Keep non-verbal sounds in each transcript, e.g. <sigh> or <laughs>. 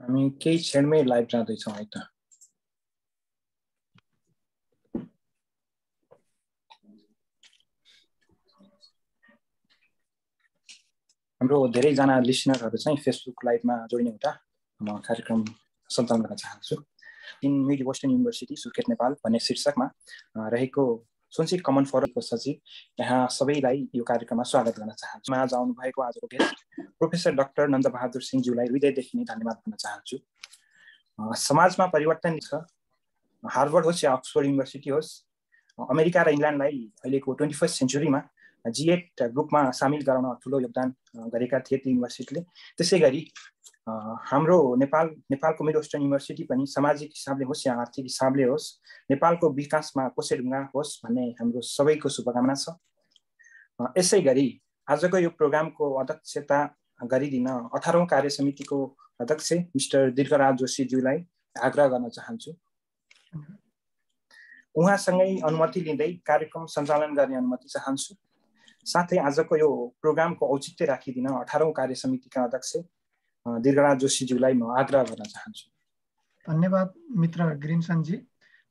हामी केही क्षणमै लाइभ जाँदैछौँ है त हाम्रो धेरैजना लिसनरहरू चाहिँ फेसबुक लाइभमा जोडिने हुँदा म कार्यक्रम सञ्चालन गर्न चाहन्छु। In Mid Western University Surkhet Nepal भन्ने शीर्षकमा रहेको सुनसिट कमन फोरमको सचिव यहाँ सबैलाई यो कार्यक्रममा स्वागत गर्न चाहन्छु। आज आउनुभएको आजको गेस्ट प्रोफेसर डाक्टर नन्दबहादुर सिंहज्यूलाई हृदयदेखि नै धन्यवाद भन्न चाहन्छु। समाजमा परिवर्तन छ। हार्वर्ड होस् या अक्सफोर्ड युनिभर्सिटी होस् अमेरिका र इङ्ल्यान्डलाई अहिलेको ट्वेन्टी फर्स्ट सेन्चुरीमा जिएट ग्रुपमा सामेल गराउन ठुलो योगदान गरेका थिए ती युनिभर्सिटीले। त्यसै गरी हाम्रो नेपाल नेपालको मिड वेस्टर्न युनिभर्सिटी पनि सामाजिक हिसाबले होस् या आर्थिक हिसाबले होस् नेपालको विकासमा कोसेढुङ्गा होस् भन्ने हाम्रो सबैको शुभकामना छ। यसै गरी आजको यो प्रोग्रामको अध्यक्षता गरिदिन अठारौँ कार्य समितिको अध्यक्ष मिस्टर दीर्घराज जोशीज्यूलाई आग्रह गर्न चाहन्छु। उहाँसँगै अनुमति लिँदै कार्यक्रम सञ्चालन गर्ने अनुमति चाहन्छु। साथै आजको यो प्रोग्रामको औचित्य राखिदिन अठारौँ कार्य समितिका अध्यक्ष दीर्घनाथ जोशीज्यूलाई म आग्रह गर्न चाहन्छु। धन्यवाद मित्र ग्रिमसनजी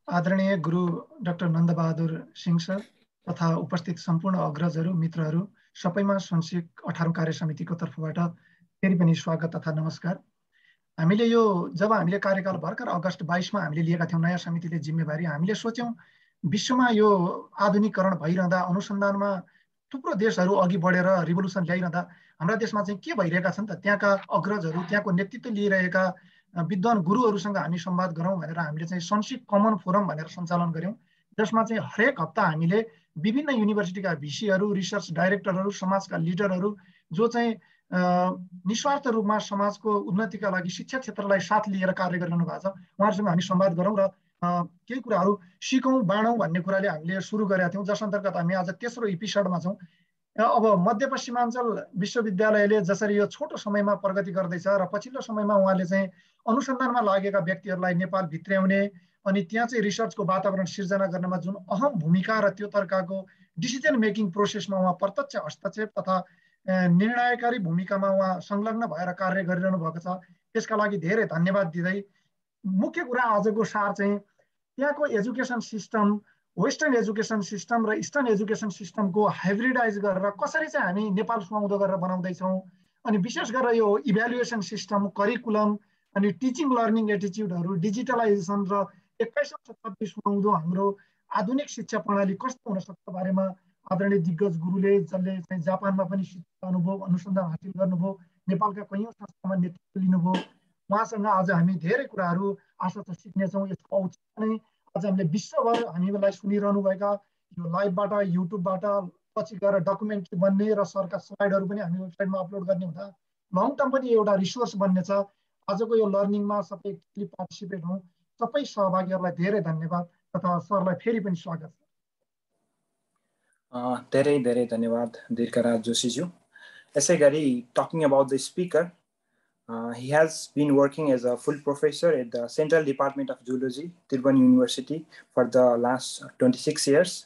आदरणीय गुरु डाक्टर नन्दबहादुर सिंह सर तथा उपस्थित सम्पूर्ण अग्रजहरू मित्रहरू सबैमा संसिक अठारौँ कार्य समितिको तर्फबाट फेरि पनि स्वागत तथा नमस्कार। हामीले यो जब हामीले कार्यकाल भर्खर अगस्त बाइसमा हामीले लिएका थियौँ नयाँ समितिले जिम्मेवारी हामीले सोच्यौँ विश्वमा यो आधुनिकरण भइरहँदा अनुसन्धानमा थुप्रो देशहरू अघि बढेर रिभोल्युसन ल्याइरहँदा हाम्रा देशमा चाहिँ के भइरहेका छन् त? त्यहाँका अग्रजहरू त्यहाँको नेतृत्व लिइरहेका विद्वान गुरुहरूसँग हामी संवाद गरौँ भनेर हामीले चाहिँ संसिप कमन फोरम भनेर सञ्चालन गऱ्यौँ। जसमा चाहिँ हरेक हप्ता हामीले विभिन्न युनिभर्सिटीका भिसीहरू रिसर्च डाइरेक्टरहरू समाजका लिडरहरू जो चाहिँ निस्वार्थ रूपमा समाजको उन्नतिका लागि शिक्षा क्षेत्रलाई साथ लिएर कार्य गरिरहनु भएको छ उहाँहरूसँग हामी संवाद गरौँ र केही कुराहरू सिकौँ बाँडौँ भन्ने कुराले हामीले सुरु गरेका थियौँ जस अन्तर्गत हामी आज तेस्रो इपिसोडमा छौँ। अब मध्यपश्चिमाञ्चल विश्वविद्यालयले जसरी यो छोटो समयमा प्रगति गर्दैछ र पछिल्लो समयमा उहाँले चाहिँ अनुसन्धानमा लागेका व्यक्तिहरूलाई नेपाल भित्र्याउने अनि त्यहाँ चाहिँ रिसर्चको वातावरण सिर्जना गर्नमा जुन अहम भूमिका र त्यो तर्काको डिसिजन मेकिङ प्रोसेसमा उहाँ प्रत्यक्ष हस्तक्षेप तथा निर्णयकारी भूमिकामा उहाँ संलग्न भएर कार्य गरिरहनु भएको छ। त्यसका लागि धेरै धन्यवाद दिँदै मुख्य कुरा आजको सार चाहिँ त्यहाँको education system western education system र इस्टर्न एजुकेसन सिस्टमको हाइब्रिडाइज गरेर कसरी चाहिँ हामी नेपाल सुहाउँदो गरेर बनाउँदैछौँ? अनि विशेष गरेर यो इभ्यालुएसन सिस्टम करिकुलम अनि टिचिङ लर्निङ एटिच्युडहरू डिजिटलाइजेसन र एक्काइसौँ शताब्दी सुहाउँदो हाम्रो आधुनिक शिक्षा प्रणाली कस्तो हुनसक्छ बारेमा आदरणीय दिग्गज गुरुले जसले चाहिँ जापानमा पनि शिक्षा अनुभव अनुसन्धान हासिल गर्नुभयो नेपालका कैयौँ संस्थामा नेतृत्व लिनुभयो उहाँसँग आज हामी धेरै कुराहरू आशा त सिक्नेछौँ। यसको औचित्य नै आज हामीले विश्वभर हामीलाई सुनिरहनुभएका यो लाइभबाट युट्युबबाट पछि गएर डकुमेन्ट्री बन्ने र सरका स्लाइडहरू पनि हामी वेबसाइटमा अपलोड गर्ने हुँदा लङ टर्म पनि एउटा रिसोर्स बन्ने छ आजको यो लर्निङमा सबै पार्टिसिपेट हौँ। सबै सहभागीहरूलाई धेरै धन्यवाद तथा सरलाई फेरि पनि स्वागत छ। धेरै धेरै धन्यवाद दीर्घराज जोशीज्यू। यसै गरी talking about the speaker Uh, he has been working as a full professor at the Central Department of Zoology, Tirban University, for the last 26 years.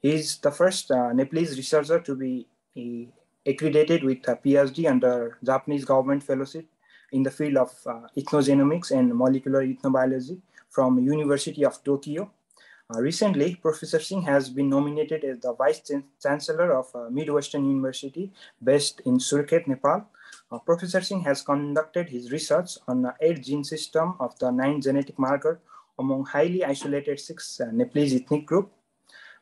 He is the first uh, Nepalese researcher to be accredited with a PhD under Japanese government fellowship in the field of uh, ethnogenomics and molecular ethnobiology from University of Tokyo. Uh, recently, Professor Singh has been nominated as the Vice Chancellor of uh, Midwestern University based in Surkhet, Nepal, uh, Professor Singh has conducted his research on the eight gene system of the nine genetic marker among highly isolated six uh, Nepalese ethnic group.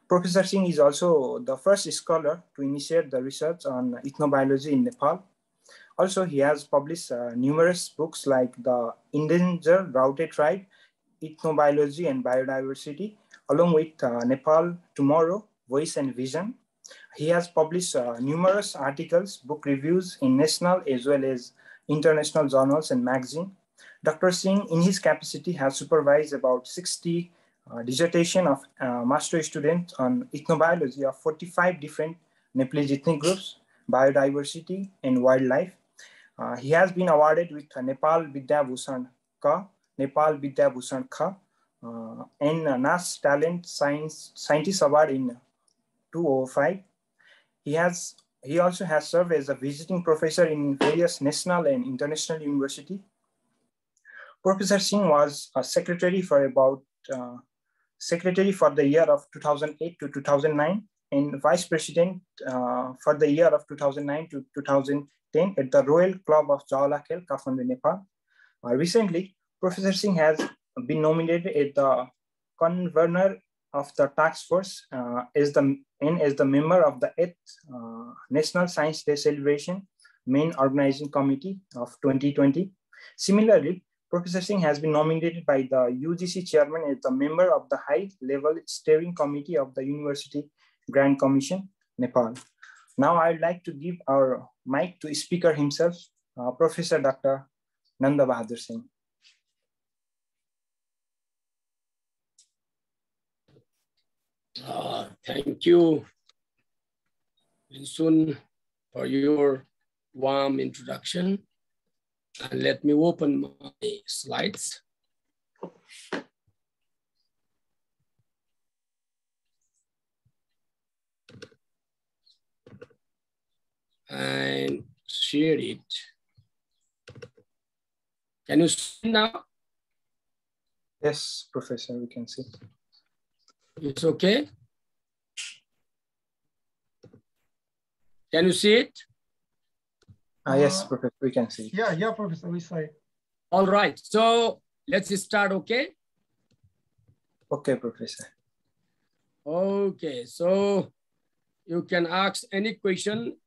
Professor Singh is also the first scholar to initiate the research on ethnobiology in Nepal. Also, he has published uh, numerous books like The Endangered Routed Tribe, Ethnobiology and Biodiversity, along with uh, Nepal Tomorrow, Voice and Vision, he has published uh, numerous articles, book reviews in national as well as international journals and magazines. Dr. Singh, in his capacity, has supervised about 60 uh, dissertation of uh, master students on ethnobiology of 45 different Nepalese ethnic groups, biodiversity, and wildlife. Uh, he has been awarded with Nepal Vidya Bhushan Ka, Nepal Vidya Bhushan Kha, uh, and NAS Talent Science Scientist Award in 2005. He has he also has served as a visiting professor in various national and international university. Professor Singh was a secretary for about uh, secretary for the year of 2008 to 2009 and vice president uh, for the year of 2009 to 2010 at the Royal Club of Jawalakhel, Kathmandu, Nepal. Uh, recently, Professor Singh has been nominated as the convener of the task force uh, as the and as the member of the 8th uh, National Science Day celebration main organizing committee of 2020. Similarly, Professor Singh has been nominated by the UGC chairman as the member of the high level steering committee of the University Grand Commission, Nepal. Now I'd like to give our mic to speaker himself, uh, Professor Dr. Nanda Bahadur Singh. Uh, thank you, Sun, for your warm introduction. And let me open my slides. And share it. Can you see now? Yes, Professor, we can see. It's okay? Can you see it? Ah, yes, Uh, Professor, we can see. Yeah, yeah, Professor, we saw it. All right, so let's start, okay? Okay, Professor. Okay, so you can ask any question.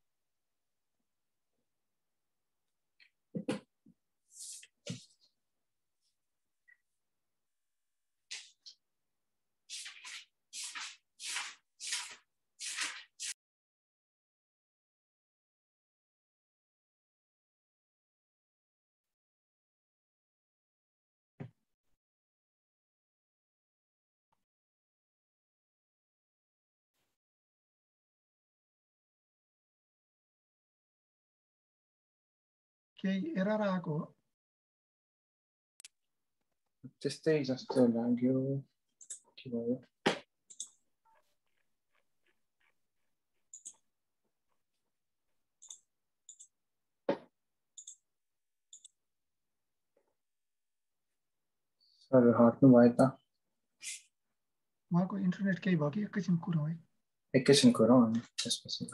केही error आएको हो त्यस्तै जस्तो लाग्यो के भयो sir हट्नु भयो त उहाँको इन्टरनेट केही भयो कि एकैछिन कुरो है एकैछिन अनि त्यसपछि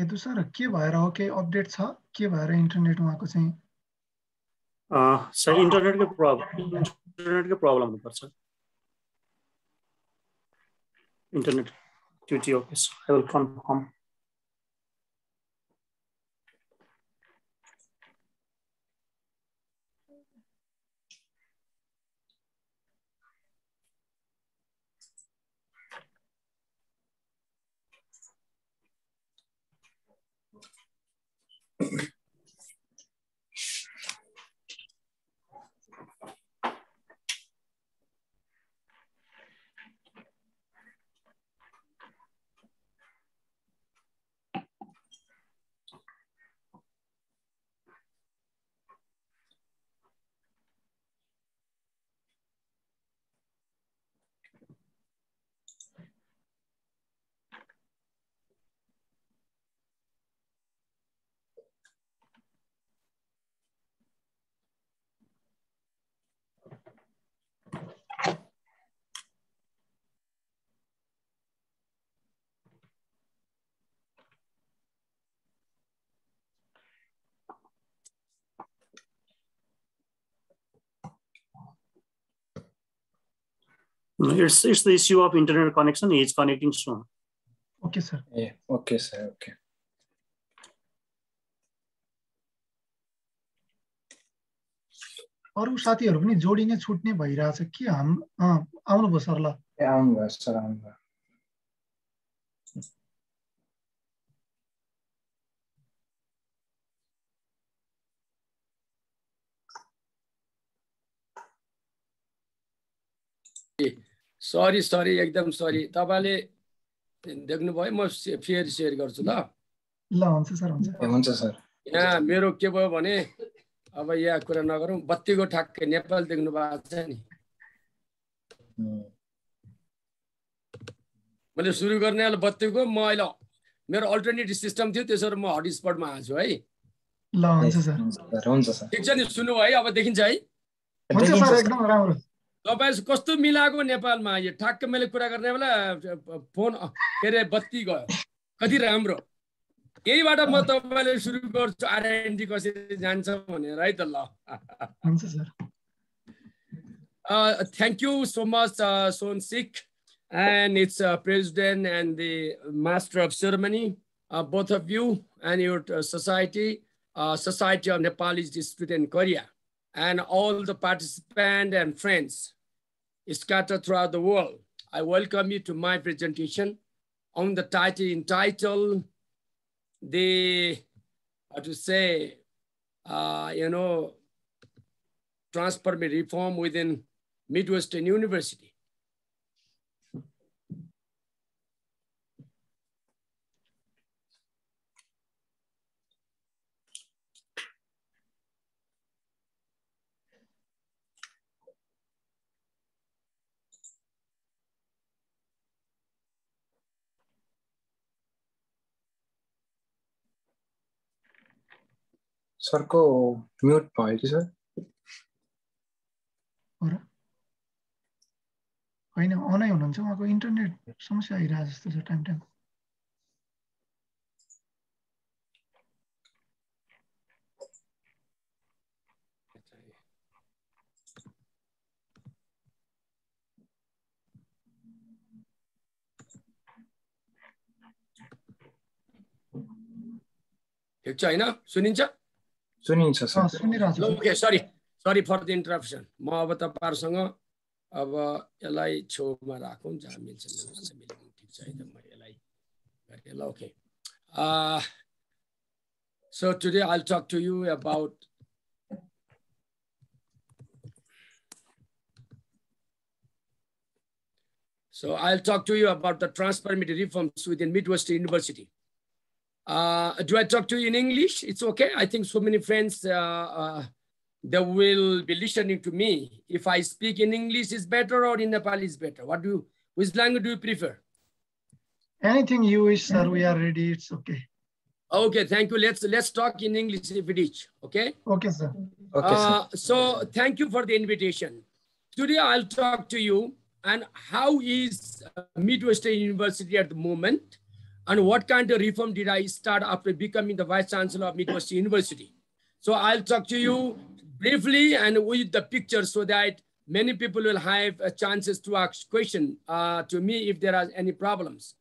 यदु सर के भएर हो केही अपडेट छ के भएर इन्टरनेट उहाँको चाहिँ सर इन्टरनेटको प्रब्लम इन्टरनेटको प्रब्लम हुनुपर्छ internet duty okay I will confirm. It's, it's the issue of internet connection. Is connecting soon. Okay sir A okay sir okay अरू साथीहरू पनि जोडिने छुट्ने भइरहेछ के हाम अँ, आउनुभयो सर ल ए आउनुभयो सर आउनुभयो सरी सरी एकदम सरी तपाईँले देख्नुभयो म फेरि सेयर गर्छु ल। ल हुन्छ सर हुन्छ। हुन्छ सर। यहाँ मेरो के भयो भने अब यहाँ कुरा नगरौँ बत्तीको ठ्याक्कै नेपाल देख्नु भएको छ नि। मैले सुरु गर्ने अहिले बत्तीको म अहिले मेरो अल्टरनेटिभ सिस्टम थियो त्यसरी म हटस्पटमा आएको छु है। ल हुन्छ सर। हुन्छ सर ठिक छ नि सुन्नु है अब देखिन्छ है। हुन्छ सर। एकदम राम्रो। तपाईँ कस्तो मिलाएको नेपालमा? यो ठ्याक्क मैले कुरा गर्ने बेला फोन के अरे बत्ती गयो। कति राम्रो। यहीबाट म तपाईँले सुरु गर्छु आरएनडी कसरी जान्छ भनेर है त ल। थ्याङ्क यू सो मच सोन सिक and its uh, president and the master of ceremony, uh, both of you and your uh, society, Society of And all the participants and friends scattered throughout the world. I welcome you to my presentation on the title entitled the, how to say, uh, you know, transformative reform within Midwestern University. सरको mute भयो कि sir होइन अनै हुनुहुन्छ उहाँको internet समस्या आइरहेको जस्तो छ टाइम टाइम ठिक छ होइन सुनिन्छ सुनिन्छ okay sorry. Sorry for the interruption म अब तपाईँहरूसँग अब यसलाई छेउमा राखौँ जहाँ मिल्छ ल okay so today I'll talk to you एउटा transformatory reform within Mid West University Uh, do I talk to you in English? It's okay. I think so many friends uh, uh, they will be listening to me. If I speak in English is better or in Nepali is better. What do you, which language do you prefer? Anything you wish, sir. We are ready. It's okay. Okay, thank you. Let's let's talk in English if it is okay. Okay, sir. Okay, sir. so thank you for the invitation. Today I'll talk to you and how is Midwestern University at the moment and what kind of reform did I start after becoming the Vice Chancellor of Midwestern University. So I'll talk to you briefly and with the picture so that many people will have a chances to ask question uh, to me if there are any problems.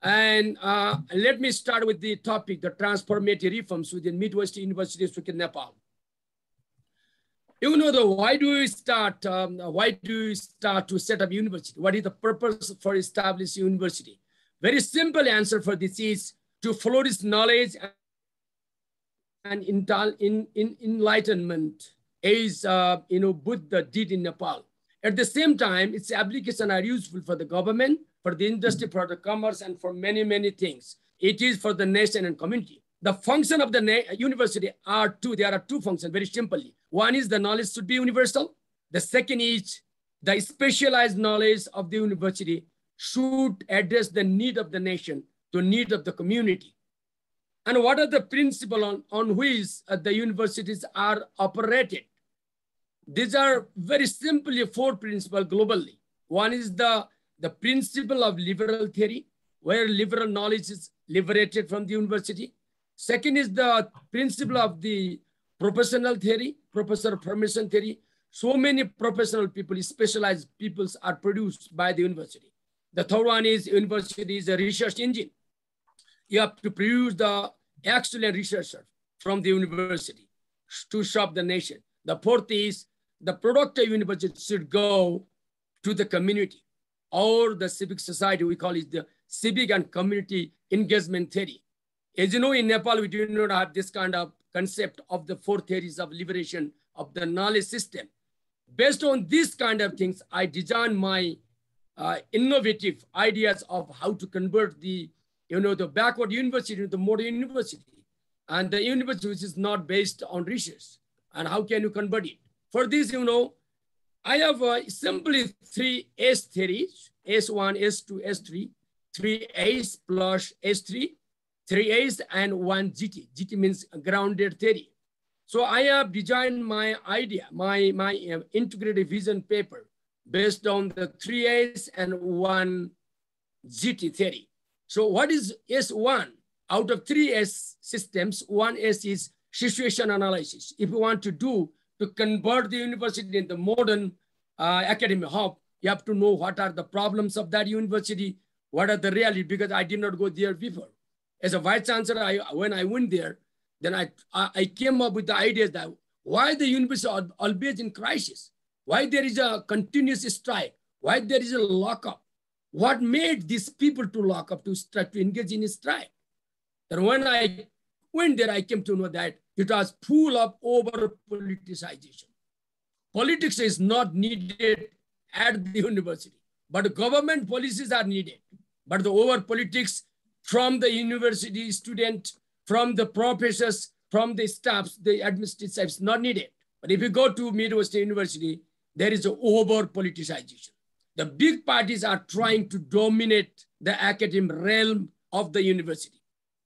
And uh, let me start with the topic, the transformative reforms within Midwestern University in Nepal. You know, the, why do we start, um, why do we start to set up university? What is the purpose for establishing university? Very simple answer for this is to flourish knowledge and in, in, in enlightenment as uh, you know Buddha did in Nepal. At the same time, its application are useful for the government, for the industry, for the commerce, and for many, many things. It is for the nation and community. The function of the university are two. There are two functions, very simply. One is the knowledge should be universal. The second is the specialized knowledge of the university should address the need of the nation, the need of the community. And what are the principles on, on which uh, the universities are operated? These are very simply four principles globally. One is the, the principle of liberal theory, where liberal knowledge is liberated from the university. Second is the principle of the professional theory, professor permission theory. So many professional people, specialized peoples are produced by the university. The third one is university is a research engine. You have to produce the excellent researcher from the university to serve the nation. The fourth is the product of university should go to the community or the civic society. We call it the civic and community engagement theory. As you know, in Nepal, we do not have this kind of concept of the four theories of liberation of the knowledge system. Based on these kind of things, I designed my uh, innovative ideas of how to convert the, you know, the backward university into the modern university. And the university which is not based on research. and how can you convert it? For this, you know, I have uh, simply three S theories, S1, S2, S3, three A's plus S3, three A's and one GT. GT means grounded theory. So I have designed my idea, my, my uh, integrated vision paper based on the three A's and one GT theory. So what is S1? Out of three S systems, one S is situation analysis. If you want to do to convert the university into modern uh, academic hub, you have to know what are the problems of that university, what are the reality, because I did not go there before. As a vice chancellor, I, when I went there, then I, I came up with the idea that why the university always in crisis, why there is a continuous strike, why there is a lockup, what made these people to lock up to start to engage in a strike. Then when I went there, I came to know that it was full of over politicization. Politics is not needed at the university, but government policies are needed. But the over politics from the university student, from the professors, from the staffs, the administrative is not needed. But if you go to Midwestern University, there is over politicization. The big parties are trying to dominate the academic realm of the university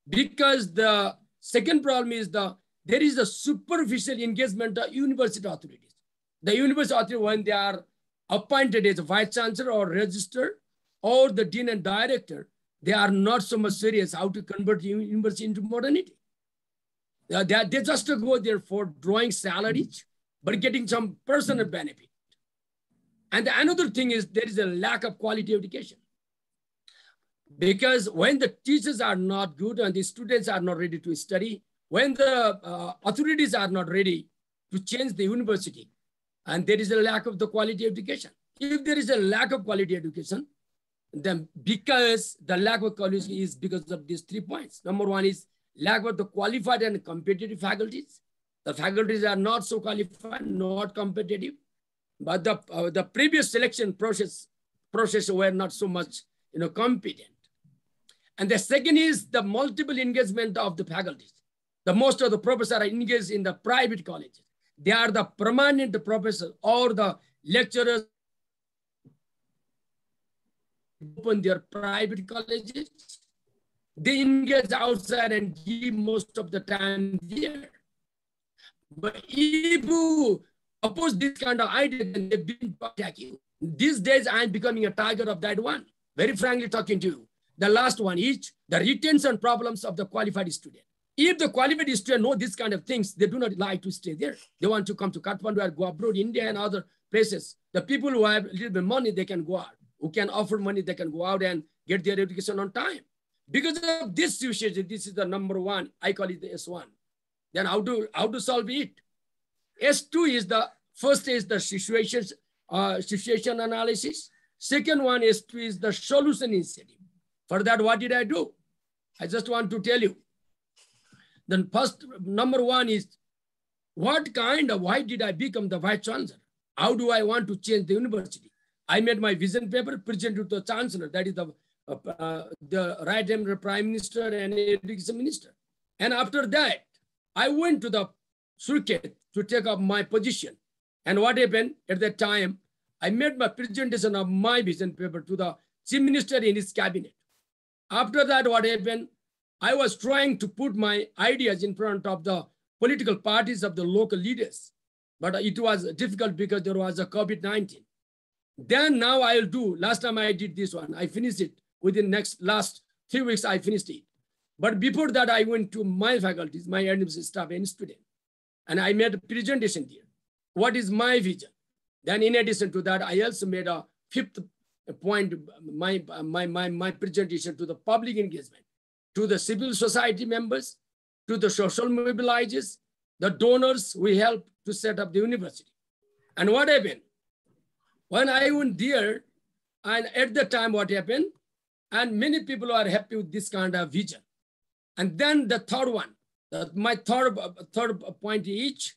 because the second problem is the there is a superficial engagement of university authorities. The university authority, when they are appointed as a vice chancellor or register or the dean and director, they are not so much serious how to convert university into modernity. They, they just go there for drawing salaries, but getting some personal benefit. And the another thing is there is a lack of quality education. Because when the teachers are not good and the students are not ready to study, when the uh, authorities are not ready to change the university, and there is a lack of the quality education. If there is a lack of quality education, then because the lack of quality is because of these three points. Number one is lack of the qualified and competitive faculties. The faculties are not so qualified, not competitive but the, uh, the previous selection process, process were not so much you know, competent. And the second is the multiple engagement of the faculties. The most of the professors are engaged in the private colleges. They are the permanent professors or the lecturers open their private colleges. They engage outside and give most of the time there. But if you oppose this kind of idea, then they've been attacking. These days, I'm becoming a tiger of that one. Very frankly talking to you. The last one is the retention problems of the qualified student. If the qualified student know these kind of things, they do not like to stay there. They want to come to Kathmandu or go abroad, India and other places. The people who have a little bit money, they can go out. Who can offer money, they can go out and get their education on time. Because of this situation, this is the number one. I call it the S1. Then how to, how to solve it? S2 is the first is the situation, uh, situation analysis. Second one is is the solution initiative. For that, what did I do? I just want to tell you. Then first, number one is what kind of, why did I become the vice chancellor? How do I want to change the university? I made my vision paper, presented to the chancellor, that is the, uh, uh, the right hand prime minister and education minister. And after that, I went to the circuit to take up my position. And what happened at that time, I made my presentation of my vision paper to the chief minister in his cabinet. After that, what happened, I was trying to put my ideas in front of the political parties of the local leaders, but it was difficult because there was a COVID-19. Then now I'll do, last time I did this one, I finished it within next last three weeks, I finished it. But before that, I went to my faculties, my administrative staff and student, and I made a presentation there. What is my vision? Then in addition to that, I also made a fifth point, my, my, my, my presentation to the public engagement, to the civil society members, to the social mobilizers, the donors we help to set up the university. And what happened? When I went there, and at the time what happened, and many people are happy with this kind of vision. And then the third one, the, my third, third point each,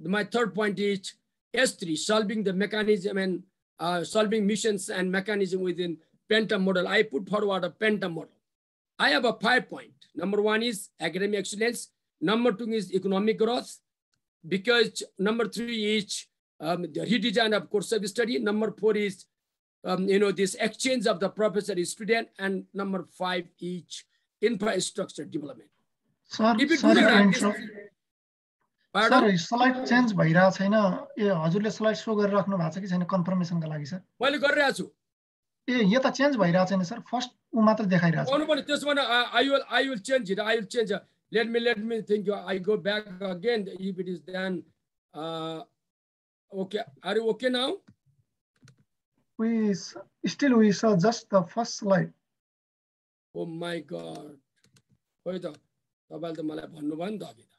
my third point is S3, solving the mechanism and uh, solving missions and mechanism within Penta model. I put forward a Penta model. I have a five point. Number one is academic excellence. Number two is economic growth. because number three is um, the redesign of course of study. Number four is, um, you know, this exchange of the professor is student. And number five is infrastructure development. Sir slide change भइरहेको छैन। ए हजुरले slide so गरेर राख्नु भएको छ कि छैन? कन्फर्मेसनको लागि सर मैले गरिरहेको छु। ए यो त चेन्ज भइरहेको छैन सर फर्स्ट ऊ मात्र देखाइरहेको छ। आउनु पर्ने त्यसो भने I will I will change it I will change let me let me think I go back again if it is then okay are you okay now we s- still we saw just the first slide. त तपाईँले त मलाई भन्नुभयो नि त अघि त।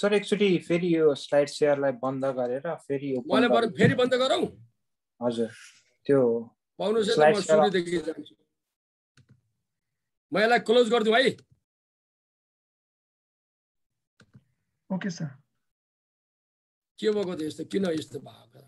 Sir एकचोटि फेरि यो स्लाइड सेयरलाई बन्द गरेर फेरि मैले बरु फेरि बन्द गरौँ? हजुर त्यो सुरुदेखि जान्छु। म यसलाई क्लोज गरिदिउँ है। Okay sir. के भएको त यस्तो? किन यस्तो भएको?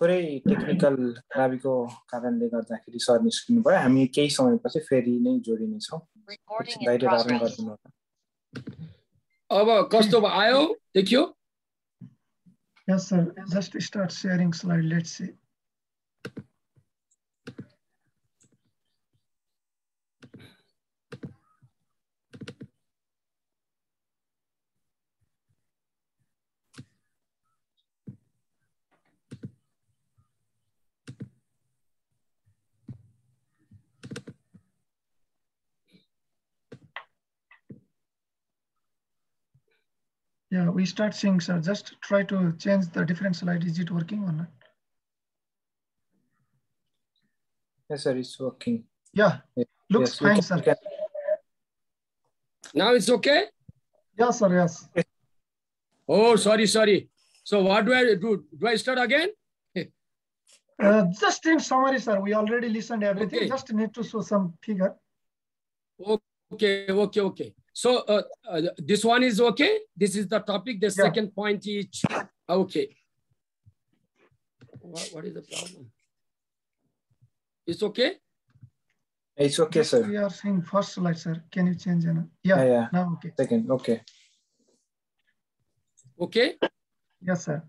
थोरै टेक्निकल खराबीको कारणले गर्दाखेरि सर निस्किनु भयो। हामी केही समयपछि फेरि नै जोडिनेछौँ। अब कस्तो भयो? आयो? देखियो। Yes sir. Just start sharing slide. Let's see. Yeah, we start seeing, sir. Just try to change the different slide. Is it working or not? Yes, sir, it's working. Yeah, Yes, looks yes, fine, sir. can- now it's okay Yes, sir, yes. oh sorry sorry so what do i do do i start again <laughs> Uh, just in summary, sir, we already listened everything. Okay. Just need to show some figure. okay okay okay so uh, uh, this one is okay this is the topic the Yeah. second point is okay what, what is the problem it's okay It's okay, Just sir. We are seeing first slide, sir. Can you change? Anna? Yeah, Yeah, yeah. now okay. Second, okay. okay Yes, sir.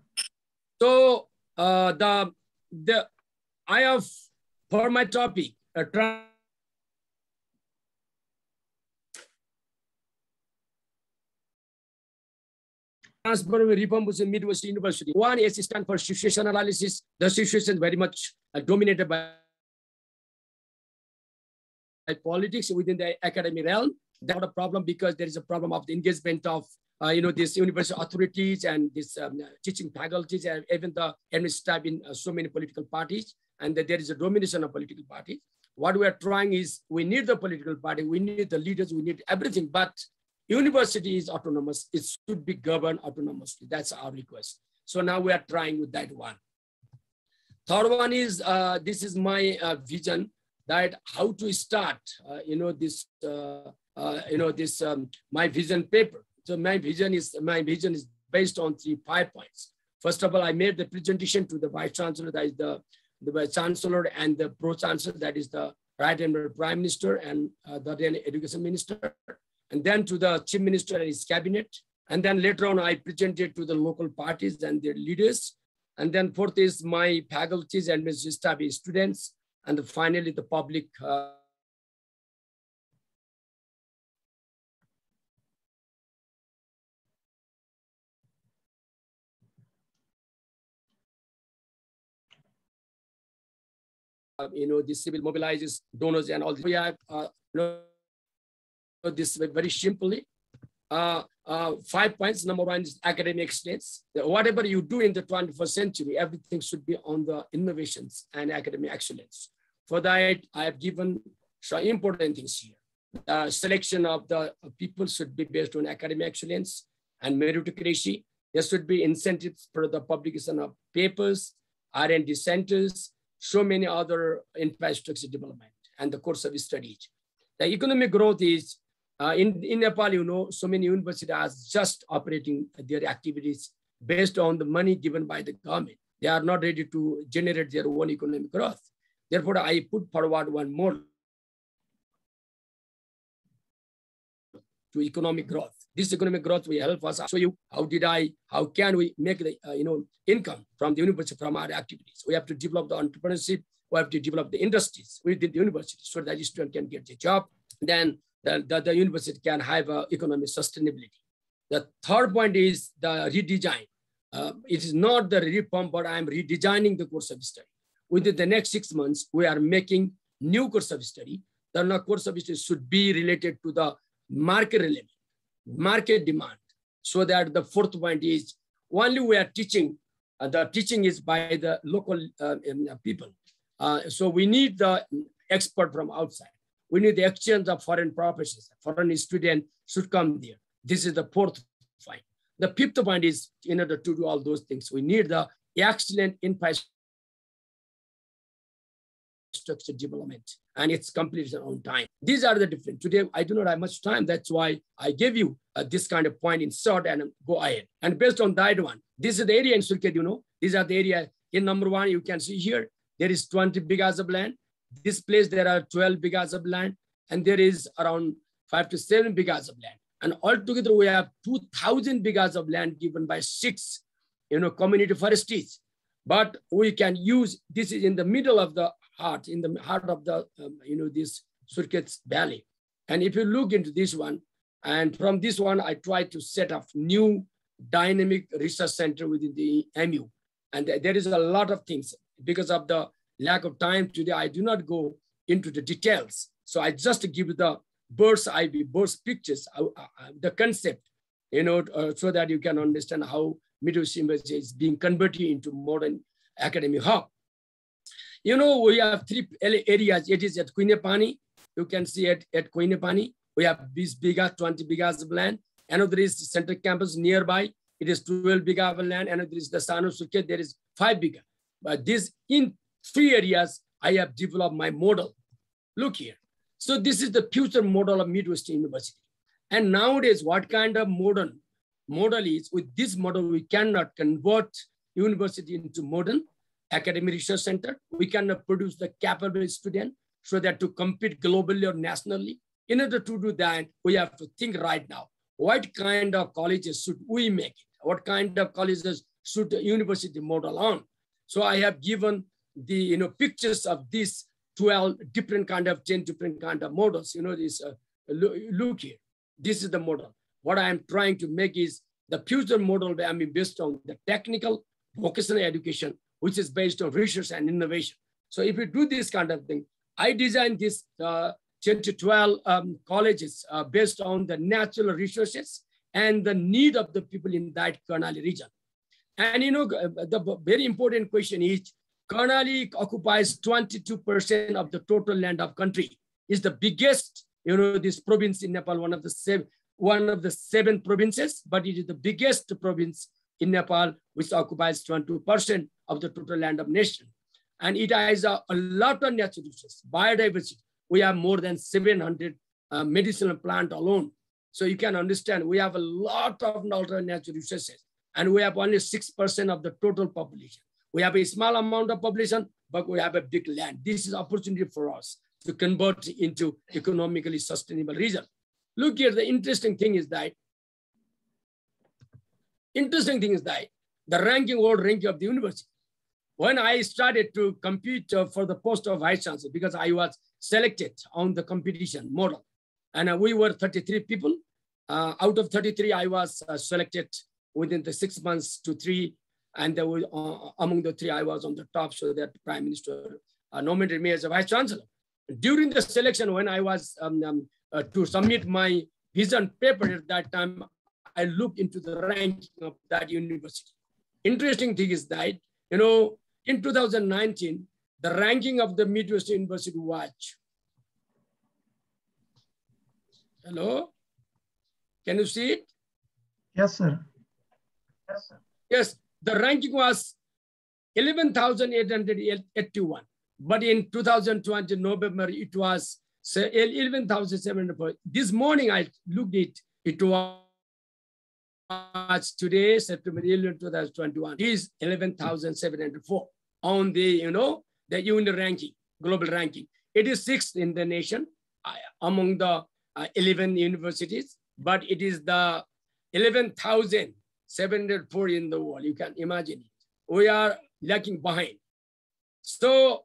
So uh, the the I have for my topic a transfer reform was in Midwest University. One is stand for situation analysis. The situation very much uh, dominated by by politics within the academic realm. That's a problem because there is a problem of the engagement of uh, you know, these university authorities and these um, teaching faculties and even the administrative in uh, so many political parties, and that there is a domination of political parties. What we are trying is we need the political party, we need the leaders, we need everything, but university is autonomous. It should be governed autonomously. That's our request. So now we are trying with that one. Third one is, uh, this is my uh, vision that how to start, uh, you know, this, uh, uh, you know, this, um, my vision paper. So my vision is my vision is based on three five points. First of all, I made the presentation to the vice chancellor, that is the, the vice chancellor and the pro chancellor, that is the right under Prime Minister and uh, the then Education Minister, and then to the Chief Minister and his cabinet. And then later on, I presented to the local parties and their leaders. And then fourth is my faculties and staff students. And finally, the public uh, you know, this civil mobilizes donors and all. We have, uh, you know, this very simply. Uh, uh, five points. Number one is academic excellence. Whatever you do in the 21st century, everything should be on the innovations and academic excellence. For that, I have given some important things here. The selection of the people should be based on academic excellence and meritocracy. There should be incentives for the publication of papers, R&D centers, so many other infrastructure development and the course of studies. The economic growth is, uh, in, in Nepal, you know, so many universities are just operating their activities based on the money given by the government. They are not ready to generate their own economic growth. Therefore, I put forward one more to economic growth. This economic growth will help us show you how did I, how can we make the uh, you know income from the university from our activities. We have to develop the entrepreneurship. We have to develop the industries within the university so that the student can get a job. Then the, the, the university can have uh, economic sustainability. The third point is the redesign. Uh, it is not the reform, but I'm redesigning the course of study. Within the next six months, we are making new course of study. The course of study should be related to the market relevant market demand. So that the fourth point is only we are teaching, uh, the teaching is by the local uh, um, people. Uh, so we need the expert from outside. We need the exchange of foreign professors. Foreign student should come there. This is the fourth point. The fifth point is in order to do all those things, we need the excellent infrastructure development and its completion on time. These are the different. Today, I do not have much time. That's why I gave you uh, this kind of point in short and go ahead. And based on that one, this is the area in Surkhet, you know, these are the area in number one, you can see here, there is 20 bighas of land. This place, there are 12 bighas of land and there is around five to seven bighas of land. And altogether, we have 2,000 bighas of land given by six, you know, community forestries. But we can use, this is in the middle of the heart, in the heart of the, um, you know, this Surkhet Valley. And if you look into this one, and from this one, I try to set up new dynamic research center within the MU. And there is a lot of things because of the lack of time today, I do not go into the details. So I just give the bird's eye view, bird's pictures, the concept, you know, uh, so that you can understand how Midwest University is being converted into modern academic hub. You know, we have three areas. It is at Quinepani. You can see it at Quinepani. We have this bigger 20 bighas of land. Another is the center campus nearby. It is 12 bigger of land. Another is the Sano Surkhet. There is five bigger. But this in three areas, I have developed my model. Look here. So this is the future model of Midwest University. And nowadays, what kind of modern model is with this model, we cannot convert university into modern academic research center. We cannot produce the capable student so that to compete globally or nationally. In order to do that, we have to think right now, what kind of colleges should we make? What kind of colleges should the university model on? So I have given the you know pictures of these 12 different kind of 10 different kind of models. You know, this uh, look here. This is the model. What I'm trying to make is the future model I mean based on the technical vocational education which is based on research and innovation. So if you do this kind of thing, I designed this uh, 10 to 12 um, colleges uh, based on the natural resources and the need of the people in that Karnali region. And you know, the very important question is, Karnali occupies 22% of the total land of country. Is the biggest, you know, this province in Nepal, one of the seven, one of the seven provinces, but it is the biggest province in Nepal, which occupies 22% of the total land of nation. And it has a, a lot of natural resources, biodiversity. We have more than 700 uh, medicinal plant alone. So you can understand we have a lot of natural resources and we have only 6% of the total population. We have a small amount of population, but we have a big land. This is opportunity for us to convert into economically sustainable region. Look here, the interesting thing is that, interesting thing is that the ranking, world ranking of the university. When I started to compete uh, for the post of vice chancellor, because I was selected on the competition model, and uh, we were 33 people. Uh, out of 33, I was uh, selected within the six months to three, and there were, uh, among the three, I was on the top, so that Prime Minister uh, nominated me as a vice chancellor. During the selection, when I was um, um, to submit my vision paper at that time, I looked into the ranking of that university. Interesting thing is that, you know, in 2019, the ranking of the Midwest University Watch. Hello? Can you see it? Yes, sir. Yes, sir. Yes, the ranking was 11,881. But in 2020, November, it was 11,700. This morning, I looked it, it was today, September 11, 2021, is 11,704 on the, you know, the unit ranking, global ranking. It is sixth in the nation uh, among the uh, 11 universities, but it is the 11,704 in the world. You can imagine it. We are lagging behind. So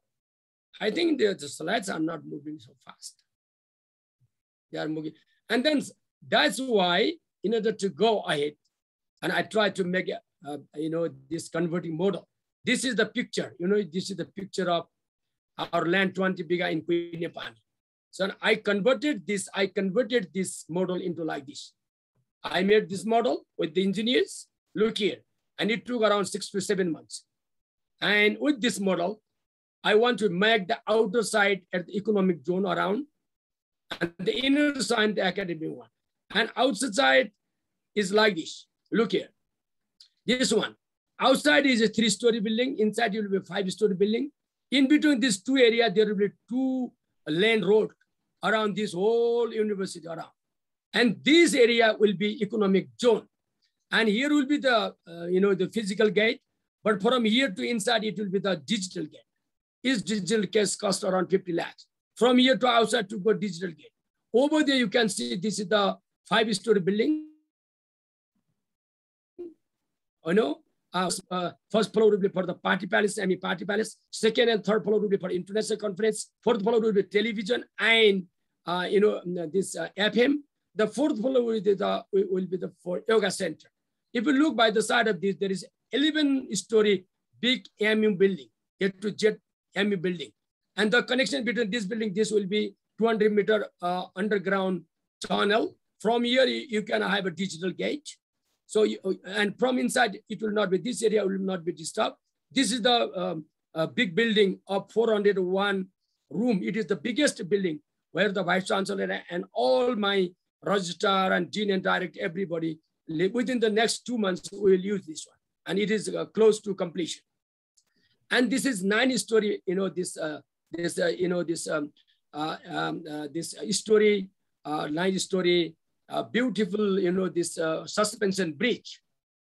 I think the, the slides are not moving so fast. They are moving. And then that's why in order to go ahead, and I try to make, uh, you know, this converting model. This is the picture, you know, this is the picture of our land 20 biga in Quinnipiac. So I converted this, I converted this model into like this. I made this model with the engineers, look here, and it took around six to seven months. And with this model, I want to make the outer side at the economic zone around and the inner side, the academic one. And outside side is like this. Look here. This one. Outside is a three-story building. Inside will be a five-story building. In between these two areas, there will be two lane road around this whole university around. And this area will be economic zone. And here will be the, uh, you know, the physical gate. But from here to inside, it will be the digital gate. This digital gate cost around 50 lakhs. From here to outside to go digital gate. Over there, you can see this is the five-story building. You know, uh, uh, first floor will be for the party palace, semi party palace. Second and third floor will be for international conference. Fourth floor will be television and uh, you know this uh, FM. The fourth floor will be the will be the for yoga center. If you look by the side of this, there is 11 story big AMU building, get to jet AMU building, and the connection between this building, this will be 200 meter uh, underground tunnel. From here, you, you can have a digital gate so, and from inside, it will not be, this area will not be disturbed. This is the um, uh, big building of 401 room. It is the biggest building where the vice chancellor and all my registrar and dean and direct everybody, within the next two months, we will use this one. And it is uh, close to completion. And this is nine story, you know, this, uh, this uh, you know, this, um, uh, um, uh, this story, nine story uh, beautiful, you know, this uh, suspension bridge.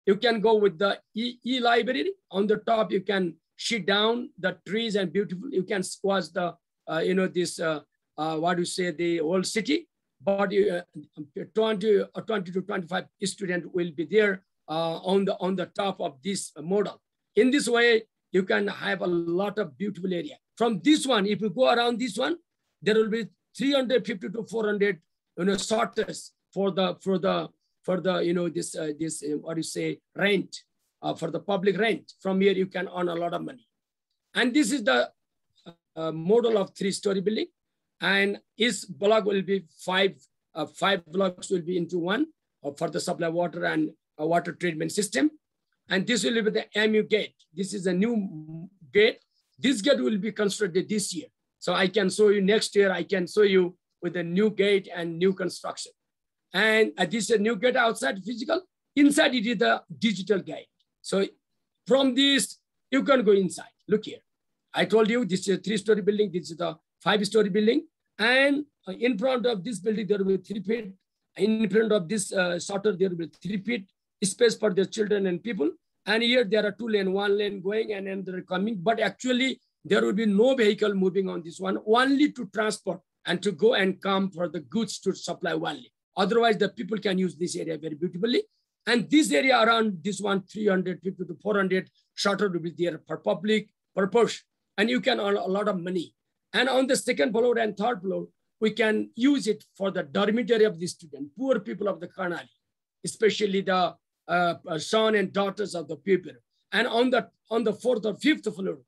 You can go with the e-library. On the top, you can sit down the trees and beautiful. You can watch the, uh, you know, this, uh, uh, what do you say, the old city. But uh, 20, 20 to 25 students will be there on, the, on the top of this model. In this way, you can have a lot of beautiful area. From this one, if you go around this one, there will be 350 to 400 you know, sorters for the for the for the you know this uh, this uh, what you say rent uh, for the public rent. From here you can earn a lot of money, and this is the uh, model of three-story building, and each block will be five uh, five blocks will be into one uh, for the supply water and water treatment system, and this will be the MU gate. This is a new gate. This gate will be constructed this year. So I can show you next year. I can show you with a new gate and new construction. And uh, this is a new gate outside physical. Inside it is the digital gate. So from this, you can go inside. Look here. I told you this is a three-story building. This is the five-story building. And uh, in front of this building, there will be three feet. In front of this uh, shutter, there will be three feet space for the children and people. And here there are two lane, one lane going and they're coming. But actually, there will be no vehicle moving on this one, only to transport and to go and come for the goods to supply only. Otherwise, the people can use this area very beautifully. And this area around this one, 350 to 400 shutter will be there for public purpose. And you can earn a lot of money. And on the second floor and third floor, we can use it for the dormitory of the student, poor people of the Karnali, especially the uh, son and daughters of the people. And on the on the fourth or fifth floor,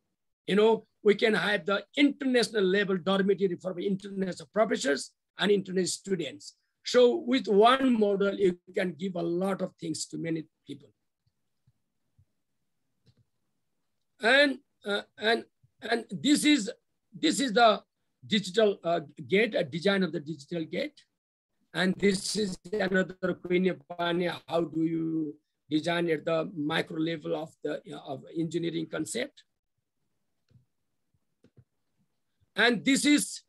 you know, we can have the international level dormitory for international professors and international students. So with one model, you can give a lot of things to many people. And uh, and and this is this is the digital uh, gate, a design of the digital gate. And this is another Queen How do you design at the micro level of the of engineering concept? And this is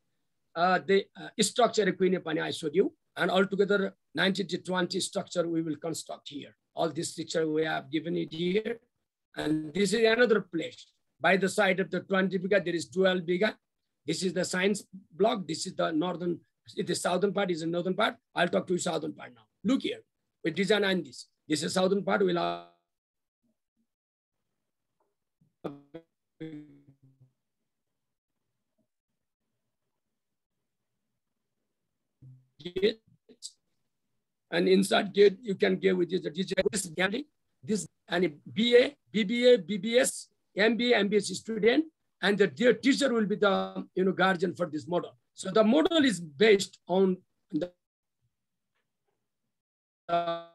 uh, the uh, structure Queen I showed you. And altogether 90 to 20 structure we will construct here. All this picture we have given it here. And this is another place. By the side of the 20 biga, there is 12 biga. This is the science block. This is the northern, the southern part is the northern part. I'll talk to you southern part now. Look here, we design on this. This is southern part. We'll have gate. And inside gate, you can get with this, this gallery, this and BA, BBA, BBS, MBA, MBS student, and the dear teacher will be the you know guardian for this model. So the model is based on the uh,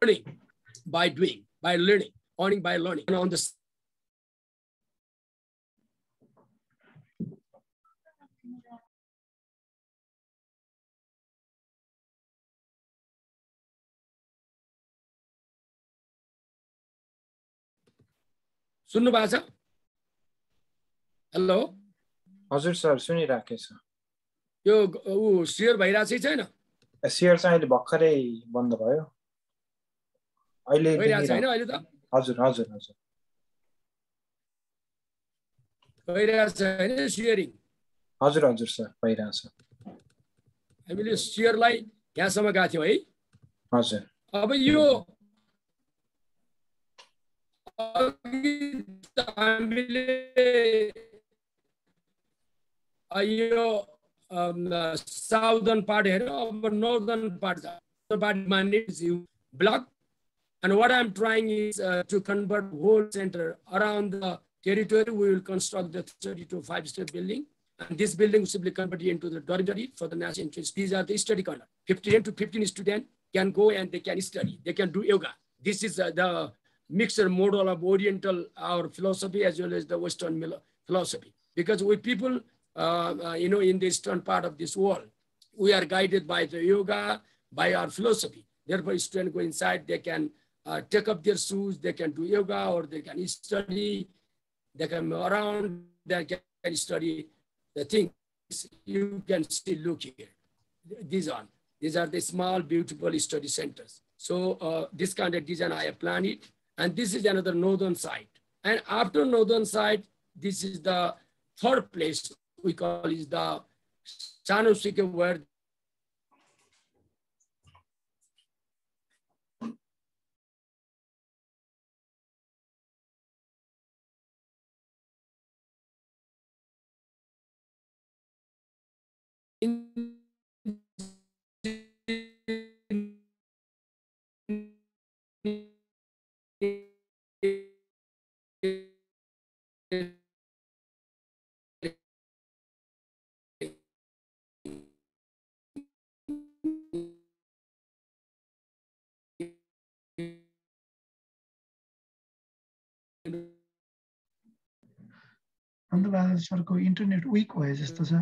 learning by doing, by learning, learning by learning. And on the सुन्नु भएको छ? Hello हजुर sir सुनिरहेको छ। यो ऊ share भइरहेको छैन? सेयर चाहिँ अहिले भर्खरै बन्द भयो। अहिले छैन अहिले त? हजुर हजुर हजुर। भइरहेको छ होइन सेयरिङ? हजुर हजुर सर भइरहेछ हामीले सेयरलाई यहाँसम्म गएको थियौँ है। हजुर। अब यो हामीले यो साउदर्न पार्ट हेऱ्यो अब नर्थर्न पार्ट छ पार्ट मान्ने block And what I'm trying is uh, to convert whole center around the territory. We will construct the 32 five-step building. And this building will be converted into the dormitory for the national interest. These are the study corner. 15 to 15 students can go and they can study. They can do yoga. This is uh, the mixer model of Oriental our philosophy as well as the Western philosophy. Because we people, uh, uh, you know, in the eastern part of this world, we are guided by the yoga, by our philosophy. Therefore, students go inside, they can uh, take up their shoes, they can do yoga or they can study, they can move around, they can study the things you can still look here. These are, these are the small, beautiful study centers. So uh, this kind of design I have planned it. And this is another northern side. And after northern side, this is the third place we call is the Sanosike where in Bahadur सरको internet week भए जस्तो छ।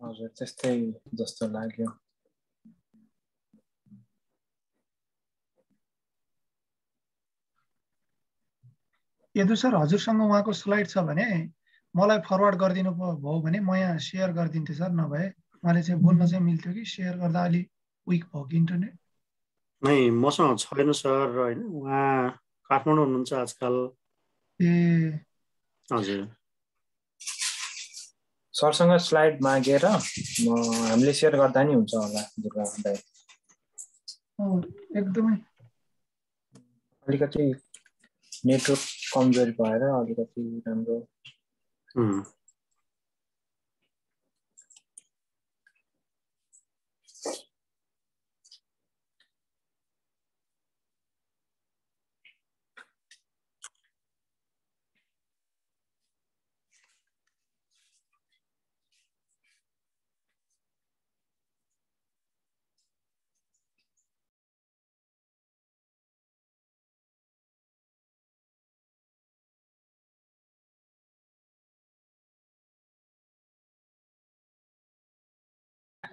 हजुर त्यस्तै जस्तो लाग्यो। Yadu sir हजुरसँग उहाँको स्लाइड छ भने मलाई फरवर्ड गरिदिनु भयो भने म यहाँ सेयर गरिदिन्थेँ सर नभए उहाँले चाहिँ बोल्न चाहिँ मिल्थ्यो कि सेयर गर्दा अलि विक भयो कि इन्टरनेट नै मसँग छैन सर होइन? उहाँ काठमाडौँ हुनुहुन्छ आजकल। ए। हजुर। सरसँग स्लाइड मागेर म हामीले सेयर गर्दा नि हुन्छ होला दुर्गा दाइ एकदमै। अलिकति नेटवर्क कमजोरी भएर अलिकति राम्रो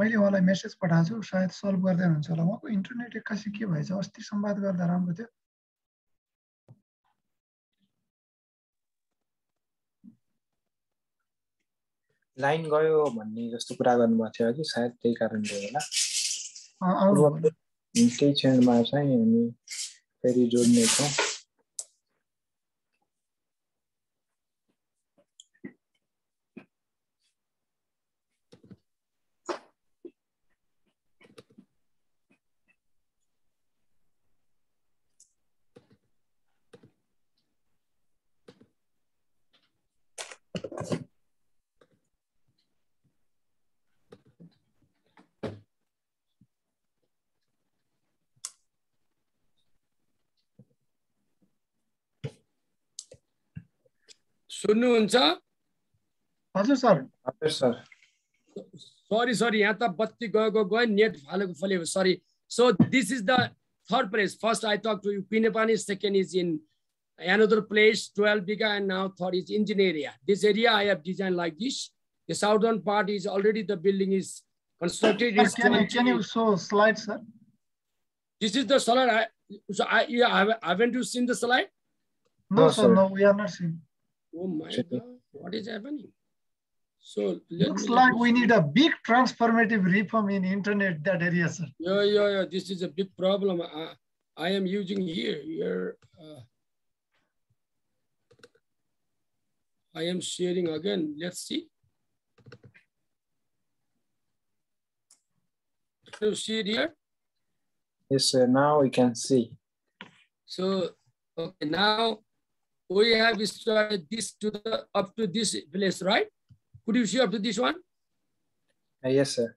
मैले उहाँलाई मेसेज पठाएको छु सायद सल्भ गर्दै हुनुहुन्छ होला। उहाँको इन्टरनेट एक्कासी के भएछ? अस्ति संवाद गर्दा राम्रो थियो। लाइन गयो भन्ने जस्तो कुरा गर्नुभएको थियो कि? सायद त्यही कारणले होला। केही क्षणमा चाहिँ हामी फेरि जोड्नेछौँ। सुन्नुहुन्छ? हजुर सर। हजुर सर। सरी सरी यहाँ त बत्ती गएको गए नेट फालेको फले sorry so this is the third place first I talk to you Pinepani second is in another place twelve bigha and now third is engine area this area I have design like this the southern part is already the building is constructed is this is the slide I haven't to seen the slide No, no, sir, no, we are not. Oh my God, what is happening? So looks like we need a big transformative reform in internet that area, sir. Yeah, yeah, yeah. This is a big problem. I, I am using here. Here, uh, I am sharing again. Let's see. Can you see it here? Yes, sir. Now we can see. So, okay, now we have started this to the up to this place, right? Could you see up to this one? Uh, yes, sir.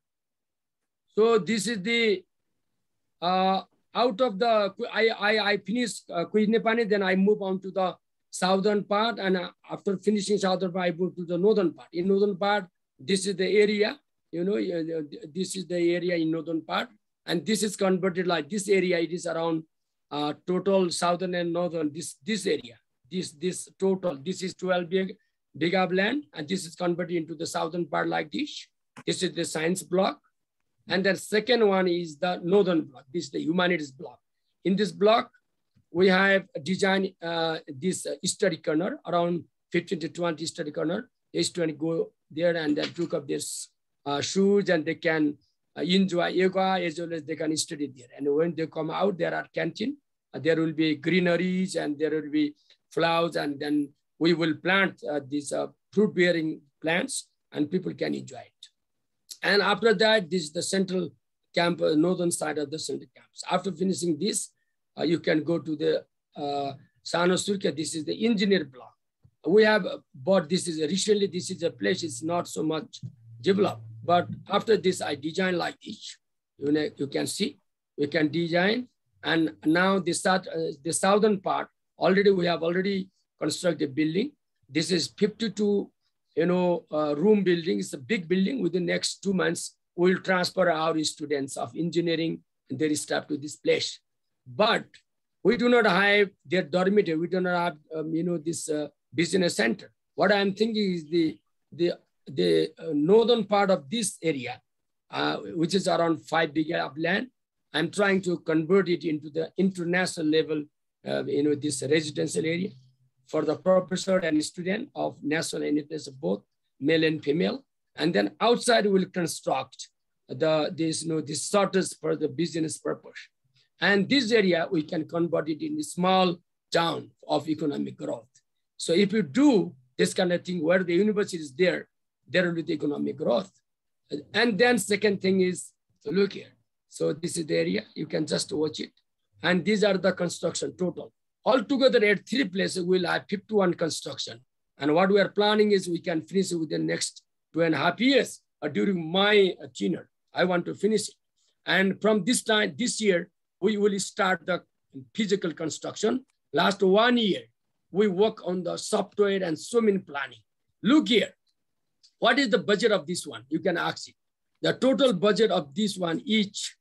So this is the uh, out of the I I, I finished uh, Kuijnepani, then I move on to the southern part, and uh, after finishing southern part, I move to the northern part. In northern part, this is the area. You know, this is the area in northern part, and this is converted like this area. It is around uh, total southern and northern. This this area this, this total, this is 12 big, big of land, and this is converted into the southern part like this. This is the science block. And then second one is the northern block. This is the humanities block. In this block, we have designed uh, this uh, study corner, around 15 to 20 study corner. They students go there and they took up their uh, shoes and they can uh, enjoy yoga as well as they can study there. And when they come out, there are canteen. There will be greeneries and there will be flowers, and then we will plant uh, these uh, fruit-bearing plants, and people can enjoy it. And after that, this is the central camp, uh, northern side of the central camps. After finishing this, you can go to the uh, Sano Surkhet, this is the engineer block. We have bought this is recently, this is a place, it's not so much developed. But after this, I design like this. You, know, you can see, we can design. And now the, south, uh, the southern part, already we have already constructed a building. This is 52 you know, uh, room building. It's a big building. Within the next two months, we'll transfer our students of engineering and their staff to this place. But we do not have their dormitory. We do not have, um, you know, this uh, business center. What I'm thinking is the, the, the uh, northern part of this area, uh, which is around five big of land, I'm trying to convert it into the international level, uh, you know, this residential area for the professor and student of national and both male and female. And then outside we'll construct the this you know this sorters for the business purpose. And this area we can convert it in a small town of economic growth. So if you do this kind of thing where the university is there, there will be the economic growth. And then second thing is look here. So this is the area, you can just watch it. And these are the construction total. Altogether at three places, we'll have 51 construction. And what we are planning is we can finish it within the next two and a half years uh, during my uh, tenure. I want to finish it. And from this time, this year, we will start the physical construction. Last one year, we work on the software and swimming planning. Look here, what is the budget of this one? You can ask it. The total budget of this one each,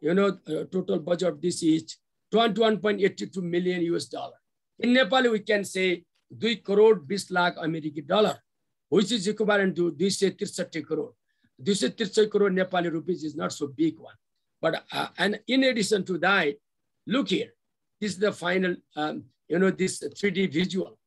you know, uh, total budget of this each 21.82 million US dollar. In Nepal, we can say 2 crore 20 lakh American dollar, which is equivalent to 263 crore. 263 crore Nepali rupees is not so big one. But, uh, and in addition to that, look here, this is the final, um, you know, this 3D visual.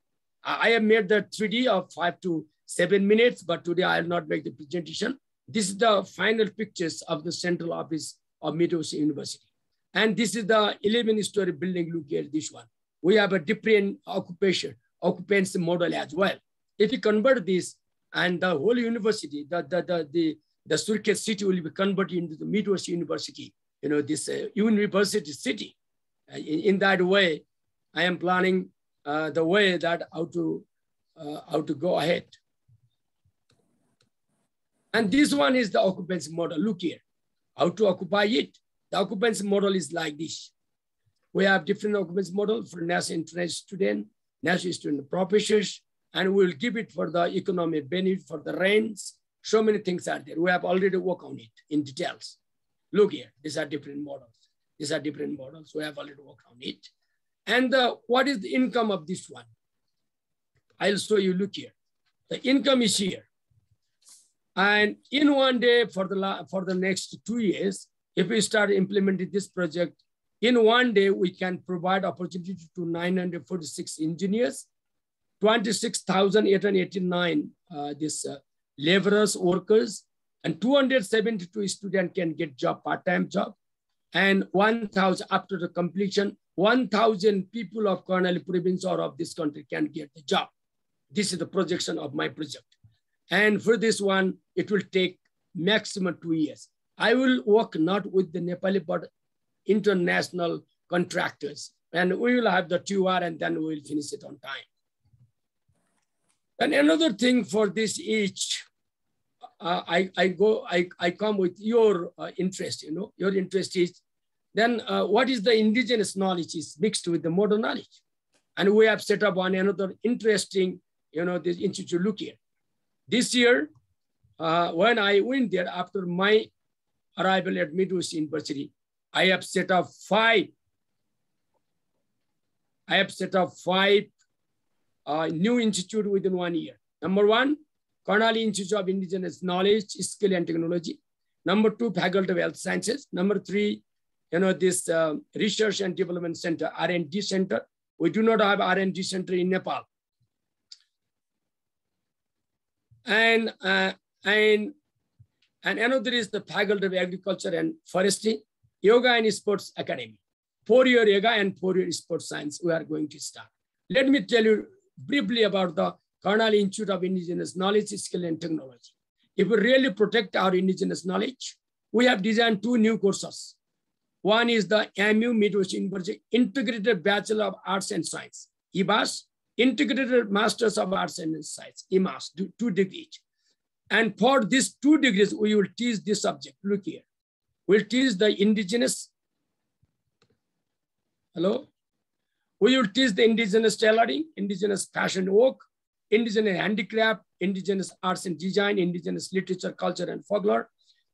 I have made the 3D of five to seven minutes, but today I will not make the presentation. This is the final pictures of the central office of Midwest University. And this is the 11 story building, look here, this one. We have a different occupation, occupancy model as well. If you convert this and the whole university, the, the, the, the, the Surkhet city will be converted into the Midwest University, you know, this uh, university city. Uh, in, in, that way, I am planning uh, the way that how to, uh, how to go ahead. And this one is the occupancy model. Look here, how to occupy it. The occupancy model is like this. We have different occupancy model for national international student, national student professors, and we'll give it for the economic benefit for the rents. So many things are there. We have already worked on it in details. Look here, these are different models. These are different models. We have already worked on it. And what is the income of this one? I'll show you, look here. The income is here. And in one day for the, for the next two years, if we start implementing this project, in one day, we can provide opportunity to 946 engineers, 26,889 uh, this uh, laborers, workers, and 272 students can get job, part-time job, and 1,000 after the completion, 1,000 people of Karnali province or of this country can get the job. This is the projection of my project. And for this one, it will take maximum two years. I will work not with the Nepali, but international contractors. And we will have the TUR and then we will finish it on time. And another thing for this each, uh, I, I go, I, I come with your uh, interest, you know, your interest is, then uh, what is the indigenous knowledge is mixed with the modern knowledge. And we have set up one another interesting, you know, this institute look here. This year, uh, when I went there after my arrival at Midwest University, I have set up five. I have set up five uh, new institute within one year. Number one, Karnali Institute of Indigenous Knowledge, Skill and Technology. Number two, Faculty of Health Sciences. Number three, you know, this uh, Research and Development Center, R&D Center. We do not have R&D Center in Nepal. And, uh, and and another is the Faculty of Agriculture and Forestry, Yoga and Sports Academy. Four-year yoga and four-year sports science we are going to start. Let me tell you briefly about the Karnali Institute of Indigenous Knowledge, Skill and Technology. If we really protect our indigenous knowledge, we have designed two new courses. One is the AMU Midwest University Integrated Bachelor of Arts and Science. IBAS, Integrated Masters of Arts and Science, IMAS, two degrees. And for these two degrees, we will teach this subject. Look here. We'll teach the indigenous. Hello? We will teach the indigenous tailoring, indigenous fashion work, indigenous handicraft, indigenous arts and design, indigenous literature, culture, and folklore,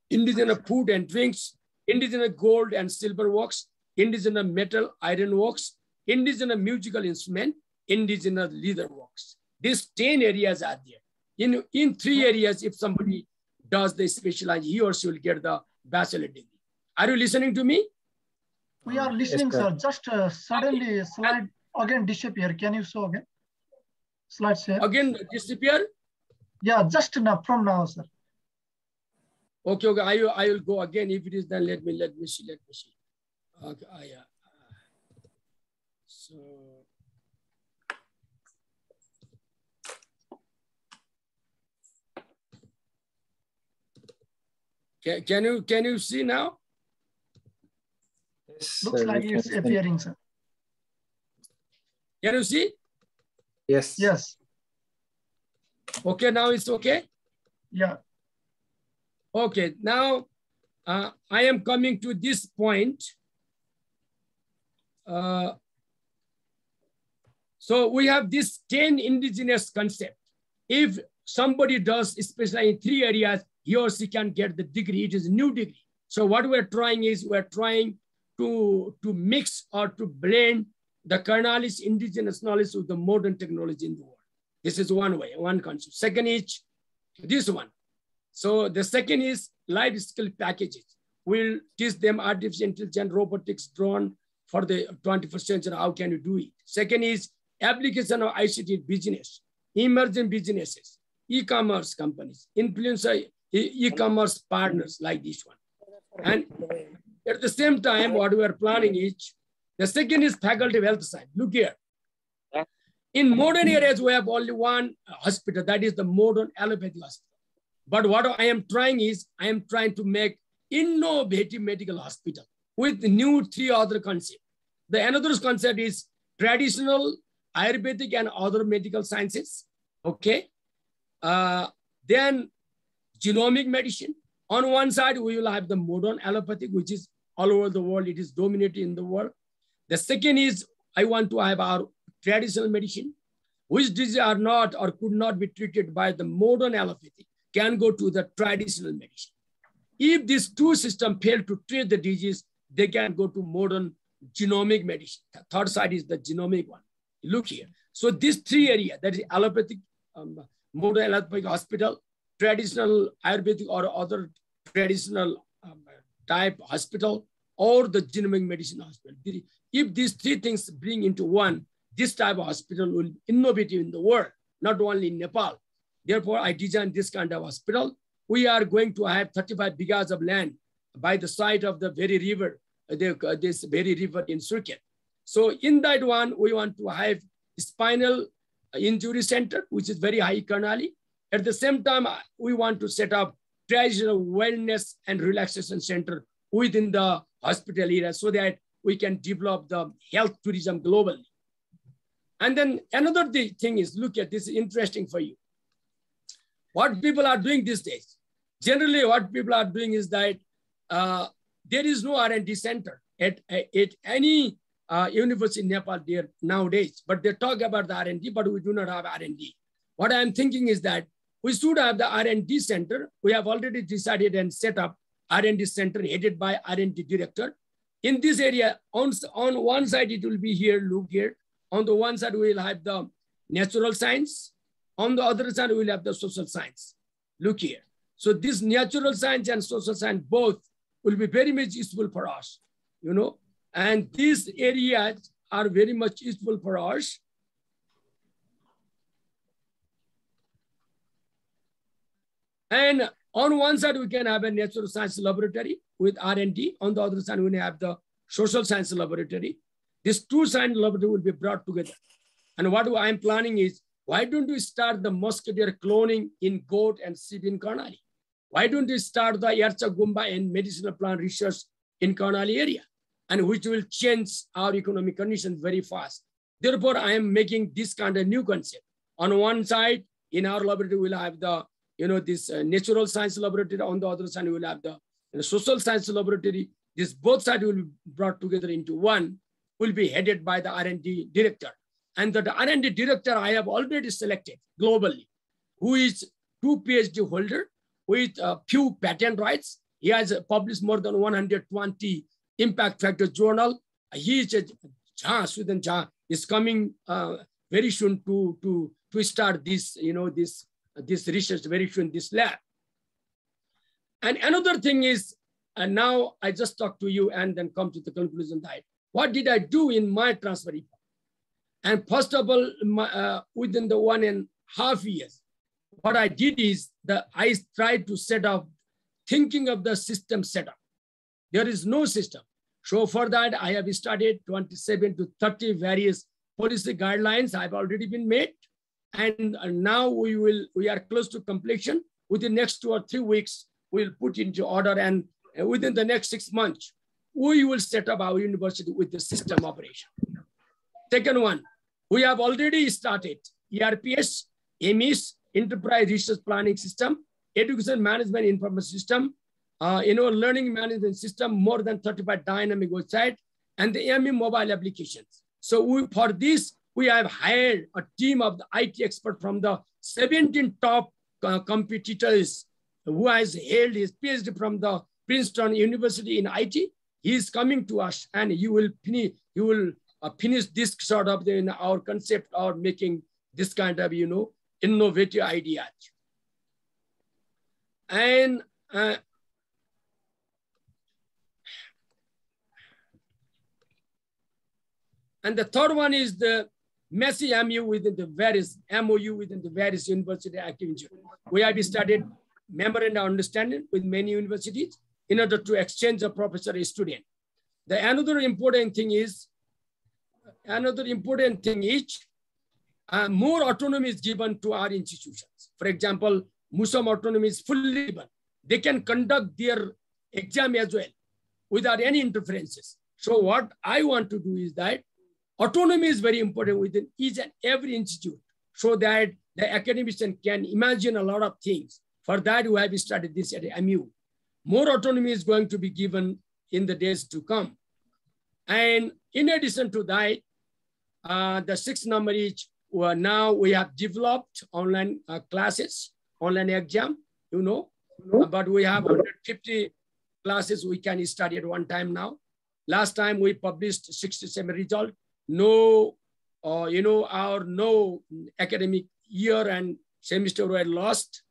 indigenous food and drinks, indigenous gold and silver works, indigenous metal, iron works, indigenous musical instrument, indigenous leather works. These 10 areas are there. In, in three areas, if somebody does the specialize, he or she will get the bachelor degree. Are you listening to me? We are listening, yes, sir. Just uh, suddenly slide again disappear. Can you show again? Slide share. Again disappear? Yeah, just now from now, sir. Okay, okay. I, I will go again. If it is, then let me let me see. Let me see. Okay, I, uh, so. Can, can you can you see now? Yes, Looks sir, like it's appearing, sir. Can you see? Yes. Yes. Okay, now it's okay? Yeah. Okay, now uh, I am coming to this point. Uh, so we have this 10 indigenous concept. If somebody does, especially in three areas, he or she can get the degree. It is a new degree. So what we're trying is we're trying to, to mix or to blend the Karnalis indigenous knowledge with the modern technology in the world. This is one way, one concept. Second is this one. So the second is life skill packages. We'll teach them artificial intelligence, robotics, drone for the 21st century. How can you do it? Second is application of ICT business, emerging businesses, e-commerce companies, influencer e-commerce partners like this one. And at the same time, what we are planning is, the second is faculty health side. Look here. In modern areas, we have only one hospital, that is the modern allopathy hospital. But what I am trying is, I am trying to make innovative medical hospital with new three other concepts. The another concept is traditional Ayurvedic and other medical sciences, okay? Uh, then genomic medicine. On one side, we will have the modern allopathic, which is all over the world. It is dominating in the world. The second is I want to have our traditional medicine, which diseases are not or could not be treated by the modern allopathy, can go to the traditional medicine. If these two systems fail to treat the disease, they can go to modern genomic medicine. The third side is the genomic one. Look here. So these three areas, that is allopathic, um, modern allopathic hospital, traditional Ayurvedic or other traditional um, type hospital, or the genomic medicine hospital. If these three things bring into one, this type of hospital will be innovative in the world, not only in Nepal. Therefore, I designed this kind of hospital. We are going to have 35 bighas of land by the side of the very river, the, uh, this very river in Surkhet. So in that one, we want to have spinal injury center, which is very high Karnali. At the same time, we want to set up traditional wellness and relaxation center within the hospital area so that we can develop the health tourism globally. And then another thing is, look at this, is interesting for you. What people are doing these days, generally what people are doing is that uh, there is no R&D center at, at any uh, university in Nepal there nowadays, but they talk about the R&D, but we do not have R&D. What I'm thinking is that we should have the R&D center. We have already decided and set up R&D center headed by R&D director. In this area, on, on one side, it will be here, look here. On the one side, we will have the natural science. On the other side, we will have the social science. Look here. So this natural science and social science both will be very much useful for us, you know. And these areas are very much useful for us. And on one side, we can have a natural science laboratory with R&D. On the other side, we have the social science laboratory. These two science laboratory will be brought together. And what I'm planning is, why don't we start the musketeer cloning in goat and sheep in Karnali? Why don't we start the Yarcha Gumba and medicinal plant research in Karnali area? And which will change our economic conditions very fast. Therefore, I am making this kind of new concept. On one side, in our laboratory, we'll have the, you know, this uh, natural science laboratory. On the other side, we'll have the, the social science laboratory. This both sides will be brought together into one, will be headed by the R&D director. And the R&D director I have already selected globally, who is two PhD holder with a few patent rights. He has published more than 120 impact factor journal. He is a Jha, Sweden Jha, is coming uh, very soon to, to, to start this, you know, this, this research very soon, in this lab. And another thing is, and now I just talk to you and then come to the conclusion that what did I do in my transfer? And first of all, my, uh, within the one and half years, what I did is that I tried to set up, thinking of the system setup. There is no system. So for that, I have studied 27 to 30 various policy guidelines I have already been made. And now we will, we are close to completion. Within next two or three weeks, we'll put into order and within the next six months, we will set up our university with the system operation. Second one, we have already started ERPS, EMIS, Enterprise Research Planning System, Education Management Information System, uh, you know, learning management system, more than 35 dynamic website, and the AME mobile applications. So we, for this, we have hired a team of the IT expert from the 17 top uh, competitors who has held his PhD from the Princeton University in IT. He is coming to us and he will finish, he will uh, finish this sort of the, our concept or making this kind of, you know, innovative ideas. And uh, And the third one is the messy MU within the various MOU within the various university activities. We have started memorandum understanding with many universities in order to exchange a professor a student. The another important thing is, another important thing is, uh, more autonomy is given to our institutions. For example, MUSOM autonomy is fully given. They can conduct their exam as well without any interferences. So what I want to do is that Autonomy is very important within each and every institute so that the academician can imagine a lot of things. For that, we have started this at MU. More autonomy is going to be given in the days to come. And in addition to that, uh, the sixth number is well, now we have developed online uh, classes, online exam, you know, uh, but we have 150 classes we can study at one time now. Last time we published 67 result no, uh, you know, our no academic year and semester were lost,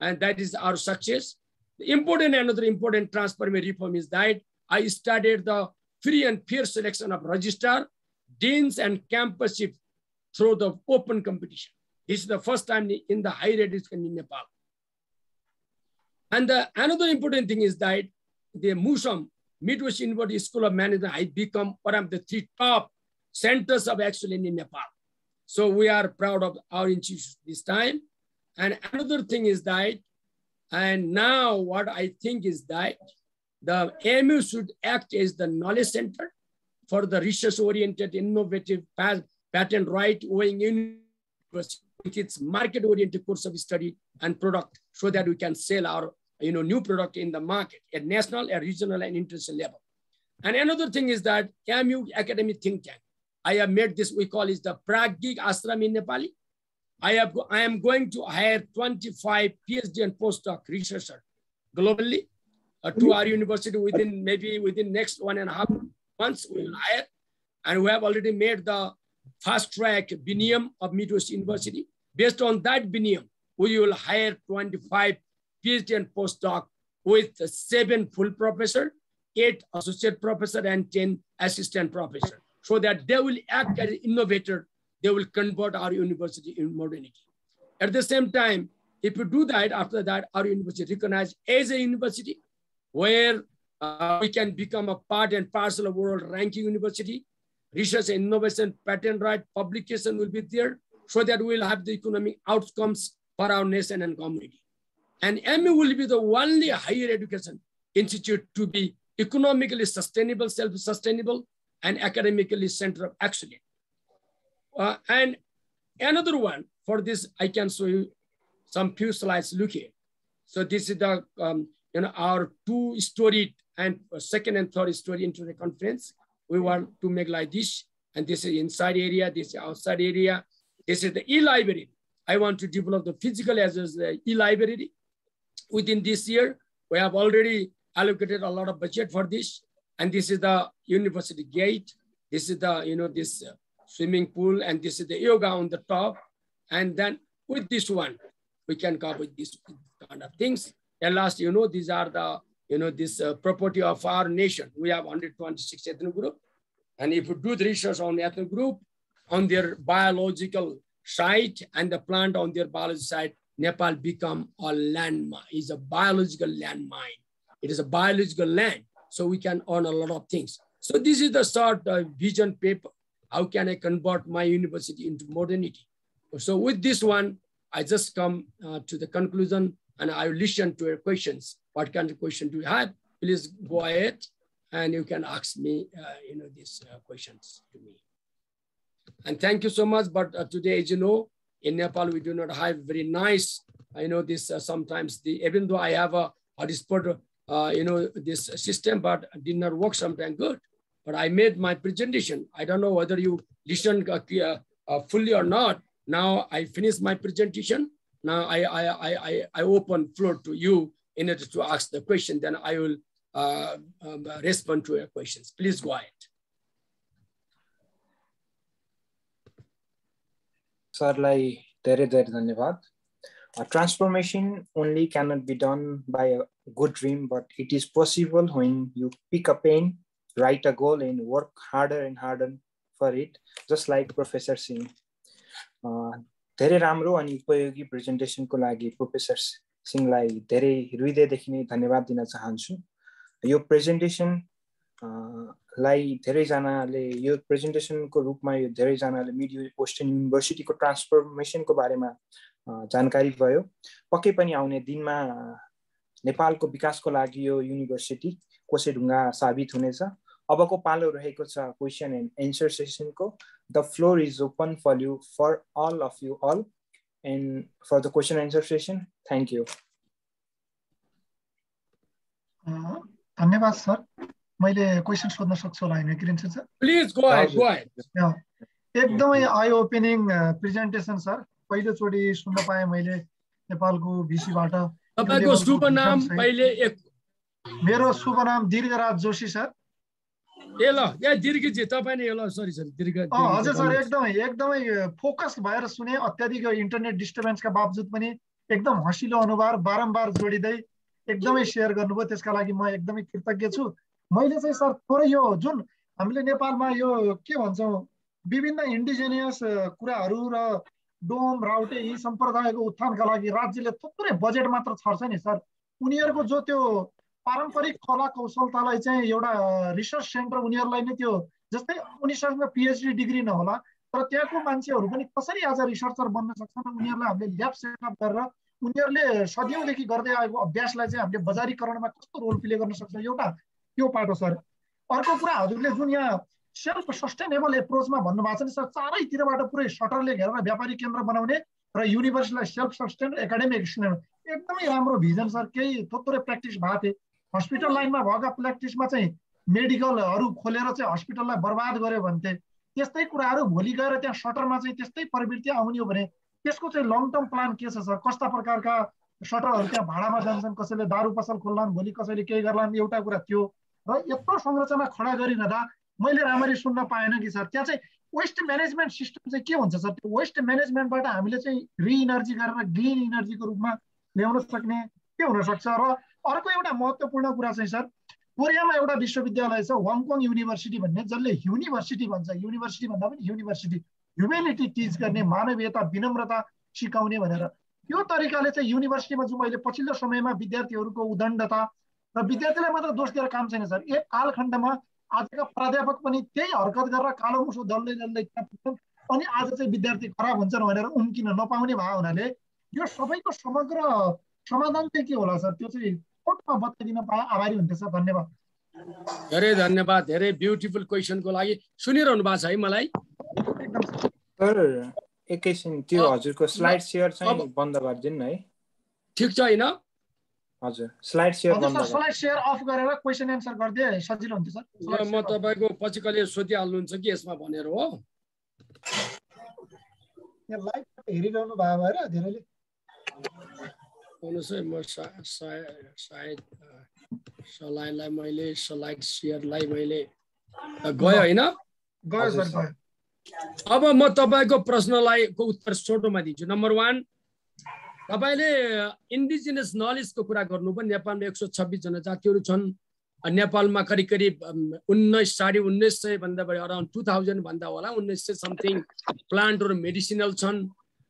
and that is our success. The important, another important transformative reform is that I started the free and fair selection of registrar, deans, and campus chiefs through the open competition. This is the first time in the higher education in Nepal. And the, another important thing is that the MUSOM, Midwest University School of Management, I become one of the three top centers of excellence in Nepal. So we are proud of our institution this time. And another thing is that, and now what I think is that the AMU should act as the knowledge center for the research-oriented, innovative patent right owing university with its market-oriented course of study and product so that we can sell our you know, new product in the market at national, at regional, and international level. And another thing is that AMU Academic Think Tank I have made this, we call it the Pragyig Ashram in Nepali. I, have, I am going to hire 25 PhD and postdoc researchers globally uh, to our university within maybe within next one and a half months we will hire. And we have already made the fast track binium of Midwest University. Based on that binium, we will hire 25 PhD and postdoc with seven full professor, eight associate professor, and 10 assistant professor so that they will act as innovator. They will convert our university in modernity. At the same time, if we do that, after that, our university recognized as a university where uh, we can become a part and parcel of world ranking university, research and innovation, patent right, publication will be there so that we'll have the economic outcomes for our nation and community. And MU will be the only higher education institute to be economically sustainable, self-sustainable, and academically center of excellence. Uh, and another one for this, I can show you some few slides. Look here. So this is the um, you know our two story and second and third story into the conference. We want to make like this, and this is inside area, this is outside area. This is the e-library. I want to develop the physical as well as the e-library. Within this year, we have already allocated a lot of budget for this. And this is the university gate. This is the, you know, this uh, swimming pool, and this is the yoga on the top. And then with this one, we can cover these kind of things. And last, you know, these are the, you know, this uh, property of our nation. We have 126 ethnic group. And if you do the research on ethnic group, on their biological site and the plant on their biological site, Nepal become a landmine, is a biological landmine. It is a biological land, so we can earn a lot of things. So this is the short uh, vision paper. How can I convert my university into modernity? So with this one, I just come uh, to the conclusion and I listen to your questions. What kind of question do you have? Please go ahead and you can ask me, uh, you know, these uh, questions to me. And thank you so much. But uh, today, as you know, in Nepal, we do not have very nice, I know this uh, sometimes, the even though I have a hotspot, uh, you know, this system, but did not work sometimes good. But I made my presentation. I don't know whether you listened uh, uh, fully or not. Now I finished my presentation. Now I, I, I, I open floor to you in order to ask the question. Then I will uh, um, respond to your questions. Please go ahead. सरलाई धेरै धेरै धन्यवाद transformation only cannot be done by a good dream, but it is possible when you pick a pen, write a goal, and work harder and harder for it, just like Professor Singh. धेरै राम्रो अनि उपयोगी प्रेजेन्टेसनको लागि professor सिंहलाई धेरै हृदयदेखि नै धन्यवाद दिन चाहन्छु यो प्रेजेन्टेसन लाई धेरैजनाले यो प्रेजेन्टेसनको रूपमा यो धेरैजनाले मिडियो वेस्टर्न युनिभर्सिटीको ट्रान्सफर्मेसनको बारेमा जानकारी भयो। पक्कै पनि आउने दिनमा नेपालको विकासको लागि यो युनिभर्सिटी कोसेढुङ्गा साबित हुनेछ। अबको पालो रहेको छ question and answer सेसनको the floor is open for you for all of you all and for the question answer session thank you धन्यवाद सर। मैले क्वेसन सोध्न सक्छु होला होइन Kiran sir? Please go ahead go ahead एकदमै I opening presentation sir पहिलोचोटि सुन्न पाएँ मैले नेपालको भिसीबाट। तपाईँको शुभ नाम पहिले एक मेरो शुभ नाम दीर्घराज जोशी सर। ए ल दीर्घजी तपाईँ नै ल सरी सरी दीर्घ हजुर सर एकदमै एकदमै फोकस भएर सुने अत्याधिक इन्टरनेट डिस्टर्बेन्सका बावजुद पनि एकदम हँसिलो अनुहार बारम्बार जोडिँदै एकदमै सेयर गर्नुभयो। त्यसका लागि म एकदमै कृतज्ञ छु। मैले चाहिँ सर थोरै यो जुन हामीले नेपालमा यो के भन्छौँ विभिन्न इन्डिजिनियस कुराहरू र डोम राउटे यी सम्प्रदायको उत्थानका लागि राज्यले थुप्रै बजेट मात्र छर्छ नि सर। उनीहरूको जो त्यो पारम्परिक कला कौशलतालाई चाहिँ एउटा रिसर्च सेन्टर उनीहरूलाई नै त्यो जस्तै उनीसँग पिएचडी डिग्री नहोला तर त्यहाँको मान्छेहरू पनि कसरी आज रिसर्चर बन्न सक्छन् उनीहरूलाई हामीले ल्याब सेटअप गरेर उनीहरूले सदियौँदेखि गर्दै आएको अभ्यासलाई चाहिँ हामीले बजारीकरणमा कस्तो रोल प्ले गर्न सक्छौँ एउटा त्यो पाटो सर। अर्को कुरा हजुरले जुन यहाँ सेल्फ सस्टेनेबल एप्रोचमा भन्नुभएको छ नि सर चारैतिरबाट पुरै सटरले घेरेर व्यापारी केन्द्र बनाउने र युनिभर्सिटीलाई सेल्फ सस्टेन एकाडेमिक एकदमै राम्रो भिजन सर केही थोत्रो प्र्याक्टिस भएको थिए। हस्पिटल लाइनमा भएका प्र्याक्टिसमा चाहिँ मेडिकलहरू खोलेर चाहिँ हस्पिटललाई बर्बाद गर्यो भन्थे। त्यस्तै कुराहरू भोलि गएर त्यहाँ सटरमा चाहिँ त्यस्तै प्रवृत्ति आउने हो भने त्यसको चाहिँ लङ टर्म प्लान के छ सर? कस्ता प्रकारका सटरहरू त्यहाँ भाडामा जान्छन् कसैले दारू पसल खोल्लान् भोलि कसैले केही गर्लान् एउटा कुरा त्यो र यत्रो संरचना खडा गरिरहँदा मैले राम्ररी सुन्न पाएन कि सर। त्यहाँ चाहिँ वेस्ट म्यानेजमेन्ट सिस्टम चाहिँ के हुन्छ सर? त्यो वेस्ट म्यानेजमेन्टबाट हामीले चाहिँ रिइनर्जी गरेर ग्रिन इनर्जीको रूपमा ल्याउन सक्ने के हुनसक्छ? र अर्को एउटा महत्त्वपूर्ण कुरा चाहिँ सर कोरियामा एउटा विश्वविद्यालय छ हङकङ युनिभर्सिटी भन्ने जसले युनिभर्सिटी भन्छ। युनिभर्सिटी भन्दा पनि युनिभर्सिटी ह्युमेनिटी टिच गर्ने मानवीयता विनम्रता सिकाउने भनेर। यो तरिकाले चाहिँ युनिभर्सिटीमा जो मैले पछिल्लो समयमा विद्यार्थीहरूको उदण्डता र विद्यार्थीलाई मात्र दोष दिएर काम छैन सर। एक कालखण्डमा आजका प्राध्यापक पनि त्यही हरकत गरेर कालो मुसो दल्दै दल्दै पुग्छन् अनि आज चाहिँ विद्यार्थी खराब हुन्छन् भनेर उम्किन नपाउने भयो हुनाले यो सबैको समग्र समाधान चाहिँ के होला सर? त्यो चाहिँ कोटमा बताइदिन पाए आभारी हुन्थ्यो सर। धन्यवाद। धेरै धन्यवाद। धेरै ब्युटिफुल क्वेसनको लागि सुनिरहनु भएको छ है मलाई? सर एकैछिन त्यो हजुरको स्लाइड सेयर चाहिँ बन्द गरिदिनु है। ठिक छ होइन? हजुर। स्लाइड सेयर हजुर बन्द सर स्लाइड सेयर अफ गरेर क्वेसन एन्सर गरिदिए सजिलो हुन्थ्यो सर। ल म तपाईँको पछि कहिले सोधिहाल्नुहुन्छ कि यसमा भनेर हो? यहाँ लाइभ हेरिरहनु भएको भएर धेरैले। आउनुहोस् है म सा- सा- सायद अ, सलाइलाई मैले सलाइड सेयरलाई मैले अ, गयो होइन? गयो हजुर सर। सर। गयो। अब म तपाईँको प्रश्नलाई को उत्तर छोटोमा दिन्छु। नम्बर वान तपाईँले इन्डिजिनियस नलेजको कुरा गर्नुभयो। नेपालमा एक सौ छब्बिस जनजातिहरू छन्। नेपालमा करिब करिब उन्नाइस साढे उन्नाइस सय भन्दा बढी अराउन्ड टु थाउजन्ड भन्दा होला उन्नाइस सय समथिङ प्लान्टहरू मेडिसिनल छन्।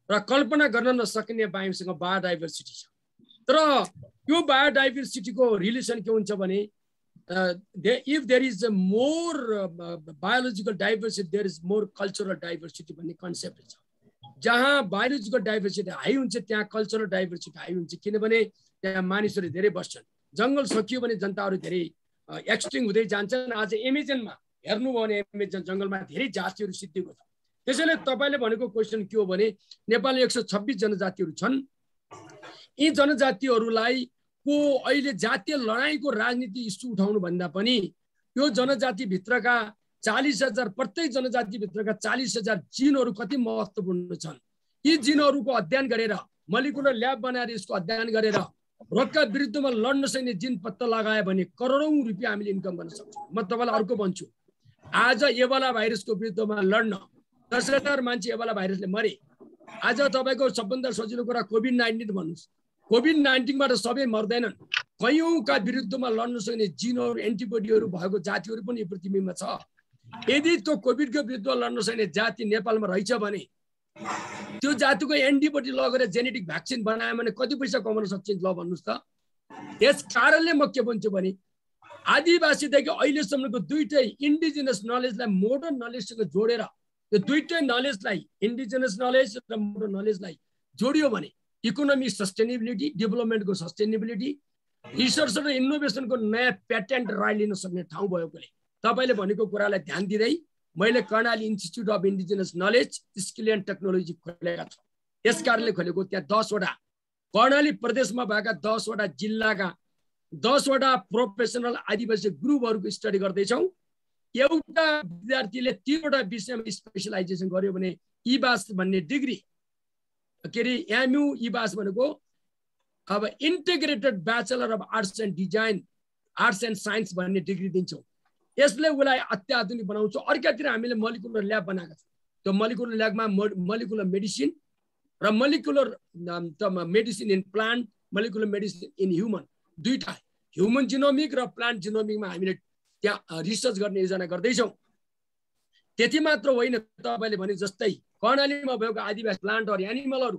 र कल्पना गर्न नसकिने बायोसँग बायोडाइभर्सिटी छ। तर यो बायोडाइभर्सिटीको रिलेसन के हुन्छ भने if there is a more biological diversity there is more cultural diversity भन्ने कन्सेप्ट छ। जहाँ बायोलोजिकल डाइभर्सिटी हाई हुन्छ त्यहाँ कल्चरल डाइभर्सिटी हाई हुन्छ। किनभने त्यहाँ मानिसहरू धेरै बस्छन्। जङ्गल सकियो भने जनताहरू धेरै एक्सटिङ हुँदै जान्छन्। आज एमेजनमा हेर्नुभयो भने एमेजन जङ्गलमा धेरै जातिहरू सिद्धिएको छ। त्यसैले तपाईँले भनेको क्वेसन के हो भने नेपालमा एक सय छब्बिस जनजातिहरू छन्। यी जनजातिहरूलाई को अहिले जातीय लडाइँको राजनीति इस्यु उठाउनु भन्दा पनि यो जनजातिभित्रका चालिस हजार प्रत्येक जनजातिभित्रका चालिस हजार जिनहरू कति महत्त्वपूर्ण छन्? यी जिनहरूको अध्ययन गरेर मलिकुलर ल्याब बनाएर यसको अध्ययन गरेर रोगका विरुद्धमा लड्न सक्ने जिन पत्ता लगायो भने करोडौँ रुपियाँ हामीले इन्कम गर्न सक्छौँ। म तपाईँलाई अर्को भन्छु आज एबोला भाइरसको विरुद्धमा लड्न दस हजार मान्छे एबोला भाइरसले मरे। आज तपाईँको सबभन्दा सजिलो कुरा कोभिड नाइन्टिन भन्नुहोस्। कोभिड नाइन्टिनबाट सबै मर्दैनन्। कैयौँका विरुद्धमा लड्न सक्ने जिनहरू एन्टिबोडीहरू भएको जातिहरू पनि यो पृथ्वीमा छ। यदि त्यो कोभिडको विरुद्ध लड्न सक्ने जाति नेपालमा रहेछ भने त्यो जातिको एन्टिबोडी लगेर जेनेटिक भ्याक्सिन बनायो भने कति पैसा कमाउन सक्छ ल भन्नुहोस् त। यस कारणले म के भन्छु भने आदिवासीदेखि अहिलेसम्मको दुइटै इन्डिजिनस नलेजलाई मोडर्न नलेजसँग जोडेर यो दुइटै नलेजलाई इन्डिजिनस नलेज र मोडर्न नलेजलाई जोडियो भने इकोनोमिक सस्टेनेबिलिटी डेभलपमेन्टको सस्टेनेबिलिटी रिसर्च र इनोभेसनको नयाँ प्याटेन्ट राय लिन सक्ने ठाउँ भएकोले तपाईँले भनेको कुरालाई ध्यान दिँदै मैले Karnali institute of indigenous knowledge skill and technology खोलेका छु। यस कारणले खोलेको त्यहाँ दसवटा कर्णाली प्रदेशमा भएका दसवटा जिल्लाका दसवटा प्रोफेसनल आदिवासी ग्रुपहरूको स्टडी गर्दैछौँ। एउटा विद्यार्थीले तिनवटा विषयमा स्पेसलाइजेसन गर्यो भने इबास भन्ने डिग्री के अरे एमयु इबास भनेको अब integrated bachelor of arts and design arts and science भन्ने डिग्री दिन्छौँ। यसले उसलाई अत्याधुनिक बनाउँछौँ। अर्कातिर हामीले मलिकुलर ल्याब बनाएका छौँ। त्यो मलिकुलर ल्याबमा मलिकुलर मेडिसिन र molecular medicine in plant molecular medicine in human. दुईवटा ह्युमन जिनोमिक र प्लान्ट जिनोमिकमा हामीले त्यहाँ रिसर्च गर्ने योजना गर्दैछौँ। त्यति मात्र होइन तपाईँले भने जस्तै कर्णालीमा भएको आदिवासी प्लान्टहरू एनिमलहरू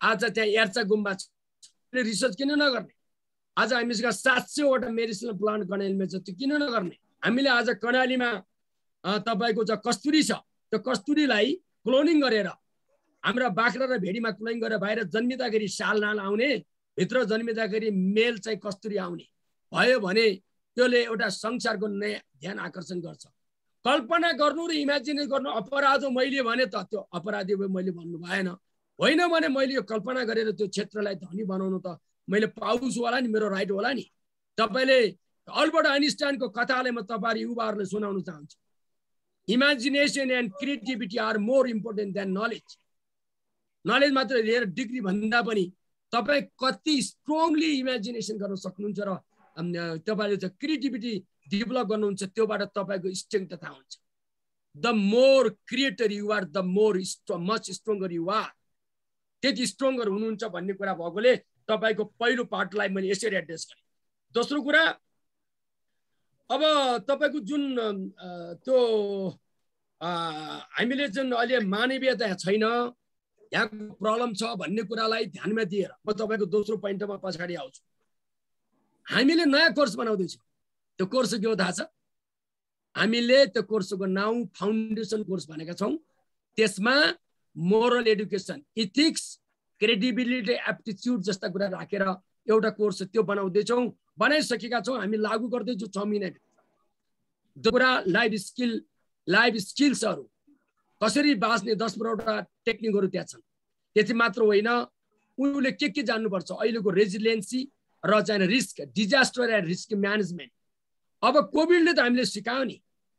आज त्यहाँ एर्चा गुम्बा छ। रिसर्च किन नगर्ने? आज हामीसँग सात सयवटा मेडिसिनल प्लान्ट कर्णालीमा छ त्यो किन नगर्ने? हामीले आज कर्णालीमा तपाईँको छ कस्तुरी छ त्यो कस्तुरीलाई क्लोनिङ गरेर हाम्रा बाख्रा र भेडीमा क्लोनिङ गरेर बाहिर जन्मिँदाखेरि साल नाल आउने भित्र जन्मिँदाखेरि मेल चाहिँ कस्तुरी आउने। भयो भने त्यसले एउटा संसारको नयाँ ध्यान आकर्षण गर्छ। कल्पना गर्नु र इमेजिन गर्नु अपराध हो मैले भने त त्यो अपराधी मैले भन्नु भएन। होइन भने मैले यो कल्पना गरेर त्यो क्षेत्रलाई धनी बनाउनु त मैले पाउँछु होला नि मेरो राइट होला नि। तपाईँले अल्बर्ट आइन्स्टाइनको कथालाई म तपाईँहरू युवाहरूलाई सुनाउन चाहन्छु। Imagination and creativity are more important than knowledge knowledge मात्र लिएर डिग्री भन्दा पनि तपाईँ कति स्ट्रङली इमेजिनेसन गर्न सक्नुहुन्छ र तपाईँले चाहिँ क्रिएटिभिटी डेभलप गर्नुहुन्छ त्योबाट तपाईँको स्ट्रेङ्थ थाहा हुन्छ। The more creator you are the more much stronger you are त्यति स्ट्रङ्गर हुनुहुन्छ भन्ने कुरा भएकोले तपाईँको पहिलो पार्टलाई मैले यसरी एड्रेस गरेँ। दोस्रो कुरा अब तपाईँको जुन त्यो हामीले जुन अहिले मानवीयता छैन यहाँको प्रब्लम छ भन्ने कुरालाई ध्यानमा दिएर म तपाईँको दोस्रो पोइन्टमा पछाडि आउँछु। हामीले नयाँ कोर्स बनाउँदैछौँ त्यो कोर्स के हो थाहा छ? हामीले त्यो कोर्सको नाउँ फाउन्डेसन कोर्स भनेका छौँ। त्यसमा moral education ethics credibility aptitude जस्ता कुरा राखेर एउटा कोर्स त्यो बनाउँदैछौँ बनाइसकेका छौँ हामी लागू गर्दैछौँ छ महिनाभित्र त्यो कुरा लाइफ स्किल लाइफ स्किल्सहरू कसरी बाँच्ने दस बाह्रवटा टेक्निकहरू त्यहाँ छन्। त्यति मात्र होइन उसले के के जान्नुपर्छ? अहिलेको रेजिलियन्सी र चाहिँ risk disaster and risk management अब कोभिडले त हामीले सिकायो नि।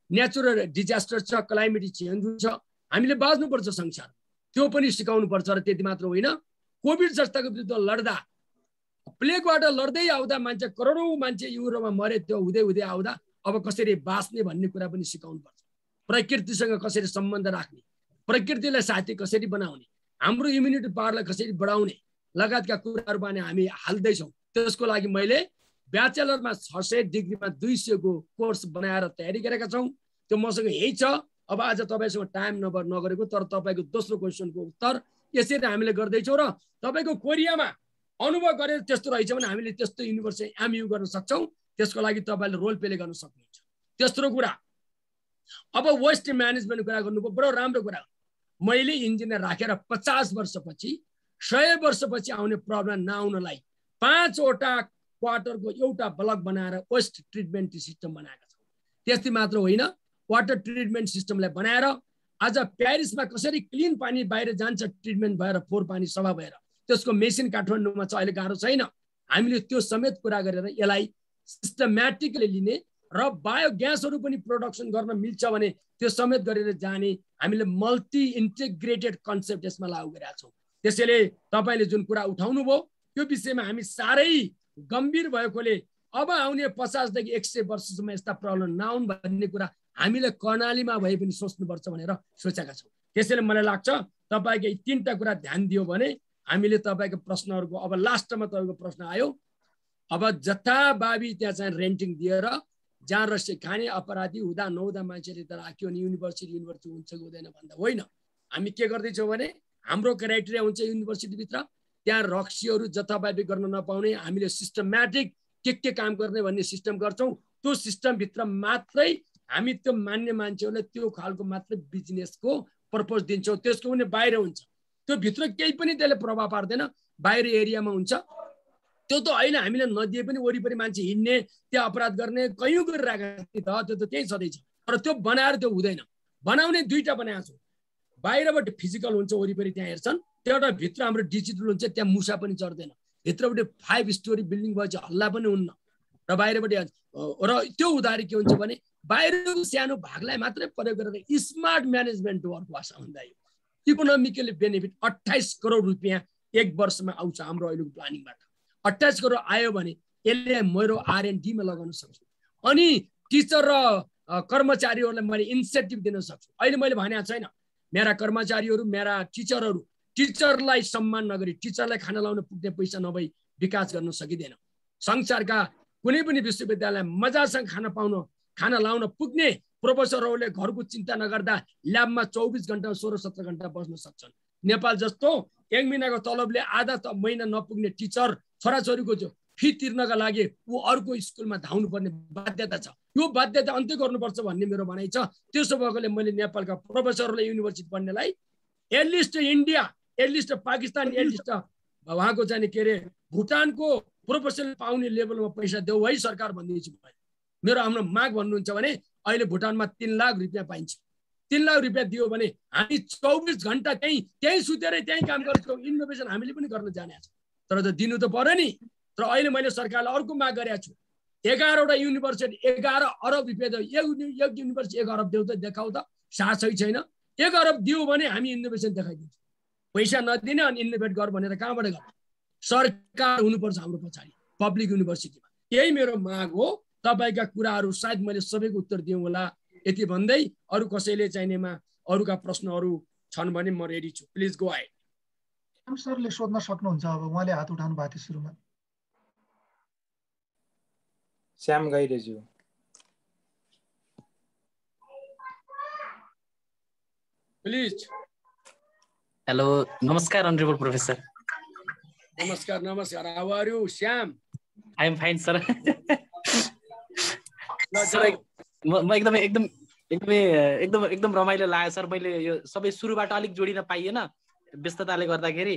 नेचुरल डिजास्टर छ क्लाइमेट चेन्ज हुन्छ हामीले बाँच्नुपर्छ संसार। त्यो पनि सिकाउनु पर्छ र त्यति मात्र होइन। कोभिड जस्ताको विरुद्ध लड्दा प्लेगबाट लड्दै आउँदा मान्छे करोडौँ मान्छे युरोपमा मरे त्यो हुँदै हुँदै आउँदा अब कसरी बाँच्ने भन्ने कुरा पनि सिकाउनु पर्छ प्रकृतिसँग कसरी सम्बन्ध राख्ने प्रकृतिलाई साथी कसरी बनाउने हाम्रो इम्युनिटी पावरलाई कसरी बढाउने लगायतका कुराहरू पनि हामी हाल्दैछौँ। त्यसको लागि मैले ब्याचलरमा छ सय डिग्रीमा दुई सयको कोर्स बनाएर तयारी गरेका छौँ। त्यो मसँग यही छ। अब आज तपाईँसँग टाइम नभएर नगरेको तर तपाईँको दोस्रो क्वेसनको उत्तर यसरी हामीले गर्दैछौँ र तपाईँको कोरियामा अनुभव गरेर त्यस्तो रहेछ भने हामीले त्यस्तो युनिभर्सिटी एमयु गर्न सक्छौँ। त्यसको लागि तपाईँले रोल प्ले गर्न सक्नुहुन्छ। तेस्रो कुरा। अब वेस्ट म्यानेजमेन्ट कुरा गर्नुको बडो राम्रो कुरा मैले इन्जिनियर राखेर पचास वर्षपछि सय वर्षपछि आउने प्रब्लम नआउनलाई पाँचवटा क्वार्टरको एउटा ब्लक बनाएर वेस्ट ट्रिटमेन्ट सिस्टम बनाएका छौँ। त्यस्तै मात्र होइन। वाटर ट्रिटमेन्ट सिस्टमलाई बनाएर आज प्यारिसमा कसरी क्लिन पानी बाहिर जान्छ ट्रिटमेन्ट भएर फोहोर पानी सभा भएर त्यसको मेसिन काठमाडौँमा छ अहिले गाह्रो छैन। हामीले त्यो समेत कुरा गरेर यसलाई सिस्टमेटिकली लिने र बायोग्यासहरू पनि प्रोडक्सन गर्न मिल्छ भने त्यो समेत गरेर जाने हामीले मल्टी इन्टिग्रेटेड कन्सेप्ट यसमा लागू गरेका छौँ। त्यसैले तपाईँले जुन कुरा उठाउनु भयो त्यो विषयमा हामी साह्रै गम्भीर भएकोले अब आउने पचासदेखि एक सय वर्षसम्म यस्ता प्रब्लम नआउन् भन्ने कुरा हामीले कर्णालीमा भए पनि सोच्नुपर्छ भनेर सोचेका छौँ। त्यसैले मलाई लाग्छ तपाईँको यी तिनवटा कुरा ध्यान दियो भने हामीले तपाईँको प्रश्नहरूको अब लास्टमा तपाईँको प्रश्न आयो। अब जथाभावी त्यहाँ चाहिँ रेन्टिङ दिएर जहाँ रसी खाने अपराधी हुँदा नहुँदा मान्छेले त राख्यो भने युनिभर्सिटी युनिभर्सिटी हुन्छ कि हुँदैन भन्दा होइन। हामी के गर्दैछौँ भने हाम्रो क्राइटेरिया हुन्छ युनिभर्सिटीभित्र त्यहाँ रक्सीहरू जथाभावी गर्न नपाउने हामीले सिस्टमेटिक के के काम गर्ने भन्ने सिस्टम गर्छौँ। त्यो सिस्टमभित्र मात्रै हामी त्यो मान्ने मान्छेहरूलाई त्यो खालको मात्रै बिजनेसको पर्पज दिन्छौँ। त्यसको पनि बाहिर हुन्छ। त्यो भित्र केही पनि त्यसले प्रभाव पार्दैन बाहिर एरियामा हुन्छ। त्यो त अहिले हामीले नदिए पनि वरिपरि मान्छे हिँड्ने त्यहाँ अपराध गर्ने कैयौँ गरिरहेका त त्यो त त्यही छँदैछ तर त्यो बनाएर त्यो हुँदैन। बनाउने दुईवटा बनाएको छौँ। बाहिरबाट फिजिकल हुन्छ वरिपरि त्यहाँ हेर्छन्। त्यहाँबाट भित्र हाम्रो डिजिटल हुन्छ त्यहाँ मुसा पनि चढ्दैन। भित्रपट्टि फाइभ स्टोरी बिल्डिङ भएपछि हल्ला पनि हुन्न। र बाहिरपट्टि र त्यो हुँदाखेरि के हुन्छ भने बाहिरको सानो भागलाई मात्रै प्रयोग गरेर स्मार्ट म्यानेजमेन्ट वर्क भाषा भन्दा इकोनोमिकली बेनिफिट अठाइस करोड रुपियाँ एक वर्षमा आउँछ हाम्रो अहिलेको प्लानिङबाट। अठाइस करोड आयो भने यसले मेरो आरएनडीमा लगाउन सक्छु। अनि टिचर र कर्मचारीहरूलाई मैले इन्सेन्टिभ दिन सक्छु। अहिले मैले भनेको छैन। मेरा कर्मचारीहरू मेरा टिचरहरू टिचरलाई सम्मान नगरी टिचरलाई खाना लाउन पुग्ने पैसा नभई विकास गर्न सकिँदैन। संसारका कुनै पनि विश्वविद्यालय मजासँग खाना पाउन खाना लाउन पुग्ने प्रोफेसरहरूले घरको चिन्ता नगर्दा ल्याबमा चौबिस घन्टा सोह्र सत्र घन्टा बस्न सक्छन्। नेपाल जस्तो एक महिनाको तलबले आधा त महिना नपुग्ने टिचर छोराछोरीको फी तिर्नका लागि ऊ अर्को स्कुलमा धाउनु पर्ने बाध्यता छ। यो बाध्यता अन्त्य गर्नुपर्छ भन्ने मेरो भनाइ छ। त्यसो भएकोले मैले नेपालका प्रोफेसरलाई युनिभर्सिटी पढ्नेलाई at least India at least Pakistan at least उहाँको चाहिँ के अरे भुटानको प्रोफेसनल पाउने लेभलमा पैसा देऊ है सरकार भनिदिन्छु मेरो हाम्रो माग भन्नुहुन्छ भने अहिले भुटानमा तिन लाख रुपियाँ पाइन्छ। तिन लाख रुपियाँ दियो भने हामी चौबिस घन्टा त्यहीँ त्यहीँ सुतेरै त्यहीँ काम गर्छौँ इनोभेसन हामीले पनि गर्न जाने छ। तर त दिनु त पऱ्यो नि। तर अहिले मैले सरकारलाई अर्को माग गरेको छु। एघारवटा युनिभर्सिटी एघार अरब रुपियाँ एक युनिभर्सिटी एक अरब देऊ त देखाउ त। साहसै छैन। एक अरब दियो भने हामी इनोभेसन देखाइदिन्छौँ। पैसा नदिने अनि इन्भेस्ट गर भनेर कहाँबाट गर सरकार हुनुपर्छ हाम्रो पछाडि पब्लिक युनिभर्सिटीमा। यही मेरो माग हो। तपाईँका कुराहरू सायद मैले सबैको उत्तर दिउँ होला। यति भन्दै अरू कसैले चाहिनेमा अरूका प्रश्नहरू छन् भने म रेडी छु। प्लिज गो आए सरले सोध्न सक्नुहुन्छ अब उहाँले हात उठाउनु भएको थियो सुरुमा। श्याम गैरेज्यू प्लिज हेलो नमस्कार अनरेबल प्रोफेसर नमस्कार नमस्कार। How are you Shyam I am fine sir sir म एकदमै एकदम एकदमै एकदम एकदम रमाइलो लाग्यो सर। मैले यो सबै सुरुबाट अलिक जोडिन पाइएन। व्यस्तताले गर्दाखेरि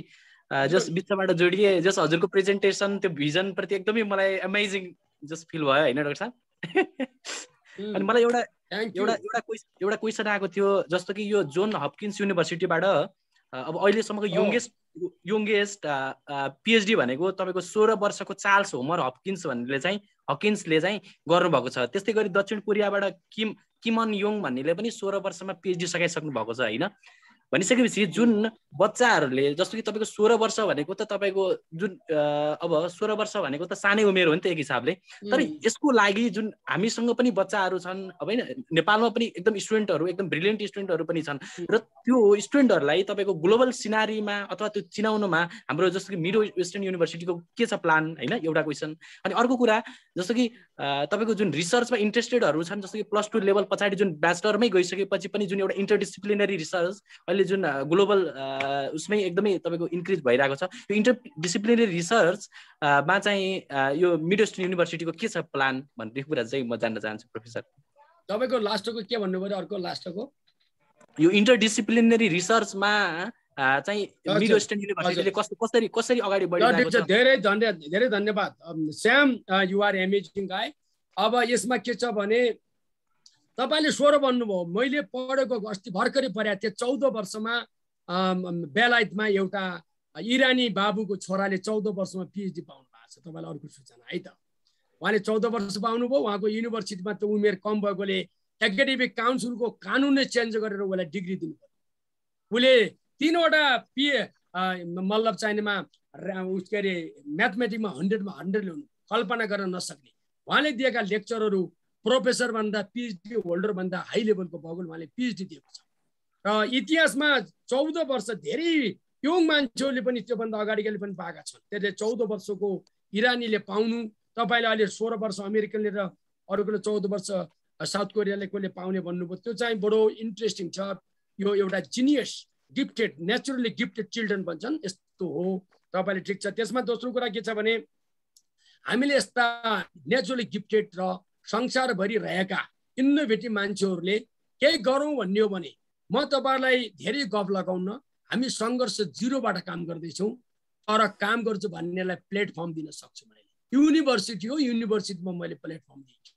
जस बिचबाट जोडिए जस हजुरको प्रेजेन्टेसन त्यो भिजन प्रति एकदमै मलाई एमेजिङ जस फिल भयो होइन डाक्टर साहब? अनि मलाई एउटा एउटा एउटा एउटा क्वेसन आएको थियो जस्तो कि यो जोन हपकिन्स युनिभर्सिटीबाट अब अहिलेसम्मको. यङ्गेस्ट यङ्गेस्ट पिएचडी भनेको तपाईँको सोह्र वर्षको चार्ल्स होमर हपकिन्स भन्नेले चाहिँ हकिन्सले चाहिँ गर्नुभएको छ। त्यस्तै गरी दक्षिण कोरियाबाट किम किमन योङ भन्नेले पनि सोह्र वर्षमा पिएचडी सकाइसक्नु भएको छ होइन? भनिसकेपछि जुन बच्चाहरूले जस्तो कि तपाईँको सोह्र वर्ष भनेको त तपाईँको जुन अब सोह्र वर्ष भनेको त सानै उमेर हो नि त एक हिसाबले। तर यसको लागि जुन हामीसँग पनि बच्चाहरू छन् अब होइन नेपालमा पनि एकदम स्टुडेन्टहरू एकदम ब्रिलियन्ट स्टुडेन्टहरू पनि छन्। र त्यो स्टुडेन्टहरूलाई तपाईँको ग्लोबल सिनारीमा अथवा त्यो चिनाउनुमा हाम्रो जस्तो कि मिडो वेस्टर्न युनिभर्सिटीको के छ प्लान होइन एउटा क्वेसन। अनि अर्को कुरा जस्तो कि तपाईँको जुन रिसर्चमा इन्ट्रेस्टेडहरू छन् जस्तो कि प्लस टू लेभल पछाडि जुन ब्याचलरमै गइसकेपछि पनि जुन एउटा इन्टरडिसिप्लिनरी रिसर्च अहिले जुन ग्लोबल उसमै एकदमै तपाईँको इन्क्रिज भइरहेको छ। यो इन्टरडिसिप्लिनरी रिसर्च मा चाहिँ यो मिड वेस्टर्न युनिभर्सिटीको के छ प्लान भन्ने कुरा चाहिँ म जान्न चाहन्छु प्रोफेसर। तपाईँको लास्टको के भन्नु पर्यो अर्को लास्टको? यो इन्टरडिसिप्लिनरी रिसर्चमा चाहिँ हजुर, मिड वेस्टर्न युनिभर्सिटीले कस्तो कसरी कसरी अगाडि बढिरहेको छ? धेरै धन्यवाद धेरै धन्यवाद। स्याम युआर एमेजिङ गाई अब यसमा के छ भने तपाईँले स्वर भन्नुभयो मैले पढेको अस्ति भर्खरै पढाएको थिएँ। चौध वर्षमा बेलायतमा एउटा इरानी बाबुको छोराले चौध वर्षमा पिएचडी पाउनु भएको छ। तपाईँलाई अर्को सूचना है त। उहाँले चौध वर्ष पाउनुभयो। उहाँको युनिभर्सिटीमा त उमेर कम भएकोले एकाडेमिक काउन्सिलको कानुनले चेन्ज गरेर उसलाई डिग्री दिनु पर्यो उसले तिनवटा पिए मतलब चाहिनेमा के अरे म्याथमेटिकमा हन्ड्रेडमा हन्ड्रेड ल्याउनु कल्पना गर्न नसक्ने। उहाँले दिएका लेक्चरहरू प्रोफेसर भन्दा पिएचडी होल्डर भन्दा हाई लेभलको भएकोले उहाँले पिएचडी दिएको छ। र इतिहासमा चौध वर्ष धेरै यङ मान्छेहरूले पनि त्योभन्दा अगाडिकाले पनि पाएका छन्। त्यसले चौध वर्षको इरानीले पाउनु तपाईँले अहिले सोह्र वर्ष अमेरिकनले र अरूकोले चौध वर्ष साउथ कोरियाले कसले पाउने भन्नुभयो त्यो चाहिँ बडो इन्ट्रेस्टिङ छ। यो एउटा genius gifted naturally gifted children भन्छन् यस्तो हो। तपाईँले ठिक छ। त्यसमा दोस्रो कुरा के छ भने हामीले यस्ता नेचुरली गिफ्टेड र संसारभरि रहेका इनोभेटिभ मान्छेहरूले केही गरौँ भन्ने हो भने म तपाईँहरूलाई धेरै गफ लगाउन हामी सङ्घर्ष जिरोबाट काम गर्दैछौँ तर काम गर्छु भन्नेलाई प्लेटफर्म दिन सक्छु मैले। युनिभर्सिटी हो युनिभर्सिटीमा मैले प्लेटफर्म दिन्छु।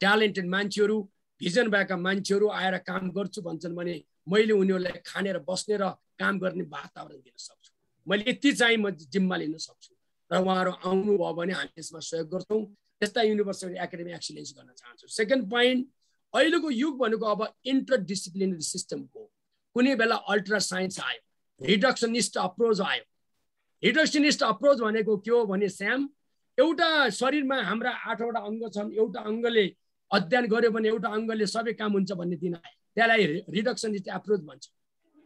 ट्यालेन्टेड मान्छेहरू भिजन भएका मान्छेहरू आएर काम गर्छु भन्छन् भने मैले उनीहरूलाई खानेर बस्ने र काम गर्ने वातावरण दिन सक्छु। मैले यति चाहिँ म जिम्मा लिन सक्छु। र उहाँहरू आउनुभयो भने हामी यसमा सहयोग गर्छौँ। यस्ता युनिभर्सिटी एकाडेमी एक्सिलेन्स गर्न चाहन्छु। सेकेन्ड पोइन्ट अहिलेको युग भनेको अब इन्टरडिसिप्लिनरी सिस्टमको कुनै बेला अल्ट्रा साइन्स आयो रिडक्सनिस्ट अप्रोच आयो। रिडक्सनिस्ट अप्रोच भनेको के हो भने स्याम एउटा शरीरमा हाम्रा आठवटा अङ्ग छन् एउटा अङ्गले अध्ययन गर्यो भने एउटा अङ्गले सबै काम हुन्छ भन्ने दिन आयो। त्यसलाई रिडक्सनिस्ट एप्रोच भन्छ।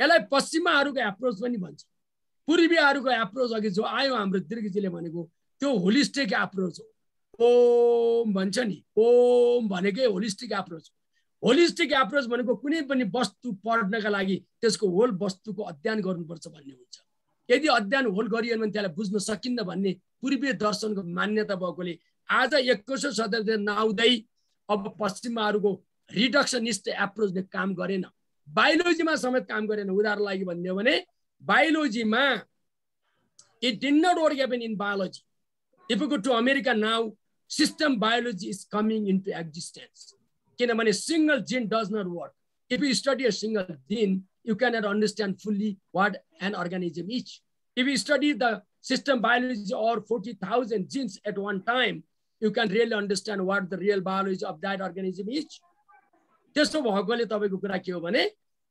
यसलाई पश्चिमाहरूको एप्रोच पनि भन्छ। पूर्वीहरूको एप्रोच अघि जो आयो हाम्रो दीर्घजीले भनेको त्यो होलिस्टिक एप्रोच हो। ओम भन्छ नि ओम भनेकै होलिस्टिक एप्रोच होलिस्टिक एप्रोच भनेको कुनै पनि वस्तु पढ्नका लागि त्यसको होल वस्तुको अध्ययन गर्नुपर्छ भन्ने हुन्छ। यदि अध्ययन होल गरिएन भने त्यसलाई बुझ्न सकिन्न भन्ने पूर्वीय दर्शनको मान्यता भएकोले आज एक्काइसौँ शताब्दी नआउँदै अब पश्चिमाहरूको रिडक्सनिस्ट एप्रोचले काम गरेन। बायोलोजीमा समेत काम गरेन उदाहरण लागि भन्ने हो भने बायोलोजीमा it did not work even in biology if go to America now system biology is coming into existence किनभने single gene does not work if you study a single gene you cannot understand fully what an organism is. If you study the system biology or 40,000 genes at one time, you can really understand what the real biology of that organism is. त्यस्तो भएकोले तपाईँको कुरा के हो भने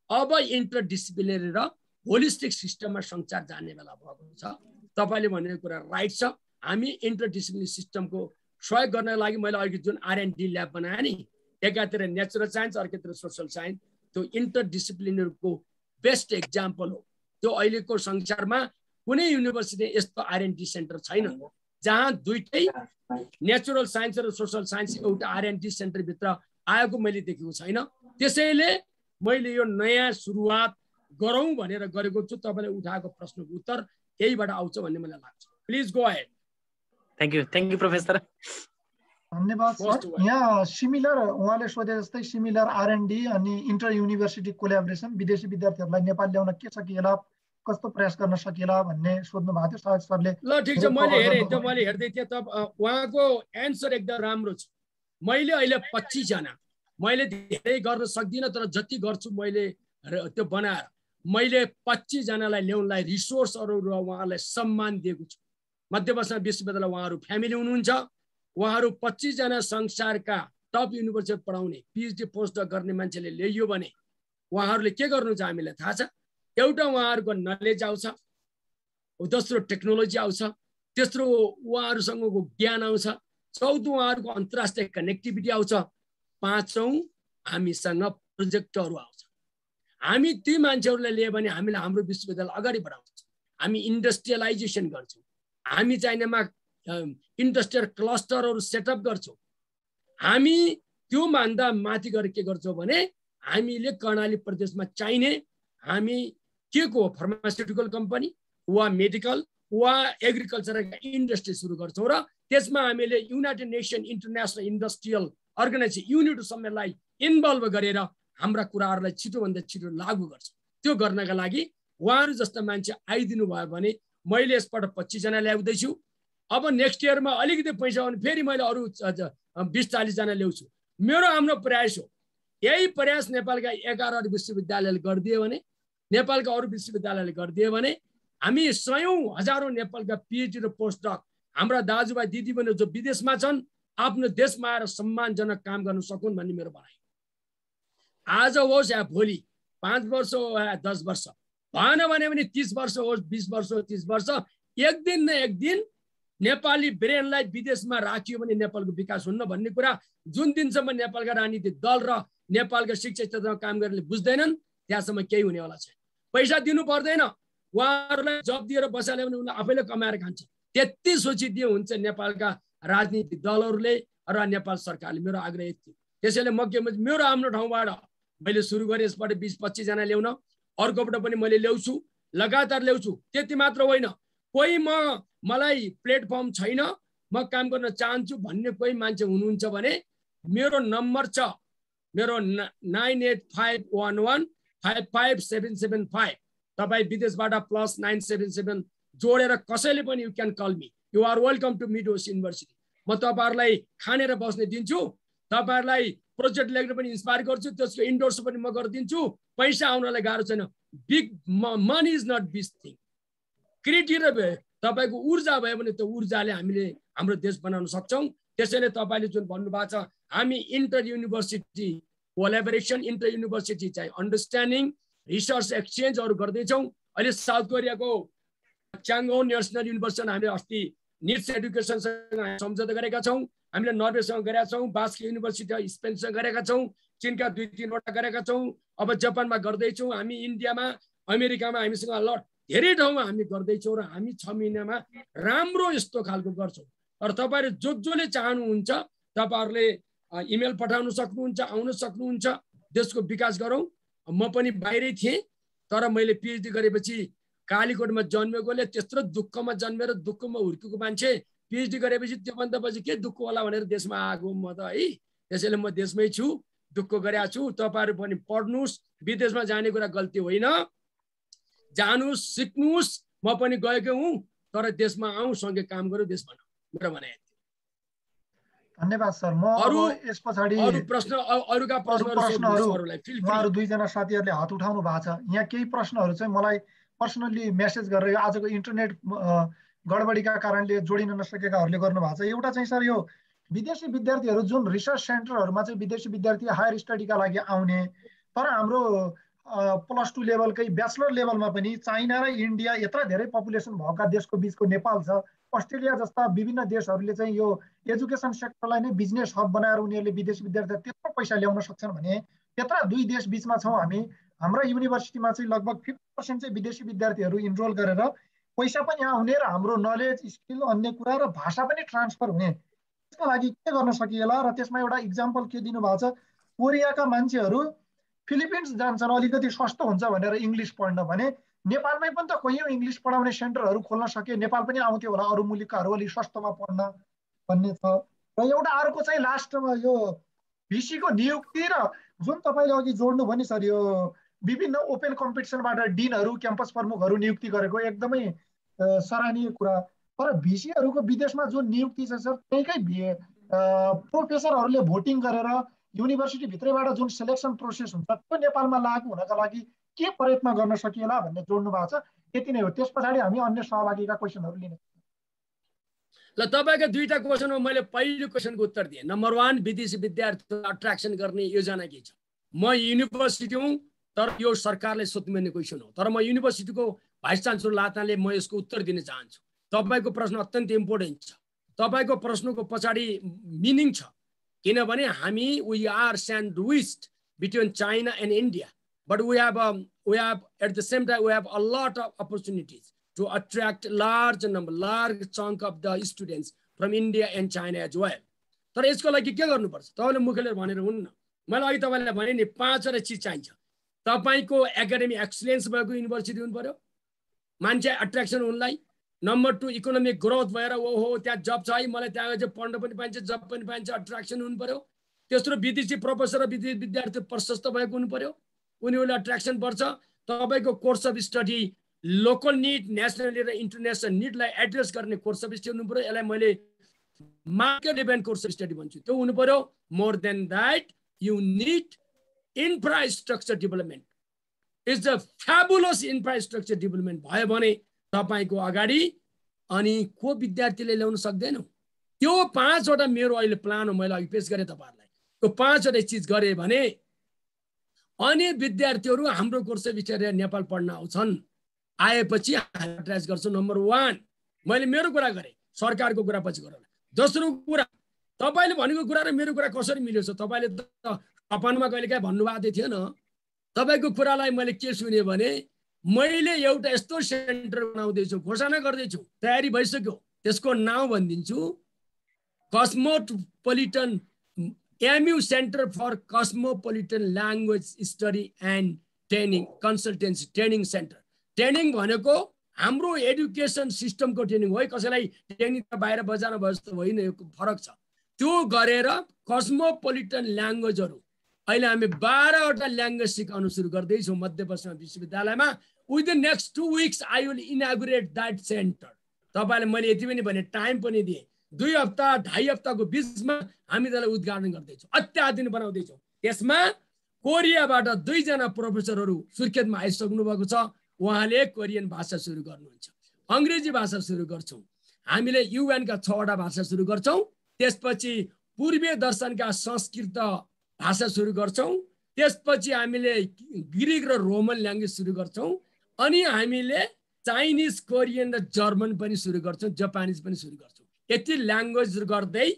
अब interdisciplinary र holistic सिस्टममा संसार जाने बेला भएको छ तपाईँले भनेको कुरा राइट छ हामी इन्टरडिसिप्लिनरी सिस्टमको सहयोग गर्नको लागि मैले अघि जुन आरएनडी ल्याब बनाएँ नि एकातिर नेचुरल साइन्स अर्कोतिर सोसल साइन्स त्यो इन्टरडिसिप्लिनरको बेस्ट एक्जाम्पल हो त्यो अहिलेको संसारमा कुनै युनिभर्सिटी यस्तो आरएनडी सेन्टर छैन जहाँ दुइटै नेचुरल साइन्स र सोसल साइन्स एउटा आरएनडी सेन्टरभित्र आएको मैले देखेको छैन त्यसैले मैले यो नयाँ सुरुवात गरौँ भनेर गरेको छु तपाईँले उठाएको प्रश्नको उत्तर त्यहीबाट आउँछ भन्ने मलाई लाग्छ please go ahead thank you thank you professor धन्यवाद सर. यहाँ सिमिलर उहाँले सोधे जस्तै सिमिलर आरएनडी अनि इन्टर युनिभर्सिटी कोलाबोरेसन विदेशी विद्यार्थीहरूलाई नेपाल ल्याउन के सकिएला कस्तो प्रयास गर्न सकिएला भन्ने सोध्नु भएको थियो। सायद सरले ल ठिक छ मैले हेरेँ। त्यो मैले हेर्दै थिएँ त उहाँको एन्सर एकदम राम्रो छ। मैले अहिले पच्चिसजना। मैले धेरै गर्न सक्दिनँ तर जति गर्छु मैले त्यो बनाएर। मैले पच्चिसजनालाई ल्याउनलाई रिसोर्सहरू र उहाँहरूलाई सम्मान दिएको छु। मध्यपश्चिम विश्वविद्यालय उहाँहरू फ्यामिली हुनुहुन्छ। उहाँहरू पच्चिसजना संसारका टप युनिभर्सिटी पढाउने पिएचडी पोस्ट गर्ने मान्छेले ल्याइयो भने उहाँहरूले के गर्नुहुन्छ हामीलाई थाहा छ? एउटा उहाँहरूको नलेज आउँछ दोस्रो टेक्नोलोजी आउँछ तेस्रो उहाँहरूसँगको ज्ञान आउँछ चौथो उहाँहरूको अन्तर्राष्ट्रिय कनेक्टिभिटी आउँछ पाँचौँ हामीसँग प्रोजेक्टहरू आउँछ। हामी ती मान्छेहरूलाई लियो भने हामीले हाम्रो विश्वविद्यालय अगाडि बढाउँछौँ। हामी इन्डस्ट्रियलाइजेसन गर्छौँ। हामी चाहिनेमा इन्डस्ट्रियल क्लस्टरहरू सेटअप गर्छौँ। हामी त्योभन्दा माथि गएर के गर्छौँ भने हामीले कर्णाली प्रदेशमा चाहिने हामी के को फार्मास्युटिकल कम्पनी वा मेडिकल वा एग्रिकल्चरका इन्डस्ट्री सुरु गर्छौँ र त्यसमा हामीले united nation international industrial organisation unit involve गरेर हाम्रा कुराहरूलाई छिटोभन्दा छिटो लागू गर्छौँ। त्यो गर्नका लागि उहाँहरू जस्ता मान्छे आइदिनु भयो भने मैले यसपल्ट पच्चिसजना ल्याउँदैछु। अब नेक्स्ट इयरमा अलिकति पैसा भने फेरि मैले अरू बिस चालिसजना ल्याउँछु। मेरो हाम्रो प्रयास हो। यही प्रयास नेपालका एघार विश्वविद्यालयले गरिदियो भने नेपालका अरू विश्वविद्यालयले गरिदियो भने हामी सयौँ हजारौँ नेपालका पिएचडी र पोस्टडक हाम्रा दाजुभाइ दिदीबहिनी जो विदेशमा छन् आफ्नो देशमा आएर सम्मानजनक काम गर्न सकुन् भन्ने मेरो भनाइ आज होस् या भोलि पाँच वर्ष हो या दस वर्ष भएन भने पनि तिस वर्ष होस् बिस वर्ष हो तिस वर्ष एक दिन न एक दिन नेपाली ब्रेनलाई विदेशमा राखियो भने नेपालको विकास हुन्न भन्ने कुरा जुन दिनसम्म नेपालका राजनीतिक दल र नेपालका शिक्षा क्षेत्रमा काम गरेर बुझ्दैनन् त्यहाँसम्म केही हुनेवाला छैन। पैसा दिनु पर्दैन। उहाँहरूलाई जब दिएर बसाल्यो भने उनीहरूले आफैले कमाएर खान्छ। त्यति सोचिदियो हुन्छ नेपालका राजनीतिक दलहरूले र नेपाल सरकारले। मेरो आग्रह यति त्यसैले म के मेरो आफ्नो ठाउँबाट मैले सुरु गरेँ यसबाट बिस पच्चिसजना ल्याउन। अर्कोबाट पनि मैले ल्याउँछु लगातार ल्याउँछु त्यति मात्र होइन। कोही म मलाई प्लेटफर्म छैन म काम गर्न चाहन्छु भन्ने कोही मान्छे हुनुहुन्छ भने मेरो नम्बर छ। मेरो nine eight five one one five five seven seven five. तपाईँ विदेशबाट प्लस नाइन सेभेन सेभेन जोडेर कसैले पनि you can call me. You are welcome to मिडोस university. म तपाईँहरूलाई खानेर बस्ने दिन्छु। तपाईँहरूलाई प्रोजेक्ट लेख्न पनि इन्सपायर गर्छु त्यसको इन्डोर्स पनि म गरिदिन्छु। पैसा आउनलाई गाह्रो छैन। Big money is not big thing creative तपाईँको ऊर्जा भयो भने त्यो ऊर्जाले हामीले हाम्रो देश बनाउन सक्छौँ। त्यसैले तपाईँले जुन भन्नुभएको छ हामी inter university collaboration inter university चाहिँ अन्डरस्ट्यान्डिङ रिसर्च एक्सचेन्जहरू गर्दैछौँ। अहिले साउथ कोरियाको च्याङ्गो नेसनल युनिभर्सिटी हामीले अस्ति निट्स एडुकेसनसँग सम्झौता गरेका छौँ। हामीले नर्वेसँग गरेका छौँ बास्क युनिभर्सिटी स्पेनसँग गरेका छौँ चिनका दुई तिनवटा गरेका छौँ। अब जापानमा गर्दैछौँ हामी इन्डियामा अमेरिकामा हामीसँग ल धेरै ठाउँमा हामी गर्दैछौँ र हामी छ महिनामा राम्रो यस्तो खालको गर्छौँ। तर तपाईँहरू जो जसले चाहनुहुन्छ तपाईँहरूले इमेल पठाउन सक्नुहुन्छ आउन सक्नुहुन्छ देशको विकास गरौँ। म पनि बाहिरै थिएँ तर मैले पिएचडी गरेपछि कालीकोटमा जन्मेकोले त्यत्रो दुःखमा जन्मेर दुःखमा हुर्केको मान्छे पिएचडी गरेपछि त्योभन्दा पछि के दुःख होला भनेर देशमा आएको म त है त्यसैले म देशमै छु दुःख गरेका छु। तपाईँहरू पनि पढ्नुहोस् विदेशमा जाने कुरा गल्ती होइन। जानुहोस् सिक्नुहोस् म पनि गएको हुँ तर देशमा आउँ सँगै काम गरौँ देश बनाऊ। मेरो भनाइ धन्यवाद सर। म अरू यस पछाडि प्रश्न अरूका प्रश्नहरू उहाँहरू दुईजना साथीहरूले हात उठाउनु भएको छ। यहाँ केही प्रश्नहरू चाहिँ मलाई पर्सनल्ली मेसेज गरेर आजको इन्टरनेट गडबडीका कारणले जोडिन नसकेकाहरूले गर्नुभएको छ। एउटा चाहिँ सर यो विदेशी विद्यार्थीहरू जुन रिसर्च सेन्टरहरूमा चाहिँ विदेशी विद्यार्थी हायर स्टडीका लागि आउने तर हाम्रो प्लस टू लेभलकै ब्याचलर लेभलमा पनि चाइना र इन्डिया यत्र धेरै पपुलेसन भएका देशको बिचको नेपाल छ अस्ट्रेलिया जस्ता विभिन्न देशहरूले चाहिँ यो एजुकेसन सेक्टरलाई नै बिजनेस हब बनाएर उनीहरूले विदेशी विद्यार्थी त्यत्रो पैसा ल्याउन सक्छन् भने त्यत्र दुई देश बिचमा छौँ हामी हाम्रो युनिभर्सिटीमा चाहिँ लगभग फिफ्टी पर्सेन्ट चाहिँ विदेशी विद्यार्थीहरू इनरोल गरेर पैसा पनि आउने र हाम्रो नलेज स्किल अन्य कुरा र भाषा पनि ट्रान्सफर हुने। त्यसको लागि के गर्न सकिएला र त्यसमा एउटा इक्जाम्पल के दिनुभएको छ कोरियाका मान्छेहरू फिलिपिन्स जान्छन् अलिकति सस्तो हुन्छ भनेर इङ्ग्लिस पढ्न भने नेपालमै पनि त कैयौँ इङ्ग्लिस पढाउने सेन्टरहरू खोल्न सके नेपाल पनि आउँथ्यो होला अरू मुलुकहरू अलिक सस्तोमा पढ्न भन्ने छ। र एउटा अर्को चाहिँ लास्टमा यो भिसीको नियुक्ति र जुन तपाईँले अघि जोड्नु भयो नि सर यो विभिन्न ओपन कम्पिटिसनबाट डिनहरू क्याम्पस प्रमुखहरू नियुक्ति गरेको एकदमै सराहनीय कुरा तर भिसीहरूको विदेशमा जुन नियुक्ति छ सर त्यहीँकै प्रोफेसरहरूले भोटिङ गरेर युनिभर्सिटी भित्रैबाट जुन सेलेक्सन प्रोसेस हुन्छ त्यो नेपालमा लागू हुनका लागि के प्रयत्न गर्न सकिएला भन्ने जोड्नु भएको छ। यति नै हो। त्यस पछाडि हामी अन्य सहभागीका क्वेसनहरू लिने ल तपाईँको दुईवटा क्वेसनमा मैले पहिलो क्वेसनको उत्तर दिएँ। नम्बर वान विदेशी विद्यार्थी एट्र्याक्सन गर्ने योजना के छ? म युनिभर्सिटी हुँ तर यो सरकारले सोध्नुपर्ने क्वेसन हो। तर म युनिभर्सिटीको भाइस चान्सलर लाताले म यसको उत्तर दिन चाहन्छु। तपाईँको प्रश्न अत्यन्त इम्पोर्टेन्ट छ। तपाईँको प्रश्नको पछाडि मिनिङ छ। किनभने हामी we are sandwiched between China and India but we have we have at the same time we have a lot of opportunities to attract large number large chunk of the students from India and China as well तर यसको लागि के गर्नुपर्छ? तपाईँले मुखले भनेर हुन्न। मैले अघि तपाईँलाई भने नि पाँचवटा चिज चाहिन्छ। तपाईँको एकाडेमिक एक्सलेन्स भएको युनिभर्सिटी हुनु पऱ्यो मान्छे एट्र्याक्सन हुनलाई। नम्बर टू इकोनोमिक ग्रोथ भएर ओहो त्यहाँ जब छ है मलाई त्यहाँ चाहिँ पढ्न पनि पाइन्छ जब पनि पाइन्छ अट्र्याक्सन हुनु पऱ्यो तेस्रो विदेशी प्रोफेसर र विदेशी विद्यार्थी प्रशस्त भएको हुनु पऱ्यो उनीहरूले अट्र्याक्सन पर्छ तपाईँको course of study local need nationally र इन्टरनेसनल निडलाई एड्रेस गर्ने कोर्स अफ स्टडी हुनु पऱ्यो यसलाई मैले market event course of study भन्छु। त्यो हुनु पऱ्यो more than that you need infrastructure development is the fabulous infrastructure development भयो भने तपाईँको अगाडि अनि को विद्यार्थीले ल्याउन सक्दैन? त्यो पाँचवटा मेरो अहिले प्लान हो मैले अघि पेस गरेँ तपाईँहरूलाई। त्यो पाँचवटा चिज गरेँ भने अनि विद्यार्थीहरू हाम्रो कोर्स विचार नेपाल पढ्न आउँछन्। आएपछि ट्राइज गर्छु। नम्बर वान मैले मेरो कुरा गरेँ। सरकारको कुरा पछि गरौँ दोस्रो कुरा तपाईँले भनेको कुरा र मेरो कुरा कसरी मिल्यो छ? तपाईँले त कपानमा कहिले काहीँ भन्नुभएको थिएन। तपाईँको कुरालाई मैले के सुने भने मैले एउटा यस्तो सेन्टर बनाउँदैछु घोषणा गर्दैछु तयारी भइसक्यो त्यसको नाउँ भनिदिन्छु। Cosmopolitan MU centre for cosmopolitan language study and training consultancy training centre training भनेको हाम्रो एडुकेसन सिस्टमको ट्रेनिङ हो। कसैलाई ट्रेनिङ बाहिर बजारमा भयो जस्तो होइन यो फरक छ। त्यो गरेर कस्मोपोलिटन ल्याङ्ग्वेजहरू अहिले हामी बाह्रवटा ल्याङ्ग्वेज सिकाउनु सुरु गर्दैछौँ मध्यपश्चिमा विश्वविद्यालयमा. Within next two weeks I will inaugurate that centre तपाईँलाई मैले यति पनि भने टाइम पनि दिएँ। दुई हप्ता ढाई हप्ताको बिचमा हामी त्यसलाई उद्घाटन गर्दैछौँ। अत्याधुनिक बनाउँदैछौँ। त्यसमा कोरियाबाट दुईजना प्रोफेसरहरू सुर्खेतमा आइसक्नु भएको छ। उहाँले कोरियन भाषा सुरु गर्नुहुन्छ। अङ्ग्रेजी भाषा सुरु गर्छौँ। हामीले युएनका छवटा भाषा सुरु गर्छौँ। त्यसपछि पूर्वीय दर्शनका संस्कृत भाषा सुरु गर्छौँ। त्यसपछि हामीले ग्रिक र रोमन ल्याङ्ग्वेज सुरु गर्छौँ अनि हामीले चाइनिज कोरियन र जर्मन पनि सुरु गर्छौँ जापानिज पनि सुरु गर्छौँ। यति ल्याङ्ग्वेज गर्दै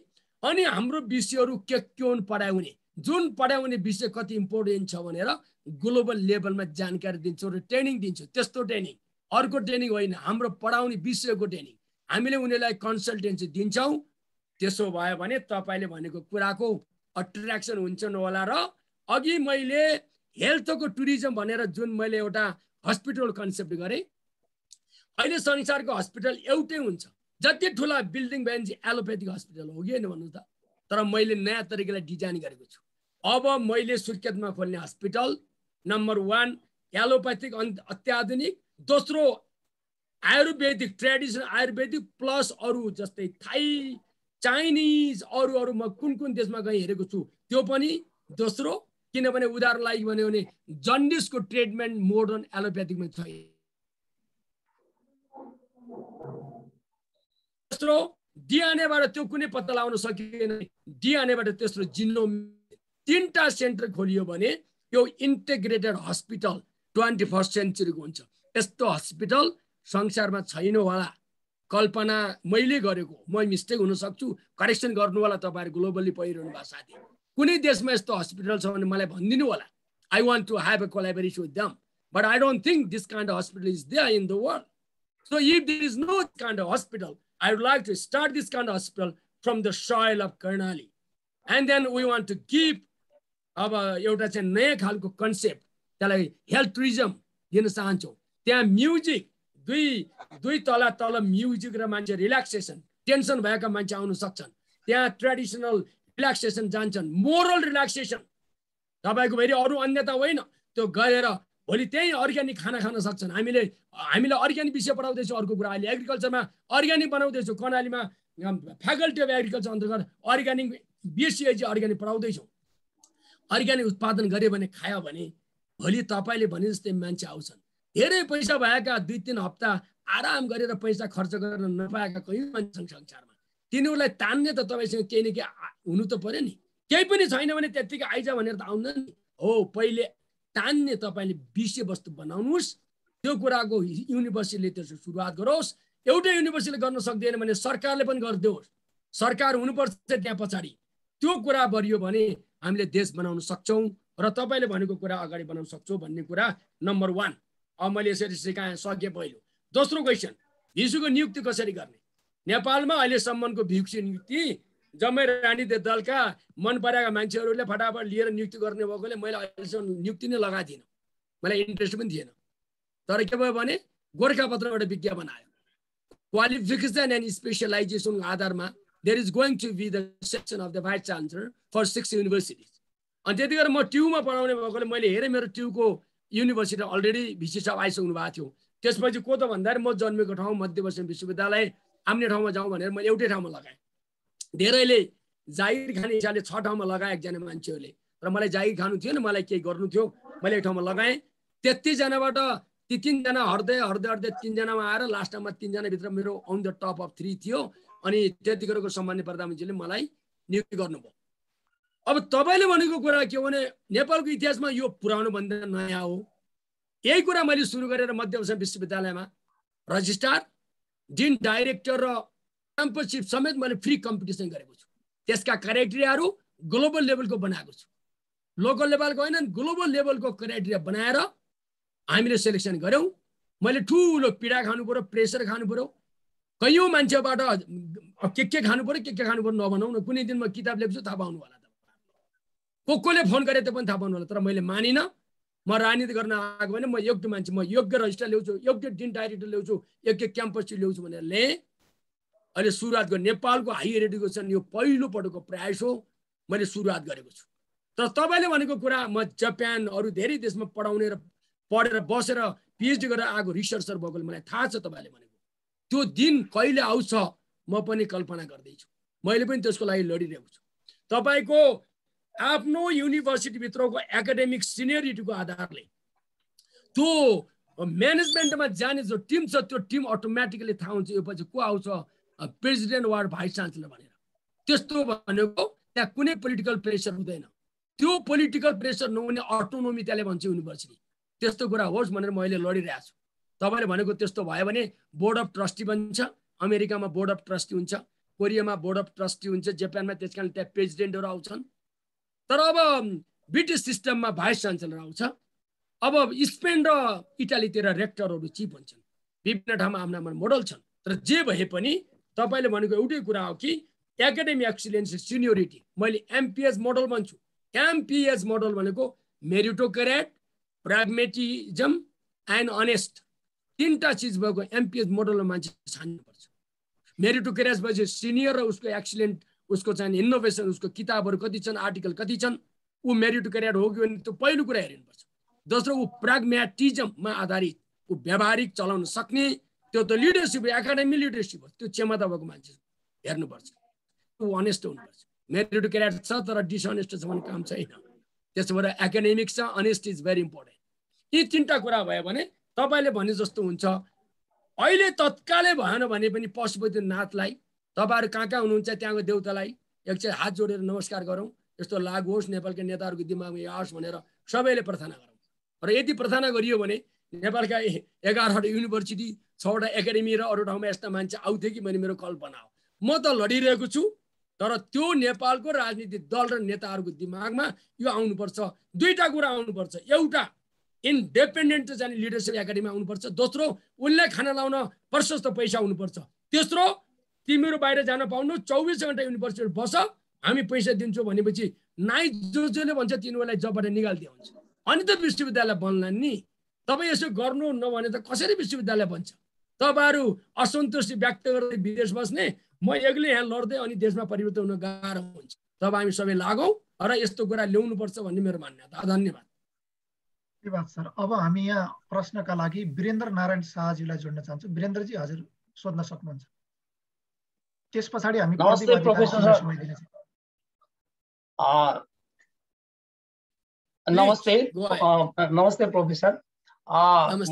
अनि हाम्रो विषयहरू के के हुन् पढाउने जुन पढाउने विषय कति इम्पोर्टेन्ट छ भनेर ग्लोबल लेभलमा जानकारी दिन्छौँ र ट्रेनिङ दिन्छौँ। त्यस्तो ट्रेनिङ अर्को ट्रेनिङ होइन हाम्रो पढाउने विषयको ट्रेनिङ। हामीले उनीहरूलाई कन्सल्टेन्सी दिन्छौँ। त्यसो भयो भने तपाईँले भनेको कुराको अट्र्याक्सन हुन्छन् होला र अघि मैले हेल्थको टुरिज्म भनेर जुन मैले एउटा हस्पिटल कन्सेप्ट गरेँ अहिले संसारको हस्पिटल एउटै हुन्छ। जति ठुला बिल्डिङ भएपछि एलोपेथिक हस्पिटल हो कि होइन भन्नु त? तर मैले नयाँ तरिकाले डिजाइन गरेको छु। अब मैले सुर्खेतमा खोल्ने हस्पिटल नम्बर वान एलोपेथिक अत्याधुनिक दोस्रो आयुर्वेदिक ट्रेडिसनल आयुर्वेदिक प्लस अरू जस्तै थाई चाइनिज अरू अरू म कुन कुन देशमा गएँ हेरेको छु त्यो पनि दोस्रो किनभने उदाहरण लागि भन्यो भने जन्डिसको ट्रिटमेन्ट मोडर्न एलोप्याथिकमा छ। तेस्रो डिएनएबाट त्यो कुनै पत्ता लगाउन सकिएन। डिएनएबाट तेस्रो जिनो तिनवटा सेन्टर खोलियो भने यो इन्टिग्रेटेड हस्पिटल ट्वेन्टी फर्स्ट सेन्चुरीको हुन्छ। यस्तो हस्पिटल संसारमा छैन होला। कल्पना मैले गरेको म मिस्टेक हुनसक्छु। करेक्सन गर्नु होला तपाईँहरू ग्लोबली पढिरहनु भएको साथी। कुनै देशमा यस्तो हस्पिटल छ भने मलाई भनिदिनु होला। I want to have a collaboration with them but I don't think this kind of hospital is there in the world so if this is no kind of hospital I would like to start this kind of hospital from the soil of Karnali and then we want to keep अब एउटा चाहिँ नयाँ खालको concept त्यसलाई health tourism दिन चाहन्छौँ। त्यहाँ music दुई दुई तला तल म्युजिक र मान्छे रिल्याक्सेसन टेन्सन भएका मान्छे आउनु सक्छन्। त्यहाँ ट्रेडिसनल रिल्याक्सेसन जान्छन् मोरल रिल्याक्सेसन। तपाईँको फेरि अरू अन्यता होइन त्यो गएर भोलि त्यही अर्ग्यानिक खाना खान सक्छन्। हामीले हामीले अर्ग्यानिक विषय पढाउँदैछौँ अर्को कुरा। अहिले एग्रिकल्चरमा अर्ग्यानिक बनाउँदैछौँ कर्णालीमा फ्याकल्टी अफ एग्रिकल्चर अन्तर्गत अर्ग्यानिक बिएससी अर्ग्यानिक पढाउँदैछौँ। अर्ग्यानिक उत्पादन गऱ्यो भने खायो भने भोलि तपाईँले भने जस्तै मान्छे आउँछन्। धेरै पैसा भएका दुई तिन हप्ता आराम गरेर पैसा खर्च गरेर नपाएका कहीँ छन् संसारमा। तिनीहरूलाई तान्ने त तपाईँसँग केही न केही हुनु त पऱ्यो नि। केही पनि छैन भने त्यत्तिकै आइज भनेर त आउँदैन नि। हो पहिले तान्ने तपाईँले विषयवस्तु बनाउनुहोस्। त्यो कुराको युनिभर्सिटीले त्यसको सुरुवात गरोस्। एउटै युनिभर्सिटीले गर्न सक्दैन भने सरकारले पनि गरिदियोस्। सरकार हुनुपर्छ त्यहाँ पछाडि। त्यो कुरा बढियो भने हामीले देश बनाउन सक्छौँ। र तपाईँले भनेको कुरा अगाडि बनाउन सक्छौँ भन्ने कुरा नम्बर वान अब मैले यसरी सिकाएँ सकेँ पहिलो दोस्रो क्वेसन भिसुको नियुक्ति कसरी गर्ने? नेपालमा अहिलेसम्मको भिक्सी नियुक्ति जम्मै रानी दलका मन परेका मान्छेहरूले फटाफट लिएर नियुक्ति गर्ने भएकोले मैले अहिलेसम्म नियुक्ति नै लगाएको थिइनँ मलाई इन्ट्रेस्ट पनि थिएन। तर के भयो भने गोर्खापत्रमा एउटा विज्ञापन आयो। क्वालिफिकेसन एन्ड स्पेसलाइजेसनको आधारमा there is going to be the section of the vice chancellor for six universities अनि त्यतिखेर म ट्युमा पढाउने भएकोले मैले हेरेँ मेरो ट्युको युनिभर्सिटी अलरेडी भिसी सब आइसक्नु भएको थियो। त्यसपछि को त भन्दाखेरि म जन्मेको ठाउँ मध्यपश्चिम विश्वविद्यालय आम्ने ठाउँमा जाउँ भनेर मैले एउटै ठाउँमा लगाएँ। धेरैले जागिर खाने हिसाबले छ ठाउँमा लगाएँ एकजना मान्छेहरूले। र मलाई जागिर खानु थियो नि मलाई केही गर्नु थियो मैले एक ठाउँमा लगाएँ। त्यतिजनाबाट ती तिनजना हर्दै हर्दै हर्दै तिनजनामा आएर लास्टमा तिनजनाभित्र मेरो on the top of three थियो। अनि त्यतिखेरको सम्मान्य प्रधानमन्त्रीले मलाई नियुक्ति गर्नुभयो। अब तपाईँले भनेको कुरा के हो भने नेपालको इतिहासमा यो पुरानो भन्दा नयाँ हो। यही कुरा मैले सुरु गरेर मध्यपश्चिम विश्वविद्यालयमा रजिस्ट्रार डिन डाइरेक्टर र क्याम्पसिप समेत मैले फ्री कम्पिटिसन गरेको छु। त्यसका क्राइटेरियाहरू ग्लोबल लेभलको बनाएको छु। लोकल लेभलको होइन ग्लोबल लेभलको क्राइटेरिया बनाएर हामीले सेलेक्सन गऱ्यौँ। मैले ठुलो पीडा खानु पऱ्यो प्रेसर खानु पऱ्यो कैयौँ मान्छेबाट के के खानु पऱ्यो के के खानु पऱ्यो नभनौँ न। कुनै दिन म किताब लेख्छु थाहा पाउनु होला को कोले फोन गरे त पनि थाहा पाउनु होला तर मैले मानिनँ। म राजनीति गर्न आएको भने म योग्य मान्छे म योग्य रजिस्टर ल्याउँछु योग्य डिन डाइरेक्टर ल्याउँछु योग्य क्याम्पस ल्याउँछु भनेर ल्याएँ अहिले सुरुवात गरेँ नेपालको हायर एडुकेसन यो पहिलो पटकको प्रयास हो मैले सुरुवात गरेको छु। तर तपाईँले भनेको कुरा म जापान अरू धेरै देशमा पढाउने र पढेर बसेर पिएचडी गरेर आएको रिसर्चर भएकोले मलाई थाहा छ तपाईँले भनेको। त्यो दिन कहिले आउँछ म पनि कल्पना गर्दैछु। मैले पनि त्यसको लागि लडिरहेको छु। तपाईँको आफ्नो युनिभर्सिटीभित्रको एकाडेमिक सिनियरिटीको आधारले। त्यो म्यानेजमेन्टमा जाने जो टिम छ त्यो टिम अटोमेटिकली थाहा हुन्छ यो पछि को आउँछ प्रेसिडेन्ट वार्ड भाइस चान्सलर भनेर। त्यस्तो भनेको त्यहाँ कुनै पोलिटिकल प्रेसर हुँदैन। त्यो पोलिटिकल प्रेसर नहुने अटोनोमी त्यसले भन्छ युनिभर्सिटी त्यस्तो कुरा होस् भनेर मैले लडिरहेको छु। तपाईँले भनेको त्यस्तो भयो भने बोर्ड अफ ट्रस्टी बन्छ अमेरिकामा बोर्ड अफ ट्रस्टी हुन्छ कोरियामा बोर्ड अफ ट्रस्टी हुन्छ जापानमा त्यस कारण त्यहाँ प्रेसिडेन्टहरू आउँछन्। तर अब ब्रिटिस सिस्टममा भाइस चान्सलर आउँछ। अब स्पेन र इटालीतिर रेक्टरहरू चिप हुन्छन् विभिन्न ठाउँमा आफ्ना मोडल छन्। तर जे भए पनि तपाईँले भनेको एउटै कुरा हो कि एकाडेमी एक्सिलेन्स सिनियोरिटी। मैले एमपिएस मोडल भन्छु। एमपिएस मोडल भनेको मेरिटोक्रेट प्राग्मेटिजम एन्ड अनेस्ट। तिनवटा चिज भएको एमपिएस मोडलमा मान्छे छान्नुपर्छ। मेरिटोक्रेस भएपछि सिनियर र उसको एक्सिलेन्ट उसको चाहिँ इनोभेसन उसको किताबहरू कति छन् आर्टिकल कति छन् ऊ मेरिटोक्रेट हो कि भने त्यो पहिलो कुरा हेरिनुपर्छ। दोस्रो ऊ प्राग्मेटिजममा आधारित ऊ व्यावहारिक चलाउन सक्ने त्यो त लिडरसिप एकाडेमी लिडरसिप हो। त्यो क्षमता भएको मान्छे हेर्नुपर्छ। ऊ अनेस्ट हुनुपर्छ। मेरिट क्यारेट छ तर डिसअनेस्ट छ भने काम छैन। त्यसो भएर एकाडेमिक छ अनेस्ट इज भेरी इम्पोर्टेन्ट यी तिनवटा कुरा भयो भने तपाईँले भने जस्तो हुन्छ अहिले तत्कालै भएन भने पनि पशुपतिनाथलाई तपाईँहरू कहाँ कहाँ हुनुहुन्छ त्यहाँको देउतालाई एकचोटि हात जोडेर नमस्कार गरौँ। यस्तो लागु होस् नेपालका नेताहरूको दिमागमा यो आओस् भनेर सबैले प्रार्थना गरौँ। र यदि प्रार्थना गरियो भने नेपालका एघारवटा युनिभर्सिटी छवटा एकाडेमी र अरू ठाउँमा यस्ता मान्छे आउँथे कि मैले मेरो कल्पना हो। म त लडिरहेको छु तर त्यो नेपालको राजनीतिक दल र नेताहरूको दिमागमा यो आउनुपर्छ। दुईवटा कुरा आउनुपर्छ। एउटा इन्डिपेन्डेन्ट जाने लिडरसिप एकाडेमी आउनुपर्छ। दोस्रो उसलाई खाना लाउन प्रशस्त पैसा आउनुपर्छ तेस्रो तिमीहरू बाहिर जान पाउनु चौबिस घन्टा युनिभर्सिटी बस हामी पैसा दिन्छौँ भनेपछि नाइ जो जसले भन्छ तिनीहरूलाई जबबाट निकालिदियो हुन्छ। अनि त विश्वविद्यालय बन्ला नि। तपाईँ यसो गर्नु नभने त कसरी विश्वविद्यालय बन्छ? तपाईँहरू असन्तुष्टि व्यक्त गर्दै विदेश बस्ने म एक्लै यहाँ लड्दै अनि देशमा परिवर्तन हुन गाह्रो हुन्छ। तब हामी सबै लागौँ र यस्तो कुरा ल्याउनुपर्छ भन्ने मेरो मान्यता। धन्यवाद। धन्यवाद सर? अब हामी यहाँ प्रश्नका लागि वीरेन्द्र नारायण शाहजीलाई जोड्न चाहन्छु। वीरेन्द्रजी हजुर सोध्न सक्नुहुन्छ। त्यस पछाडि हामी नमस्ते, नमस्ते प्रोफेसर।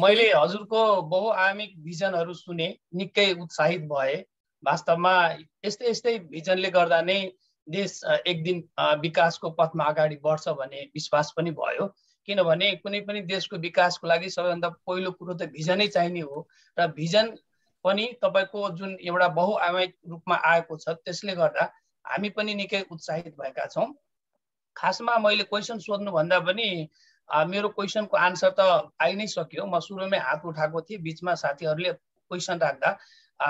मैले हजुरको बहुआयामिक भिजनहरू सुने निकै उत्साहित भए। वास्तवमा यस्तै यस्तै भिजनले गर्दा नै देश एक दिन विकासको पथमा अगाडि बढ्छ भन्ने विश्वास पनि भयो। किनभने कुनै पनि देशको विकासको लागि सबैभन्दा पहिलो कुरो त भिजनै चाहिने हो। र भिजन पनि तपाईँको जुन एउटा बहुआयामिक रूपमा आएको छ त्यसले गर्दा हामी पनि निकै उत्साहित भएका छौँ। खासमा मैले क्वेसन सोध्नुभन्दा पनि मेरो क्वेसनको आन्सर त आइ नै सक्यो। म सुरुमै हात उठाएको थिएँ। बिचमा साथीहरूले क्वेसन राख्दा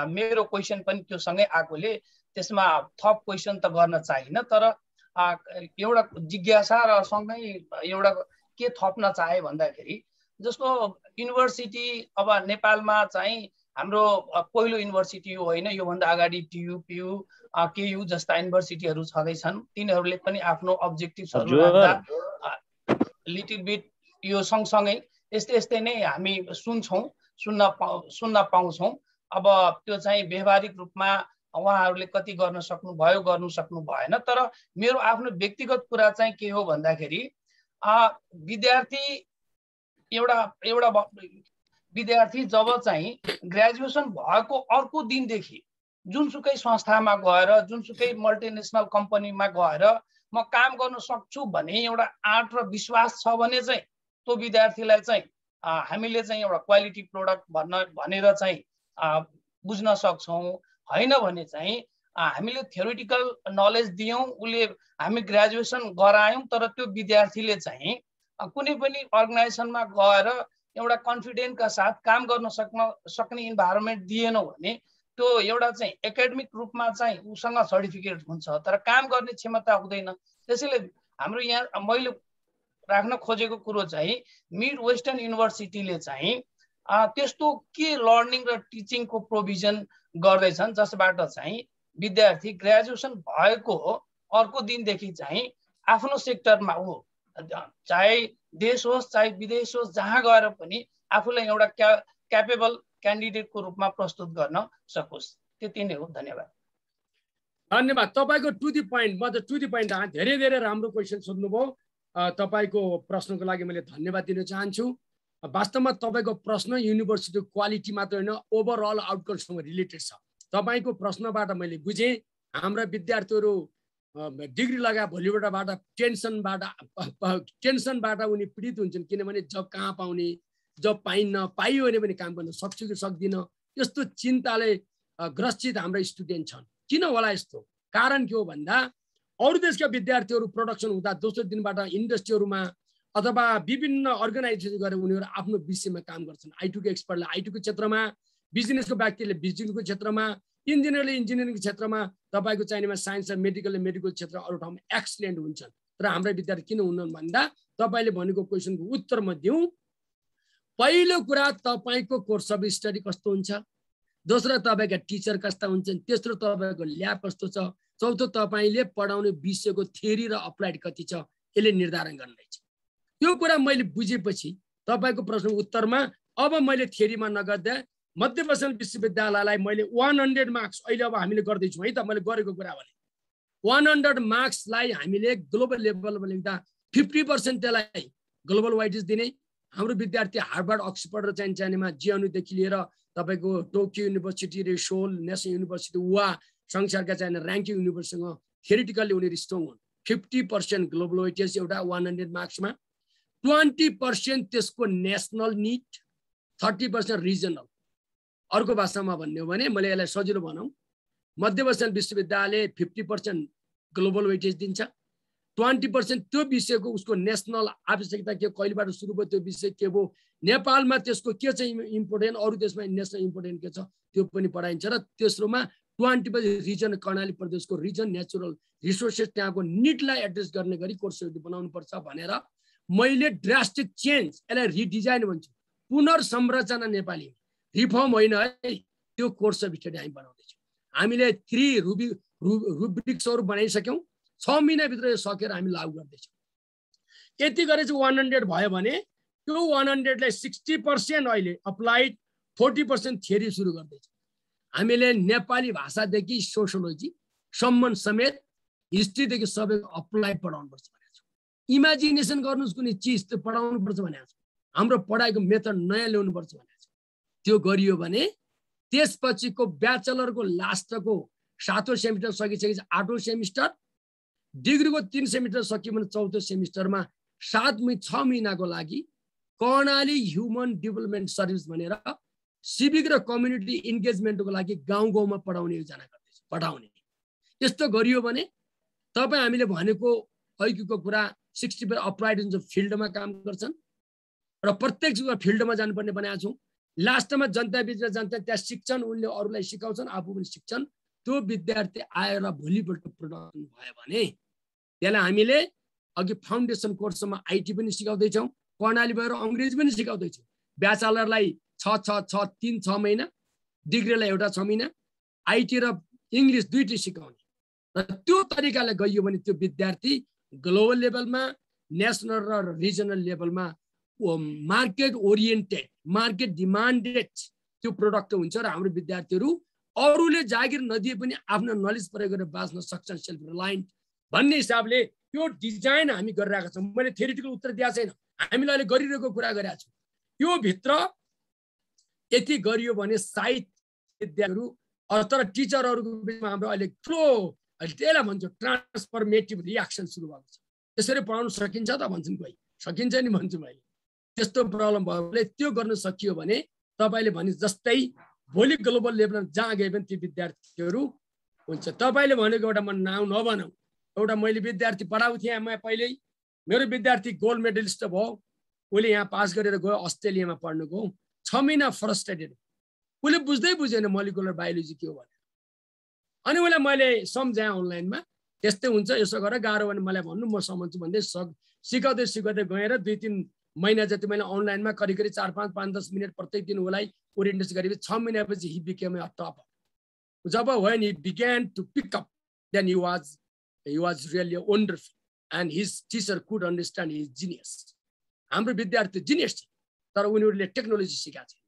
मेरो क्वेसन पनि त्योसँगै आएकोले त्यसमा थप क्वेसन त गर्न चाहिन तर एउटा जिज्ञासा र सँगै एउटा के थप्न चाहे भन्दाखेरि जस्तो युनिभर्सिटी अब नेपालमा चाहिँ हाम्रो पहिलो युनिभर्सिटी होइन योभन्दा अगाडि टियु पियु केयु जस्ता युनिभर्सिटीहरू छँदैछन्। तिनीहरूले पनि आफ्नो अब्जेक्टिभ्सहरू लिटिल बिट यो सँगसँगै यस्तै यस्तै नै हामी सुन्छौँ सुन्न पाउ सुन्न पाउँछौँ। अब त्यो चाहिँ व्यवहारिक रूपमा उहाँहरूले कति गर्न सक्नुभयो गर्नु सक्नु भएन। तर मेरो आफ्नो व्यक्तिगत कुरा चाहिँ के हो भन्दाखेरि विद्यार्थी एउटा एउटा विद्यार्थी जब चाहिँ ग्रेजुएसन भएको अर्को दिनदेखि जुनसुकै संस्थामा गएर जुनसुकै मल्टिनेसनल कम्पनीमा गएर म काम गर्न सक्छु भन्ने एउटा आँट र विश्वास छ भने चाहिँ त्यो विद्यार्थीलाई चाहिँ हामीले चाहिँ एउटा क्वालिटी प्रोडक्ट भन्न भनेर चाहिँ बुझ्न सक्छौँ। होइन भने चाहिँ हामीले थ्योरिटिकल नलेज दियौँ उसले हामी ग्रेजुएसन गरायौँ तर त्यो विद्यार्थीले चाहिँ कुनै पनि अर्गनाइजेसनमा गएर एउटा कन्फिडेन्टका साथ काम गर्न सक्न सक्ने इन्भाइरोमेन्ट दिएनौँ भने त्यो एउटा चाहिँ एकाडेमिक रूपमा चाहिँ उसँग सर्टिफिकेट हुन्छ। तर काम गर्ने क्षमता हुँदैन। त्यसैले हाम्रो यहाँ मैले राख्न खोजेको कुरो चाहिँ मिड वेस्टर्न युनिभर्सिटीले चाहिँ त्यस्तो के लर्निङ र टिचिङको प्रोभिजन गर्दैछन् जसबाट चाहिँ विद्यार्थी ग्रेजुएसन भएको अर्को दिनदेखि चाहिँ आफ्नो सेक्टरमा हो। चाहे देश होस् चाहे विदेश होस् जहाँ गएर पनि आफूलाई एउटा क्या क्यापेबल क्यान्डिडेटको रूपमा प्रस्तुत गर्न सकोस्। त्यति नै हो। धन्यवाद। धन्यवाद। तपाईँको टु दि पोइन्ट म त टु दि पोइन्ट धेरै धेरै राम्रो क्वेसन सोध्नुभयो। तपाईँको प्रश्नको लागि मैले धन्यवाद दिन चाहन्छु। वास्तवमा तपाईँको प्रश्न युनिभर्सिटीको क्वालिटी मात्र होइन ओभरअल आउटकमसँग रिलेटेड छ। तपाईँको प्रश्नबाट मैले बुझेँ हाम्रा विद्यार्थीहरू डिग्री लगाए भोलिपल्टबाट टेन्सनबाट टेन्सनबाट उनी पीडित हुन्छन्। किनभने जब कहाँ पाउने जब पाइन्न पाइयो भने पनि काम गर्न सक्छु कि सक्दिनँ। यस्तो चिन्ताले ग्रसित हाम्रा स्टुडेन्ट छन्। किन होला यस्तो? कारण के हो भन्दा अरू देशका विद्यार्थीहरू प्रोडक्सन हुँदा दोस्रो दिनबाट इन्डस्ट्रीहरूमा अथवा विभिन्न अर्गनाइजेसन गरेर उनीहरू आफ्नो विषयमा काम गर्छन्। आइटीको एक्सपर्टले आइटीको क्षेत्रमा बिजनेसको व्यक्तिले बिजनेसको क्षेत्रमा इन्जिनियरले इन्जिनियरिङको क्षेत्रमा तपाईँको चाहिनेमा साइन्स र मेडिकलले मेडिकल क्षेत्र अरू ठाउँमा एक्सलेन्ट हुन्छन्। तर हाम्रा विद्यार्थी किन हुनन् भन्दा तपाईँले भनेको क्वेसनको उत्तर म दिउँ। पहिलो कुरा तपाईँको कोर्स अफ स्टडी कस्तो हुन्छ? दोस्रो तपाईँका टिचर कस्ता हुन्छन्? तेस्रो तपाईँको ल्याब कस्तो छ? चौथो तपाईँले पढाउने विषयको थ्योरी र अप्लाइड कति छ? यसले निर्धारण गर्नेछ त्यो कुरा मैले बुझेपछि तपाईँको प्रश्नको उत्तरमा अब मैले थ्योरीमा नगर्दा मध्यपश्चिम विश्वविद्यालयलाई मैले वान हन्ड्रेड मार्क्स अहिले अब हामीले गर्दैछौँ है त मैले गरेको कुरा भने। वान हन्ड्रेड मार्क्सलाई हामीले ग्लोबल लेभलमा लेख्दा फिफ्टी पर्सेन्ट त्यसलाई ग्लोबल वाइटेज दिने। हाम्रो विद्यार्थी हार्वर्ड अक्सफोर्ड र चाहिँ चाहिनेमा जिएनयुदेखि लिएर तपाईँको टोकियो युनिभर्सिटी र सोल नेसनल युनिभर्सिटी वा संसारका चाहिने ऱ्याङ्किङ युनिभर्सिटीसँग थ्योरिटिकल्ली उनीहरू स्ट्रङ हुन्। फिफ्टी पर्सेन्ट ग्लोबल वेटेज एउटा वान हन्ड्रेड मार्क्समा ट्वेन्टी पर्सेन्ट त्यसको national need thirty percent regional अर्को भाषामा भन्ने हो भने मैले यसलाई सजिलो भनौँ। मध्यपश्चिम विश्वविद्यालय फिफ्टी पर्सेन्ट ग्लोबल वेटेज दिन्छ। ट्वेन्टी पर्सेन्ट त्यो विषयको उसको नेसनल आवश्यकता के कहिलेबाट सुरु भयो त्यो विषय के भयो नेपालमा त्यसको के चाहिँ इम्पोर्टेन्ट अरू देशमा नेसनल इम्पोर्टेन्ट के छ त्यो पनि पढाइन्छ र तेस्रोमा ट्वेन्टी पर्सेन्ट रिजन कर्णाली प्रदेशको रिजन नेचुरल रिसोर्सेस त्यहाँको निडलाई एड्रेस गर्ने गरी कोर्सहरू बनाउनु पर्छ भनेर मैले ड्रास्टिक चेन्ज यसलाई रिडिजाइन भन्छु। पुनर्संरचना नेपाली रिफर्म होइन है त्यो कोर्स स्टडी हामी बनाउँदैछौँ हामीले थ्री रुबी रुब्रिक्सहरू बनाइसक्यौँ छ महिनाभित्र यो सकेर हामी लागू गर्दैछौँ यति गरे चाहिँ वान हन्ड्रेड भयो भने त्यो वान हन्ड्रेडलाई सिक्सटी पर्सेन्ट अहिले अप्लाइड फोर्टी पर्सेन्ट थ्योरी सुरु गर्दैछ हामीले नेपाली भाषादेखि सोसियोलोजीसम्म समेत हिस्ट्रीदेखि सबै अप्लाई पढाउनुपर्छ भनेको छौँ इमेजिनेसन गर्नुहोस् कुनै चिज त्यो पढाउनुपर्छ भनेको छौँ हाम्रो पढाइको मेथड नयाँ ल्याउनुपर्छ भनेको छ त्यो गरियो भने त्यसपछिको ब्याचलरको लास्टको सातौँ सेमिस्टर सकिसकेपछि आठौँ सेमिस्टर डिग्रीको तिन सेमिस्टर सकियो भने चौथो सेमिस्टरमा सात मि छ महिनाको लागि कर्णाली ह्युमन डेभलपमेन्ट सर्भिस भनेर सिभिक र कम्युनिटी इन्गेजमेन्टको लागि गाउँ गाउँमा पढाउने योजना गर्दैछ पठाउने यस्तो गरियो भने तपाईँ हामीले भनेको ऐक्यको कुरा सिक्सटी फाइभ अप्राइड हुन्छ फिल्डमा काम गर्छन् र प्रत्येक फिल्डमा जानुपर्ने बनाएको छौँ। लास्टमा जनता बिचमा जनता त्यहाँ सिक्छन् उनले अरूलाई सिकाउँछन् आफू पनि सिक्छन् त्यो विद्यार्थी आएर भोलिपल्ट प्रडक्सन भयो भने त्यसलाई हामीले अघि फाउन्डेसन कोर्समा आइटी पनि सिकाउँदैछौँ कर्णाली भएर अङ्ग्रेजी पनि सिकाउँदैछौँ। ब्याचलरलाई छ छ छ तिन छ महिना डिग्रीलाई एउटा छ महिना आइटी र इङ्ग्लिस दुइटै सिकाउने। र त्यो तरिकाले गइयो भने त्यो विद्यार्थी ग्लोबल लेभलमा नेसनल र रिजनल लेभलमा मार्केट ओरिएन्टेड मार्केट डिमान्डेड त्यो प्रडक्ट हुन्छ र हाम्रो विद्यार्थीहरू अरूले जागिर नदिए पनि आफ्नो नलेज प्रयोग गरेर बाँच्न सक्छन् सेल्फ रिलायन्ट भन्ने हिसाबले त्यो डिजाइन हामी गरिरहेका छौँ। मैले थेरिटिकल उत्तर दिएको छैन। हामीले अहिले गरिरहेको कुरा गरेका छौँ। त्यो भित्र यति गरियो भने साहित्य विद्यार्थीहरू तर टिचरहरूको बिचमा हाम्रो अहिले ठुलो त्यसलाई भन्छ ट्रान्सफर्मेटिभ रियाक्सन सुरु भएको छ। त्यसरी पढाउनु सकिन्छ त भन्छन् कोही। सकिन्छ नि भन्छु मैले त्यस्तो प्रब्लम भयो भने त्यो गर्न सकियो भने तपाईँले भने जस्तै भोलि ग्लोबल लेभलमा जहाँ गए पनि ती विद्यार्थीहरू हुन्छ। तपाईँले भनेको एउटा म नाउँ नबनाऊ एउटा मैले विद्यार्थी पढाउँथेँ म पहिल्यै। मेरो विद्यार्थी गोल्ड मेडलिस्ट भयो। उसले यहाँ पास गरेर गयो अस्ट्रेलियामा पढ्नु गयो छ महिना फ्रस्ट्रेटेड उसले बुझ्दै बुझेन मलिकुलर बायोलोजी के हो भनेर। अनि उसलाई मैले सम्झाएँ अनलाइनमा त्यस्तै हुन्छ यसो गरेर गाह्रो भने मलाई भन्नु म सम्झन्छु भन्दै सक सिकाउँदै सिकाउँदै गएर दुई तिन महिना जति मैले अनलाइनमा करिब करिब चार पाँच पाँच दस मिनट प्रत्येक दिन उसलाई ओरिएन्टेसन गरेपछि छ महिनापछि he became a top job when he began to pick up then he was he was really wonderful and his teacher could understand his genius हाम्रो विद्यार्थी जिनियस छ तर उनीहरूले टेक्नोलोजी सिकाएको छैन।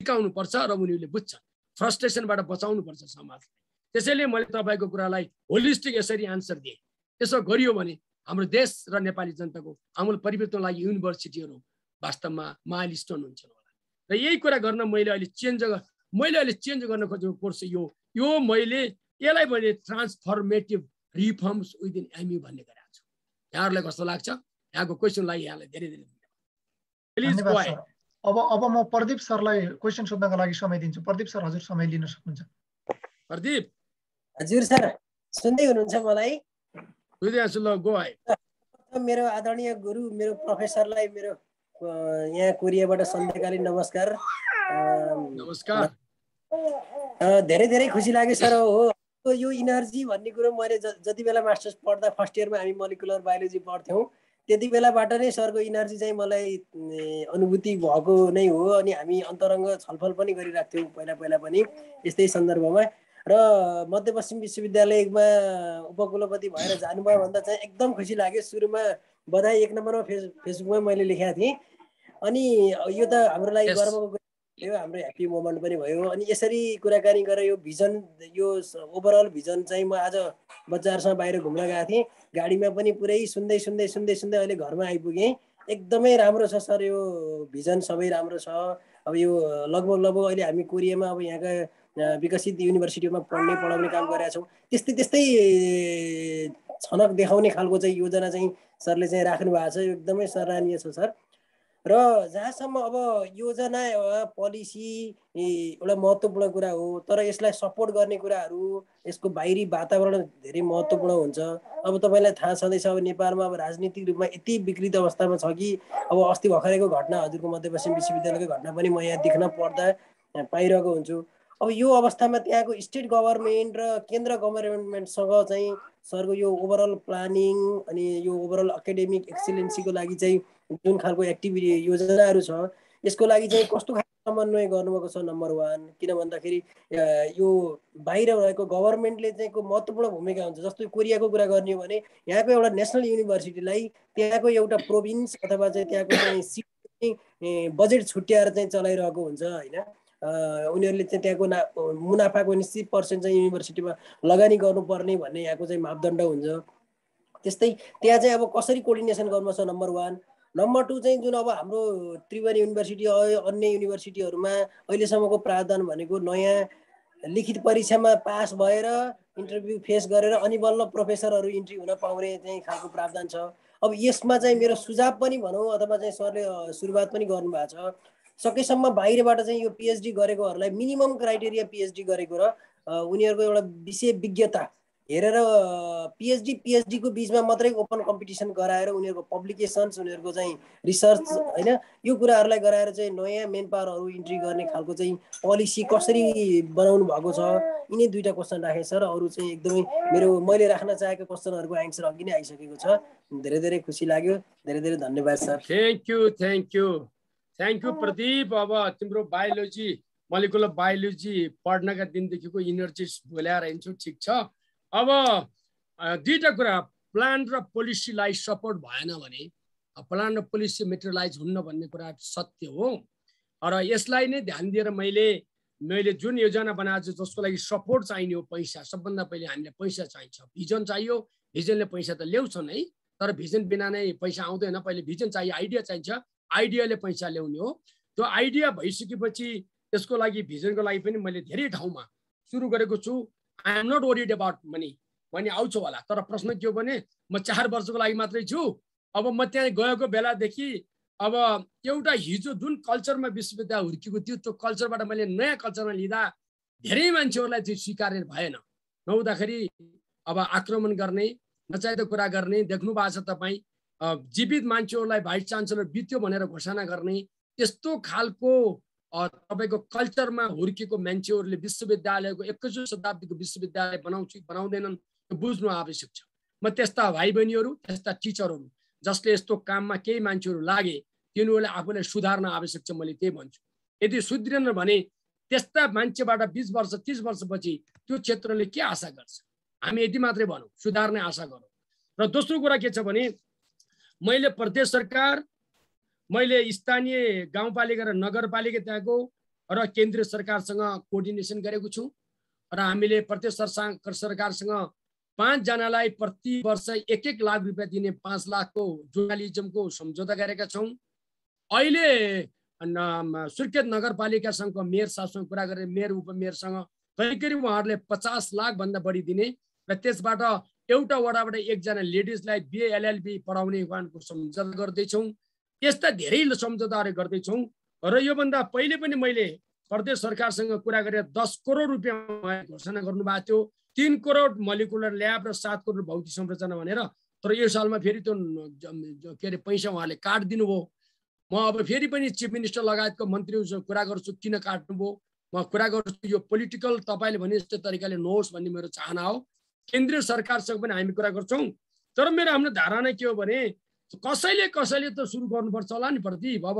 सिकाउनुपर्छ र उनीहरूले बुझ्छन्। फ्रस्ट्रेसनबाट बचाउनुपर्छ समाजलाई। त्यसैले मैले तपाईँको कुरालाई होलिस्टिक यसरी आन्सर दिएँ। त्यसो गरियो भने हाम्रो देश र नेपाली जनताको आमूल परिवर्तनको लागि युनिभर्सिटीहरू वास्तवमा माइल स्टोन हुन्छन् होला। र यही कुरा गर्न मैले अहिले चेन्ज मैले अहिले चेन्ज गर्न खोजेको कोर्स यो यो मैले यसलाई मैले ट्रान्सफर्मेटिभ रिफर्म्स विदिन एमयु भन्ने गरेको छु। यहाँहरूलाई कस्तो लाग्छ? यहाँको क्वेसनलाई यहाँलाई धेरै धेरै अब अब म प्रदीप सरलाई क्वेसन सोध्नको लागि समय दिन्छु। प्रदीप सर हजुर समय लिन सक्नुहुन्छ? प्रदीप। हजुर सर। सुन्दै हुनुहुन्छ मलाई? मेरो आदरणीय गुरु मेरो प्रोफेसरलाई मेरो यहाँ कोरियाबाट सन्ध्याकालीन नमस्कार। नमस्कार। धेरै धेरै खुसी लाग्यो सर हो। यो इनर्जी भन्ने कुरो मैले जति बेला मास्टर्स पढ्दा फर्स्ट इयरमा हामी मोलिकुलर बायोलोजी पढ्थ्यौँ त्यति बेलाबाट नै सरको इनर्जी चाहिँ मलाई अनुभूति भएको नै हो अनि हामी अन्तरङ्ग छलफल पनि गरिरहेको थियौँ पहिला पहिला पनि यस्तै सन्दर्भमा। र मध्यपश्चिम विश्वविद्यालयमा उपकुलपति भएर जानुभयो भन्दा चाहिँ एकदम खुसी लाग्यो। सुरुमा बधाई एक नम्बरमा फेस फेसबुकमा मैले लेखेको थिएँ। अनि यो त हाम्रो लागि गर्वको भयो हाम्रो ह्याप्पी मोमेन्ट पनि भयो। अनि यसरी कुराकानी गरेर यो भिजन यो ओभरअल भिजन चाहिँ म आज बच्चाहरूसँग बाहिर घुम्न गएको थिएँ। गाडीमा पनि पुरै सुन्दै सुन्दै सुन्दै सुन्दै अहिले घरमा आइपुगेँ। एकदमै राम्रो छ सर यो भिजन सबै राम्रो छ। अब यो लगभग लगभग अहिले हामी कोरियामा अब यहाँका विकसित युनिभर्सिटीमा पढ्ने पढाउने काम गरेका छौँ। त्यस्तै त्यस्तै छनक देखाउने खालको चाहिँ योजना चाहिँ सरले चाहिँ राख्नु भएको छ। एकदमै सराहनीय छ सर। र जहाँसम्म अब योजना पोलिसी एउटा महत्त्वपूर्ण कुरा हो तर यसलाई सपोर्ट गर्ने कुराहरू यसको बाहिरी वातावरण धेरै महत्त्वपूर्ण हुन्छ। अब तपाईँलाई थाहा छँदैछ अब नेपालमा अब राजनीतिक रूपमा यति विकृत अवस्थामा छ कि अब अस्ति भर्खरैको घटना हजुरको मध्यपश्चिम विश्वविद्यालयको घटना पनि म यहाँ देख्न पर्दा पाइरहेको हुन्छु। अब यो अवस्थामा त्यहाँको स्टेट गभर्मेन्ट र केन्द्र गभर्मेन्टसँग चाहिँ सरको यो ओभरअल प्लानिङ अनि यो ओभरअल एकाडेमिक एक्सिलेन्सीको लागि चाहिँ जुन खालको एक्टिभिटी योजनाहरू छ यसको लागि चाहिँ कस्तो खालको समन्वय गर्नुभएको छ नम्बर वान किन भन्दाखेरि यो बाहिर रहेको गभर्मेन्टले चाहिँ को महत्त्वपूर्ण भूमिका हुन्छ। जस्तो कोरियाको कुरा गर्ने हो भने यहाँको एउटा नेसनल युनिभर्सिटीलाई त्यहाँको एउटा प्रोभिन्स अथवा चाहिँ त्यहाँको चाहिँ बजेट छुट्याएर चाहिँ चलाइरहेको हुन्छ होइन? उनीहरूले चाहिँ त्यहाँको ना मुनाफाको निश्चित पर्सेन्ट चाहिँ युनिभर्सिटीमा लगानी गर्नुपर्ने भन्ने यहाँको चाहिँ मापदण्ड हुन्छ। त्यस्तै त्यहाँ चाहिँ अब कसरी कोर्डिनेसन गर्नुपर्छ नम्बर वान? नम्बर टू चाहिँ जुन अब हाम्रो त्रिभुवन युनिभर्सिटी अन्य युनिभर्सिटीहरूमा अहिलेसम्मको प्रावधान भनेको नयाँ लिखित परीक्षामा पास भएर इन्टरभ्यू फेस गरेर अनि बल्ल प्रोफेसरहरू इन्ट्री हुन पाउने चाहिँ खालको प्रावधान छ। अब यसमा चाहिँ मेरो सुझाव पनि भनौँ अथवा चाहिँ सरले सुरुवात पनि गर्नुभएको छ। सकेसम्म बाहिरबाट चाहिँ यो पिएचडी गरेकोहरूलाई मिनिमम क्राइटेरिया पिएचडी गरेको र उनीहरूको एउटा विषय विज्ञता हेरेर पिएचडी पिएचडीको बिचमा मात्रै ओपन कम्पिटिसन गराएर उनीहरूको पब्लिकेसन्स उनीहरूको चाहिँ रिसर्च होइन यो कुराहरूलाई गराएर चाहिँ नयाँ मेन पावरहरू इन्ट्री गर्ने खालको चाहिँ पोलिसी कसरी बनाउनु भएको छ यिनै दुईवटा क्वेसन राखेँ सर अरू चाहिँ एकदमै मेरो मैले राख्न चाहेको क्वेसनहरूको एन्सर अघि नै आइसकेको छ। धेरै धेरै खुसी लाग्यो। धेरै धेरै धन्यवाद sir. Thank you thank you thank you Pradeep अब तिम्रो बायोलोजी मलिकुलर बायोलोजी पढ्नका दिनदेखिको इनर्जी बोलाएर हिँड्छु ठिक छ अब दुईवटा कुरा प्लान र पोलिसीलाई सपोर्ट भएन भने प्लान र पोलिसी मेटेरियलाइज हुन्न भन्ने कुरा सत्य हो र यसलाई नै ध्यान दिएर मैले मैले जुन योजना बनाएको छु जसको लागि सपोर्ट चाहिने हो पैसा सबभन्दा पहिले हामीलाई पैसा चाहिन्छ भिजन चाहियो भिजनले पैसा त ल्याउँछन् है तर भिजन बिना नै पैसा आउँदैन पहिले भिजन चाहियो आइडिया चाहिन्छ आइडियाले पैसा ल्याउने हो। त्यो आइडिया भइसकेपछि त्यसको लागि भिजनको लागि पनि मैले धेरै ठाउँमा सुरु गरेको छु। I am not worried about money भने आउँछ होला। तर प्रश्न के हो भने म चार वर्षको लागि मात्रै छु। अब म त्यहाँ गएको बेलादेखि अब एउटा हिजो जुन कल्चरमा विश्वविद्यालय हुर्किएको थियो त्यो कल्चरबाट मैले नयाँ कल्चरमा लिँदा धेरै मान्छेहरूलाई त्यो स्वीकार्य भएन। नहुँदाखेरि अब आक्रमण गर्ने नचाहिँदो कुरा गर्ने देख्नु भएको छ तपाईँ। जीवित मान्छेहरूलाई भाइस चान्सलर बित्यो भनेर घोषणा गर्ने त्यस्तो खालको तपाईँको कल्चरमा हुर्किएको मान्छेहरूले विश्वविद्यालयको एकैचौँ शताब्दीको विश्वविद्यालय बनाउँछु बनाउँदैनन् बुझ्नु आवश्यक छ। म त्यस्ता भाइ बहिनीहरू त्यस्ता टिचरहरू जसले यस्तो काममा केही मान्छेहरू लागे तिनीहरूले आफूलाई सुधार्न आवश्यक छ मैले त्यही भन्छु। यदि सुध्रिएन भने त्यस्ता मान्छेबाट बिस वर्ष तिस वर्षपछि त्यो क्षेत्रले के आशा गर्छ? हामी यति मात्रै भनौँ सुधार्ने आशा गरौँ। र दोस्रो कुरा के छ भने मैले प्रदेश सरकार मैले स्थानीय गाउँपालिका र नगरपालिका त्यहाँको र केन्द्रीय सरकारसँग कोर्डिनेसन गरेको छु र हामीले प्रदेश सरकारसँग पाँचजनालाई प्रति वर्ष एक एक लाख रुपियाँ दिने पाँच लाखको जर्नालिजमको सम्झौता गरेका छौँ। अहिले सुर्खेत नगरपालिकासँगको मेयर साहबसँग कुरा गरेर मेयर उपमेयरसँग करिब करिब उहाँहरूले पचास लाखभन्दा बढी दिने र त्यसबाट एउटा वडाबाट एकजना लेडिजलाई बिए एलएलबी पढाउने उहाँको सम्झौता गर्दैछौँ। यस्ता धेरै सम्झौताहरू गर्दैछौँ र योभन्दा पहिले पनि मैले प्रदेश सरकारसँग कुरा गरेर दस करोड रुपियाँ घोषणा गर्नुभएको थियो। तिन करोड मलिकुलर ल्याब र सात करोड भौतिक संरचना भनेर। तर यो सालमा फेरि त्यो के अरे पैसा उहाँले काटिदिनु भयो म अब फेरि पनि चिफ मिनिस्टर लगायतको मन्त्रीहरूसँग कुरा गर्छु किन काट्नुभयो? म कुरा गर्छु यो पोलिटिकल तपाईँले भने जस्तो तरिकाले नहोस् भन्ने मेरो चाहना हो। केन्द्रीय सरकारसँग पनि हामी कुरा गर्छौँ। तर मेरो हाम्रो धारणा के हो भने कसैले कसैले त सुरु गर्नुपर्छ होला नि प्रदीप अब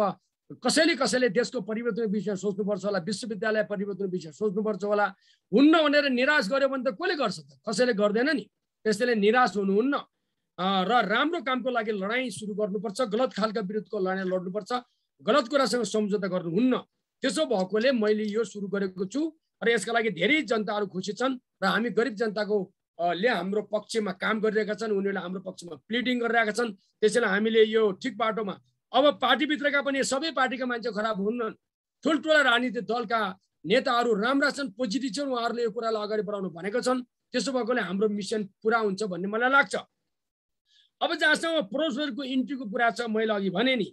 कसैले कसैले देशको परिवर्तन विषय सोच्नुपर्छ होला विश्वविद्यालय परिवर्तन विषय सोच्नुपर्छ होला। हुन्न भनेर निराश गर्यो भने त कसले गर्छ त? कसैले गर्दैन नि। त्यसैले निराश हुनुहुन्न। र राम्रो कामको लागि लडाइँ सुरु गर्नुपर्छ गलत खालका विरुद्धको लडाइँ लड्नुपर्छ गलत कुरासँग सम्झौता गर्नुहुन्न। त्यसो भएकोले मैले यो सुरु गरेको छु र यसका लागि धेरै जनताहरू खुसी छन् र हामी गरिब जनताको ले हाम्रो पक्षमा काम गरिरहेका छन् उनीहरूले हाम्रो पक्षमा प्लिडिङ गरिरहेका छन्। त्यसैले हामीले यो ठिक बाटोमा अब पार्टीभित्रका पनि सबै पार्टीका मान्छे खराब हुन्न ठुल्ठुला राजनीतिक दलका नेताहरू राम्रा छन् पोजिटिभ छन् उहाँहरूले यो कुरालाई अगाडि बढाउनु भनेको छन्। त्यसो भएकोले हाम्रो मिसन पुरा हुन्छ भन्ने मलाई लाग्छ। अब जहाँसम्म प्रोफेसरको इन्ट्रीको कुरा छ मैले अघि भने नि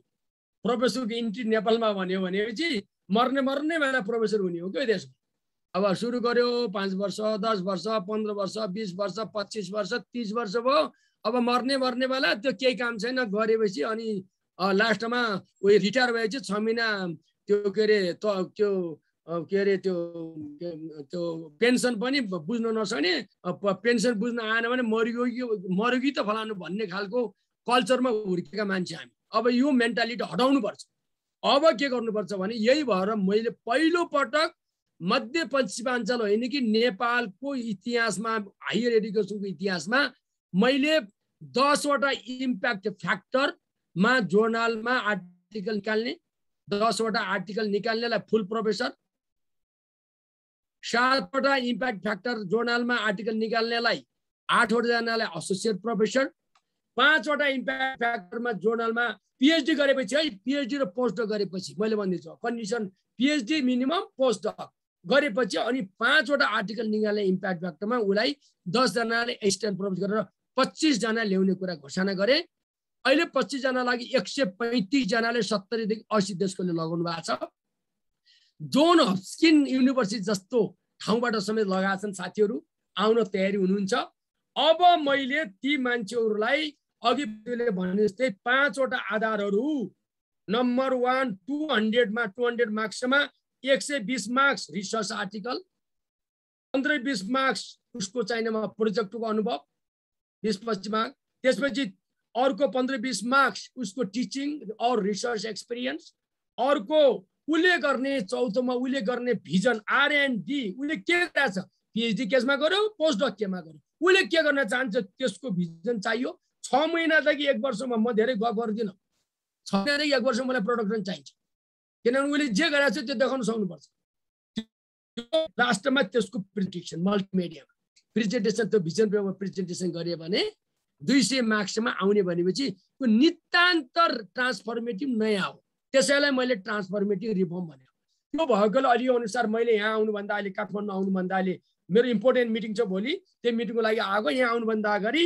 प्रोफेसरको इन्ट्री नेपालमा भन्यो भनेपछि मर्ने मर्ने बेला प्रोफेसर हुने हो क्या देशमा? अब सुरु गर्यो पाँच वर्ष दस वर्ष पन्ध्र वर्ष बिस वर्ष पच्चिस वर्ष तिस वर्ष भयो। अब मर्ने मर्ने बेला त्यो केही काम छैन। गरेपछि अनि लास्टमा उयो रिटायर भएपछि छ महिना त्यो के अरे त त्यो के अरे त्यो त्यो पेन्सन पनि बुझ्न नसक्ने पेन्सन बुझ्न आएन भने मरियो मर्यो कि त फलानु भन्ने खालको कल्चरमा हुर्केका मान्छे हामी। अब यो मेन्टालिटी हटाउनुपर्छ। अब के गर्नुपर्छ भने यही भएर मैले पहिलो पटक मध्यपश्चिमाञ्चल होइन कि नेपालको इतिहासमा हायर एडुकेसनको इतिहासमा मैले दसवटा इम्प्याक्ट फ्याक्टरमा जोर्नलमा आर्टिकल निकाल्ने दसवटा आर्टिकल निकाल्नेलाई फुल प्रोफेसर सातवटा इम्प्याक्ट फ्याक्टर जर्नलमा आर्टिकल निकाल्नेलाई आठवटाजनालाई एसोसिएट प्रोफेसर पाँचवटा इम्प्याक्ट फ्याक्टरमा जर्नलमा पिएचडी गरेपछि है पिएचडी र पोस्ट गरेपछि मैले भन्दैछु कन्डिसन पिएचडी मिनिमम पोस्ट गरेपछि अनि पाँचवटा आर्टिकल निकाल्ने इम्प्याक्ट फ्याक्टरमा उसलाई दसजनाले एसिस्टेन्ट प्रोफेसर गरेर पच्चिसजना ल्याउने कुरा घोषणा गरे। अहिले पच्चिसजना लागि एक सय पैँतिसजनाले सत्तरीदेखि असी देशकोले लगाउनु भएको छ। जोन हस्किन युनिभर्सिटी जस्तो ठाउँबाट समेत लगाएका छन् साथीहरू आउन तयारी हुनुहुन्छ। अब मैले ती मान्छेहरूलाई अघि भने जस्तै पाँचवटा आधारहरू नम्बर वान टु हन्ड्रेडमा टु हन्ड्रेड मार्क्समा एक सय बिस मार्क्स रिसर्च आर्टिकल पन्ध्र बिस मार्क्स उसको चाहिनेमा प्रोजेक्टको अनुभव बिस पच्चिस मार्क्स। त्यसपछि अर्को पन्ध्र बिस मार्क्स उसको टिचिङ अर रिसर्च एक्सपिरियन्स अर्को उसले गर्ने चौथोमा उसले गर्ने भिजन आरएनडी उसले के छ पिएचडी केसमा गर्यो पोस्ट डक केमा गर्यो उसले के गर्न चाहन्छ? त्यसको भिजन चाहियो। छ महिनादेखि एक वर्षमा म धेरै गफ गर्दिनँ। छ महिनादेखि एक वर्ष मलाई प्रडक्सन चाहिन्छ। किनभने उसले जे गरेको छ त्यो देखाउन सक्नुपर्छ लास्टमा त्यसको प्रेजेन्टेसन मल्टिमिडियामा प्रेजेन्टेसन त्यो भिजन पेपरमा प्रेजेन्टेसन गऱ्यो भने दुई सय मार्क्समा आउने भनेपछि त्यो नितान्त ट्रान्सफर्मेटिभ नयाँ हो त्यसैलाई मैले ट्रान्सफर्मेटिभ रिफर्म भने त्यो भएकोले अलि अनुसार मैले यहाँ आउनुभन्दा अहिले काठमाडौँ आउनुभन्दा अहिले मेरो इम्पोर्टेन्ट मिटिङ छ भोलि त्यो मिटिङको लागि आएको यहाँ आउनुभन्दा अगाडि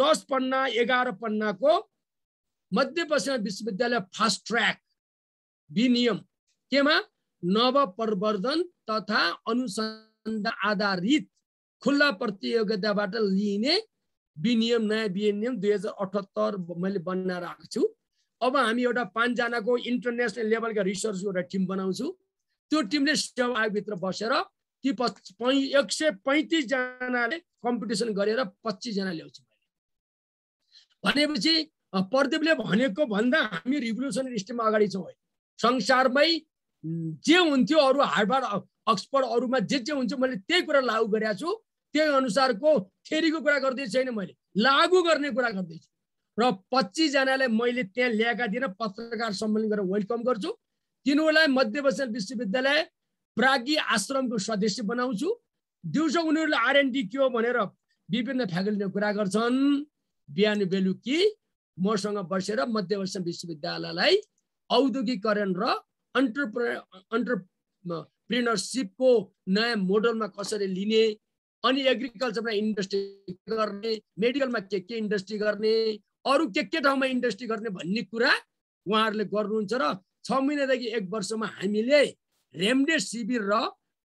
दस पन्ना एघार पन्नाको मध्यपश्चिम विश्वविद्यालय फास्ट ट्र्याक विनियम। केमा? नवप्रवर्धन तथा अनुसन्धान आधारित खुल्ला प्रतियोगिताबाट लिइने विनियम नयाँ विनियम दुई हजार अठहत्तर मैले बनाएर आएको छु। अब हामी एउटा पाँचजनाको इन्टरनेसनल लेभलका रिसर्च एउटा टिम बनाउँछु। त्यो टिमले सेवा आयोगभित्र बसेर ती एक सय पैँतिसजनाले कम्पिटिसन गरेर पच्चिसजना ल्याउँछु मैले। भनेपछि प्रदीपले भनेको भन्दा हामी रिभोल्युसनरी स्टेममा अगाडि छौँ। है संसारमै जे हुन्थ्यो अरू हार्डबार्ड अक्सफोर्ड अरूमा जे जे हुन्छ मैले त्यही कुरा लागु गरेको छु। त्यही अनुसारको थेरीको कुरा गर्दैछु छैन मैले। लागु गर्ने कुरा गर्दैछु। र पच्चिसजनालाई मैले त्यहाँ ल्याएका दिन पत्रकार सम्मेलन गरेर वेलकम गर्छु। तिनीहरूलाई मध्यपश्चिम विश्वविद्यालय प्राज्ञी आश्रमको सदस्य बनाउँछु। दिउँसो उनीहरूले आरएनडी के हो भनेर विभिन्न फ्याकल्टीले कुरा गर्छन्। बिहान बेलुकी मसँग बसेर मध्यपश्चिम विश्वविद्यालयलाई औद्योगिकरण र अन्टरप्र अन्टरप्रिनरसिपको नयाँ मोडलमा कसरी लिने अनि एग्रिकल्चरमा इन्डस्ट्री गर्ने मेडिकलमा के के इन्डस्ट्री गर्ने अरू के के ठाउँमा इन्डस्ट्री गर्ने भन्ने कुरा उहाँहरूले गर्नुहुन्छ र छ महिनादेखि एक वर्षमा हामीले रेमडेसिभिर र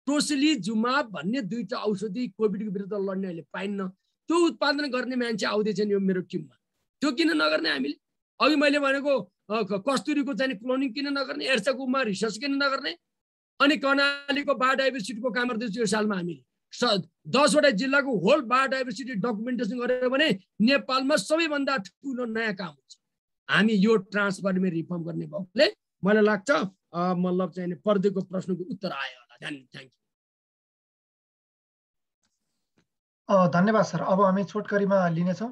टोसिलिजुमाब भन्ने दुईवटा औषधि कोभिडको विरुद्ध लड्ने अहिले पाइन्न। त्यो उत्पादन गर्ने मान्छे आउँदैछन् यो मेरो टिममा त्यो किन नगर्ने हामीले अघि मैले भनेको कस्तुरीको चाहिँ क्लोनिङ किन नगर्ने एर्चाकुमा रिसर्च किन नगर्ने? अनि कर्णालीको बायोडाइभर्सिटीको काम गर्दैछु यो सालमा हामीले दसवटा जिल्लाको होल बायोडाइभर्सिटी डकुमेन्टेसन गऱ्यो भने नेपालमा सबैभन्दा ठुलो नयाँ काम हुन्छ। हामी यो ट्रान्सफर्मे रिफर्म गर्ने भएकोले मलाई लाग्छ मतलब चाहिँ पर्देको प्रश्नको उत्तर आयो होला। थ्याङ्क यू धन्यवाद सर। अब हामी छोटकरीमा लिनेछौँ।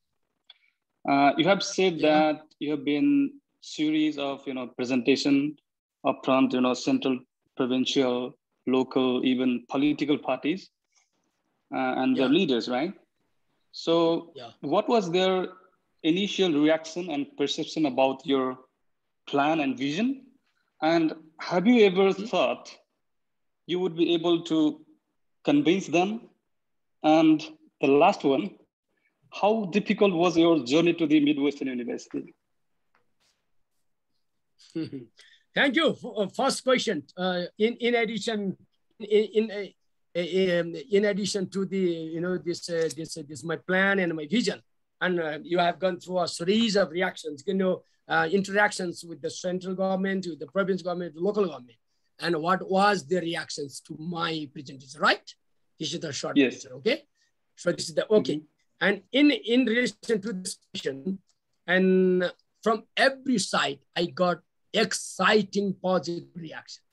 Uh, you have said yeah. that you have been series of, you know, presentation upfront, you know, central, provincial, local, even political parties uh, and yeah. their leaders, right? So, yeah. what was their initial reaction and perception about your plan and vision? And have you ever mm-hmm. thought you would be able to convince them? And the last one, how difficult was your journey to the Midwestern University? <laughs> Thank you. Uh, first question. Uh, in in addition, in in, in, in addition to the you know this uh, this uh, this my plan and my vision, and uh, you have gone through a series of reactions, you know, uh, interactions with the central government, with the province government, the local government, and what was the reactions to my presentation, right? This is the short yes. answer, okay? So this is the okay. Mm-hmm. And in in relation to this question, and from every side, I got exciting positive reaction.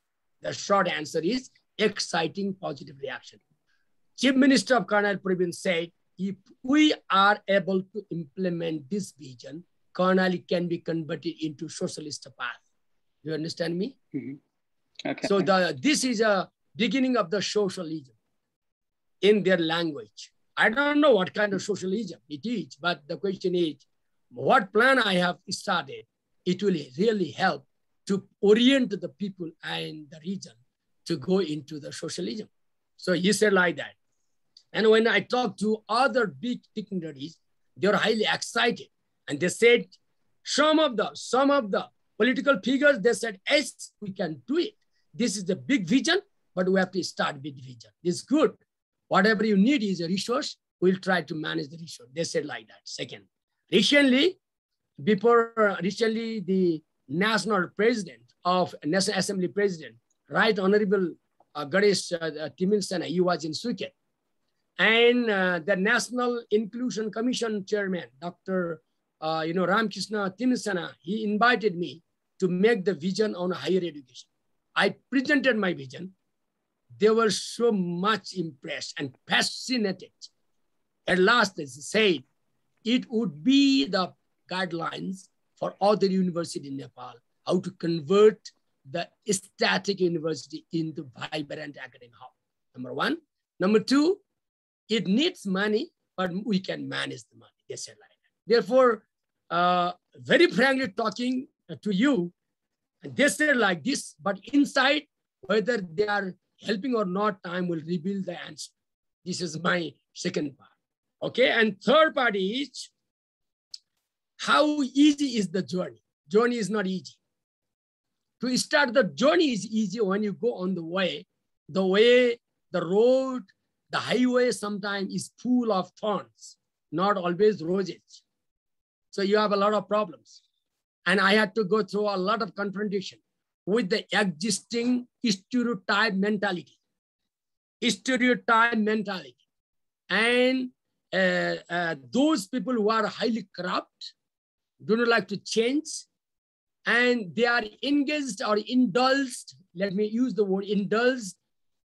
The short answer is exciting positive reaction. Chief Minister of Karnal Pravin said, if we are able to implement this vision, Karnali can be converted into socialist path. Do you understand me? Mm-hmm. Okay. So the this is a beginning of the socialism in their language. I don't know what kind of socialism it is, but the question is, what plan I have started, it will really help to orient the people and the region to go into the socialism. So he said like that. And when I talked to other big dignitaries, they were highly excited. And they said, some of the, some of the political figures, they said, yes, we can do it. This is the big vision, but we have to start with vision. It's good. Whatever you need is a resource. We'll try to manage the resource. They said like that. Second, recently, before recently, the national president of National Assembly president, Right Honorable uh, Ganesh uh, Timilsana, he was in Phuket. And uh, the National Inclusion Commission chairman, Dr. Uh, you know, Ramkrishna Timilsana, he invited me to make the vision on higher education. I presented my vision. They were so much impressed and fascinated. At last, they said it would be the guidelines for other universities in Nepal, how to convert the static university into vibrant academic hub. Number one. Number two, it needs money, but we can manage the money. They said like that. Therefore, uh, very frankly talking to you, they said like this, but inside, whether they are helping or not, time will reveal the answer. This is my second part. Okay, and third part is how easy is the journey? Journey is not easy. To start the journey is easy when you go on the way. The way, the road, the highway sometimes is full of thorns, not always roses. So you have a lot of problems. And I had to go through a lot of confrontation with the existing stereotype mentality. Stereotype mentality. And uh, uh, those people who are highly corrupt, do not like to change, and they are engaged or indulged, let me use the word indulged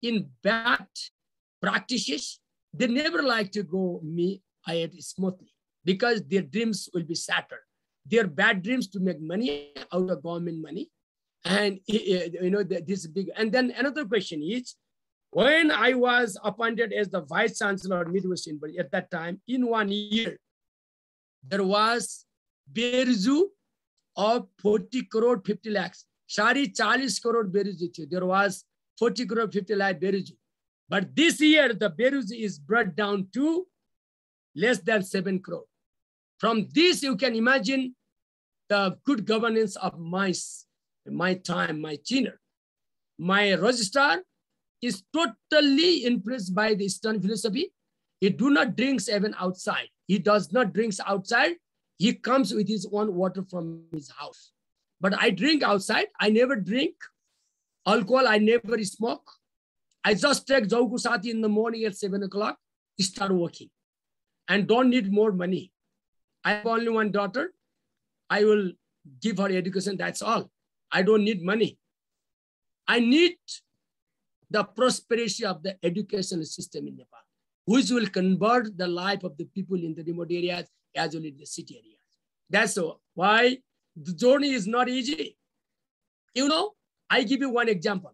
in bad practices, they never like to go me ahead smoothly because their dreams will be shattered. Their bad dreams to make money out of government money. And you know, this big, and then another question is, when I was appointed as the Vice Chancellor of University at that time, in one year, there was Berzu of 40 crore 50 lakhs. Shari 40 crore Berzu. There was 40 crore 50 lakh Berzu. But this year, the Beruz is brought down to less than 7 crore. From this, you can imagine the good governance of my, my time, my tenure. My registrar is totally impressed by the Eastern philosophy. He do not drinks even outside. He does not drinks outside. He comes with his own water from his house. But I drink outside. I never drink alcohol. I never smoke. I just take Jauku in the morning at seven o'clock, start working and don't need more money. I have only one daughter. I will give her education, that's all. I don't need money. I need the prosperity of the education system in Nepal, which will convert the life of the people in the remote areas as well as the city areas. That's why the journey is not easy. You know, I give you one example.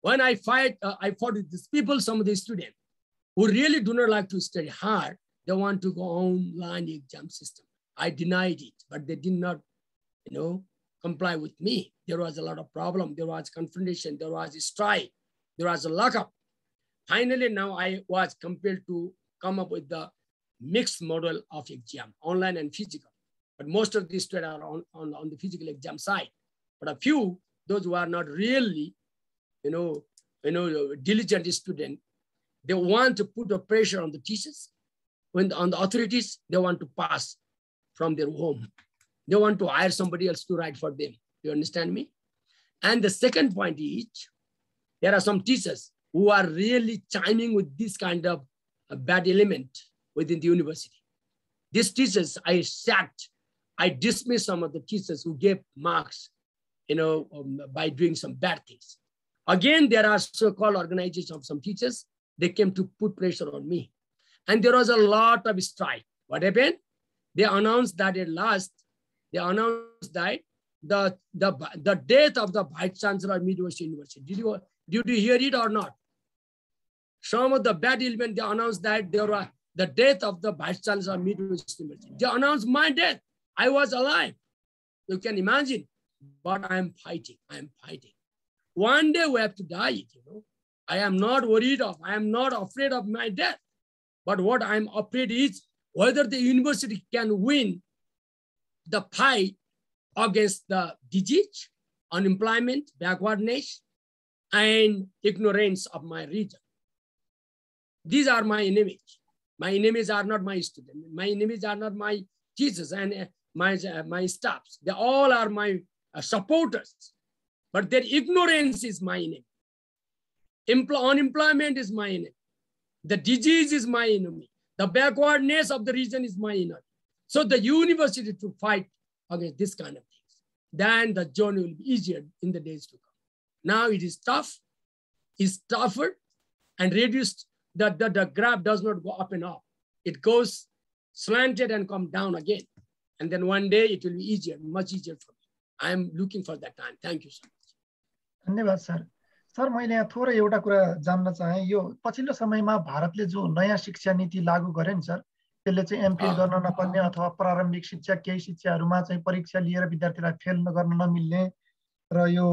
When I fight, uh, I fought with these people, some of these students who really do not like to study hard, they want to go online exam system. I denied it, but they did not, you know, comply with me. There was a lot of problem. There was confrontation. There was a strike. There was a lockup. Finally, now I was compelled to come up with the mixed model of exam, online and physical. But most of these students are on, on, on the physical exam side. But a few, those who are not really you know, you know, diligent student, they want to put the pressure on the teachers, when on the authorities, they want to pass from their home. They want to hire somebody else to write for them. You understand me? And the second point is, there are some teachers who are really chiming with this kind of a bad element. within the university. These teachers, I sacked, I dismissed some of the teachers who gave marks, you know, um, by doing some bad things. Again, there are so-called organizations of some teachers. They came to put pressure on me. And there was a lot of strike. What happened? They announced that at last, they announced that the, the, the death of the Vice Chancellor of Midwest University. Did you, did you hear it or not? Some of the bad elements, they announced that there were the death of the Vice Chancellor of Midwest University. They announced my death. I was alive. You can imagine. But I'm fighting. I'm fighting. One day we have to die, you know. I am not worried of, I am not afraid of my death. But what I'm afraid is whether the university can win the fight against the disease, unemployment, backwardness, and ignorance of my region. These are my enemies. My enemies are not my students. My enemies are not my teachers and uh, my, uh, my staffs. They all are my uh, supporters. But their ignorance is my enemy. Empl unemployment is my enemy. The disease is my enemy. The backwardness of the region is my enemy. So the university to fight against this kind of things. Then the journey will be easier in the days to come. Now it is tough, it's tougher and reduced. The, the, the graph does not go up and up. It goes slanted and come down again. And then one day it will be easier, much easier for me. I am looking for that time. Thank you so much. धन्यवाद sir sir मैले यहाँ थोरै एउटा कुरा जान्न चाहेँ यो पछिल्लो समयमा भारतले जो नयाँ शिक्षा नीति लागू गरे नि सर त्यसले चाहिँ एमफिल गर्न नपर्ने अथवा प्रारम्भिक शिक्षा केही शिक्षाहरूमा चाहिँ परीक्षा लिएर विद्यार्थीलाई फेल गर्न नमिल्ने र यो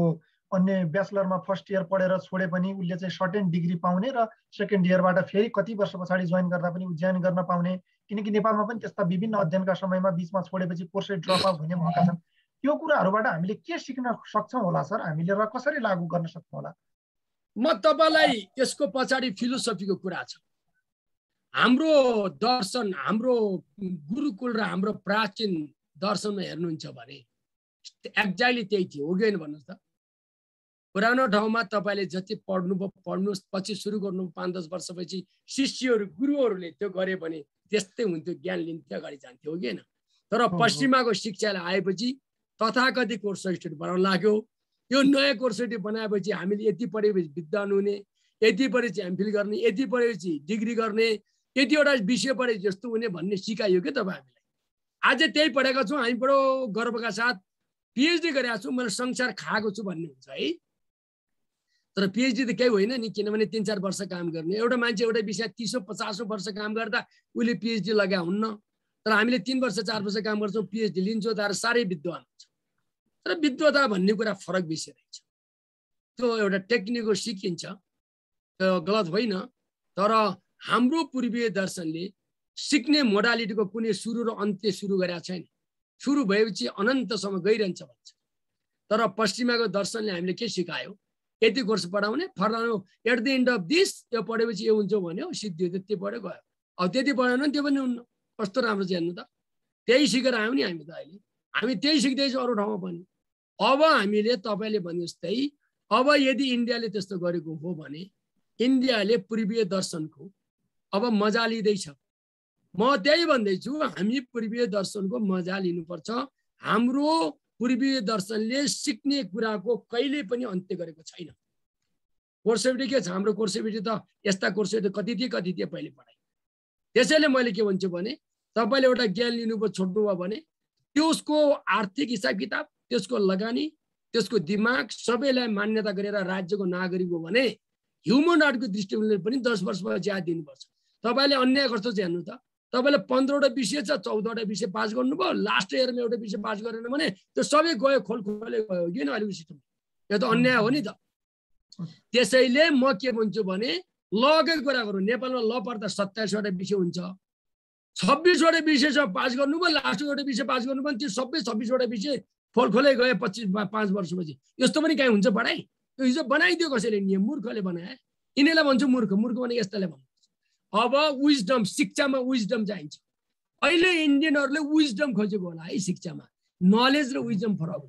अन्य ब्याचलरमा फर्स्ट इयर पढेर छोडे पनि उसले चाहिँ सर्टेन डिग्री पाउने र सेकेन्ड इयरबाट फेरि कति वर्ष पछाडि जोइन गर्दा पनि उज्यान गर्न पाउने। किनकि नेपालमा पनि त्यस्ता विभिन्न अध्ययनका समयमा बिचमा छोडेपछि कोर्सै ड्रप आउट हुने भएका छन्। त्यो कुराहरूबाट हामीले के सिक्न सक्छौँ होला सर? हामीले र कसरी लागू गर्न सक्छौँ होला? म तपाईँलाई यसको पछाडि फिलोसफीको कुरा छ। हाम्रो दर्शन हाम्रो गुरुकुल र हाम्रो प्राचीन दर्शनमा हेर्नुहुन्छ भने एक्ज्याक्टली त्यही थियो। हो कि भन्नुहोस् त? पुरानो ठाउँमा तपाईँले जति पढ्नुभयो पढ्नुहोस् पछि सुरु गर्नु पाँच दस वर्षपछि शिष्यहरू गुरुहरूले त्यो गरे भने त्यस्तै हुन्थ्यो ज्ञान लिन्थ्यो अगाडि जान्थ्यो हो कि होइन? तर पश्चिमाको शिक्षालाई आएपछि तथाकथित कोर्स स्टडी बनाउन लाग्यो। यो नयाँ कोर्स स्टडी बनाएपछि हामीले यति पढेपछि विद्वान हुने यति पढेपछि एमफिल गर्ने यति पढेपछि डिग्री गर्ने यतिवटा विषय पढे जस्तो हुने भन्ने सिकाइयो क्या तपाईँ हामीलाई। आज त्यही पढेका छौँ हामी बडो गर्वका साथ पिएचडी गरेका छौँ मैले संसार खाएको छु भन्ने हुन्छ है। तर पिएचडी त केही होइन नि किनभने तिन चार वर्ष काम गर्ने। एउटा मान्छे एउटा विषय तिसौँ पचासौँ वर्ष काम गर्दा उसले पिएचडी लगाए हुन्न। तर हामीले तिन वर्ष चार वर्ष काम गर्छौँ पिएचडी लिन्छौँ तर साह्रै विद्वान हुन्छ। तर विद्वता भन्ने कुरा फरक विषय रहेछ। त्यो एउटा टेक्निकको सिकिन्छ। गलत होइन। तर हाम्रो पूर्वीय दर्शनले सिक्ने मोडालिटीको कुनै सुरु र अन्त्य सुरु गरेका छैन। सुरु भएपछि अनन्तसम्म गइरहन्छ भन्छ। तर पश्चिमाको दर्शनले हामीले के सिकायो? यति कोर्स पढाउने फर्दाउनु at the end of this त्यो पढेपछि यो हुन्छ भन्यो सिद्धि त्यति पढ्यो गयो। अब त्यति पढेन भने त्यो पनि हुन्न। कस्तो राम्रो चाहिँ हेर्नु त। त्यही सिकेर आयौँ नि हामी त अहिले। हामी त्यही सिक्दैछौँ अरू ठाउँमा पनि। अब हामीले तपाईँले भने जस्तै अब यदि इन्डियाले त्यस्तो गरेको हो भने इन्डियाले पूर्वीय दर्शनको अब मजा लिँदैछ। म त्यही भन्दैछु हामी पूर्वीय दर्शनको मजा लिनुपर्छ। हाम्रो पूर्वीय दर्शनले सिक्ने कुराको कहिले पनि अन्त्य गरेको छैन। कोर्सेबिटी के छ? हाम्रो कोर्सेबिटी त यस्ता कोर्सेबिटी कति थिए कति थिए पहिले पढाइ। त्यसैले मैले के भन्छु भने तपाईँले एउटा ज्ञान लिनुभयो छोड्नुभयो भने त्यसको आर्थिक हिसाब किताब त्यसको लगानी त्यसको दिमाग सबैलाई मान्यता गरेर राज्यको नागरिक हो भने ह्युमन राइटको दृष्टिकोणले पनि दस वर्षमा ज्यादा दिनुपर्छ। तपाईँले अन्याय कस्तो चाहिँ हेर्नु त। तपाईँले पन्ध्रवटा विषय छ चौधवटा विषय पास गर्नुभयो लास्ट इयरमा एउटा विषय पास गरेन भने त्यो सबै गयो खोल खोले गयो किन अलिक सिस्टम यो त अन्याय हो नि त। त्यसैले म के भन्छु भने लगै कुरा गरौँ। नेपालमा ल पर्दा सत्ताइसवटा विषय हुन्छ। छब्बिसवटा विषय छ पास गर्नुभयो लास्ट एउटा विषय पास गर्नुभयो त्यो सबै छब्बिसवटा विषय खोलखोलै गयो पच्चिस पाँच वर्षपछि। यस्तो पनि काहीँ हुन्छ पढाइ? हिजो बनाइदियो कसैले नियम मूर्खले बनाए। यिनीहरूलाई भन्छु मूर्ख मूर्ख भने यस्ताले भन्नु। अब विजडम शिक्षामा विजडम चाहिन्छ। अहिले इन्डियनहरूले विजडम खोजेको होला है शिक्षामा। नलेज र विजडम फरक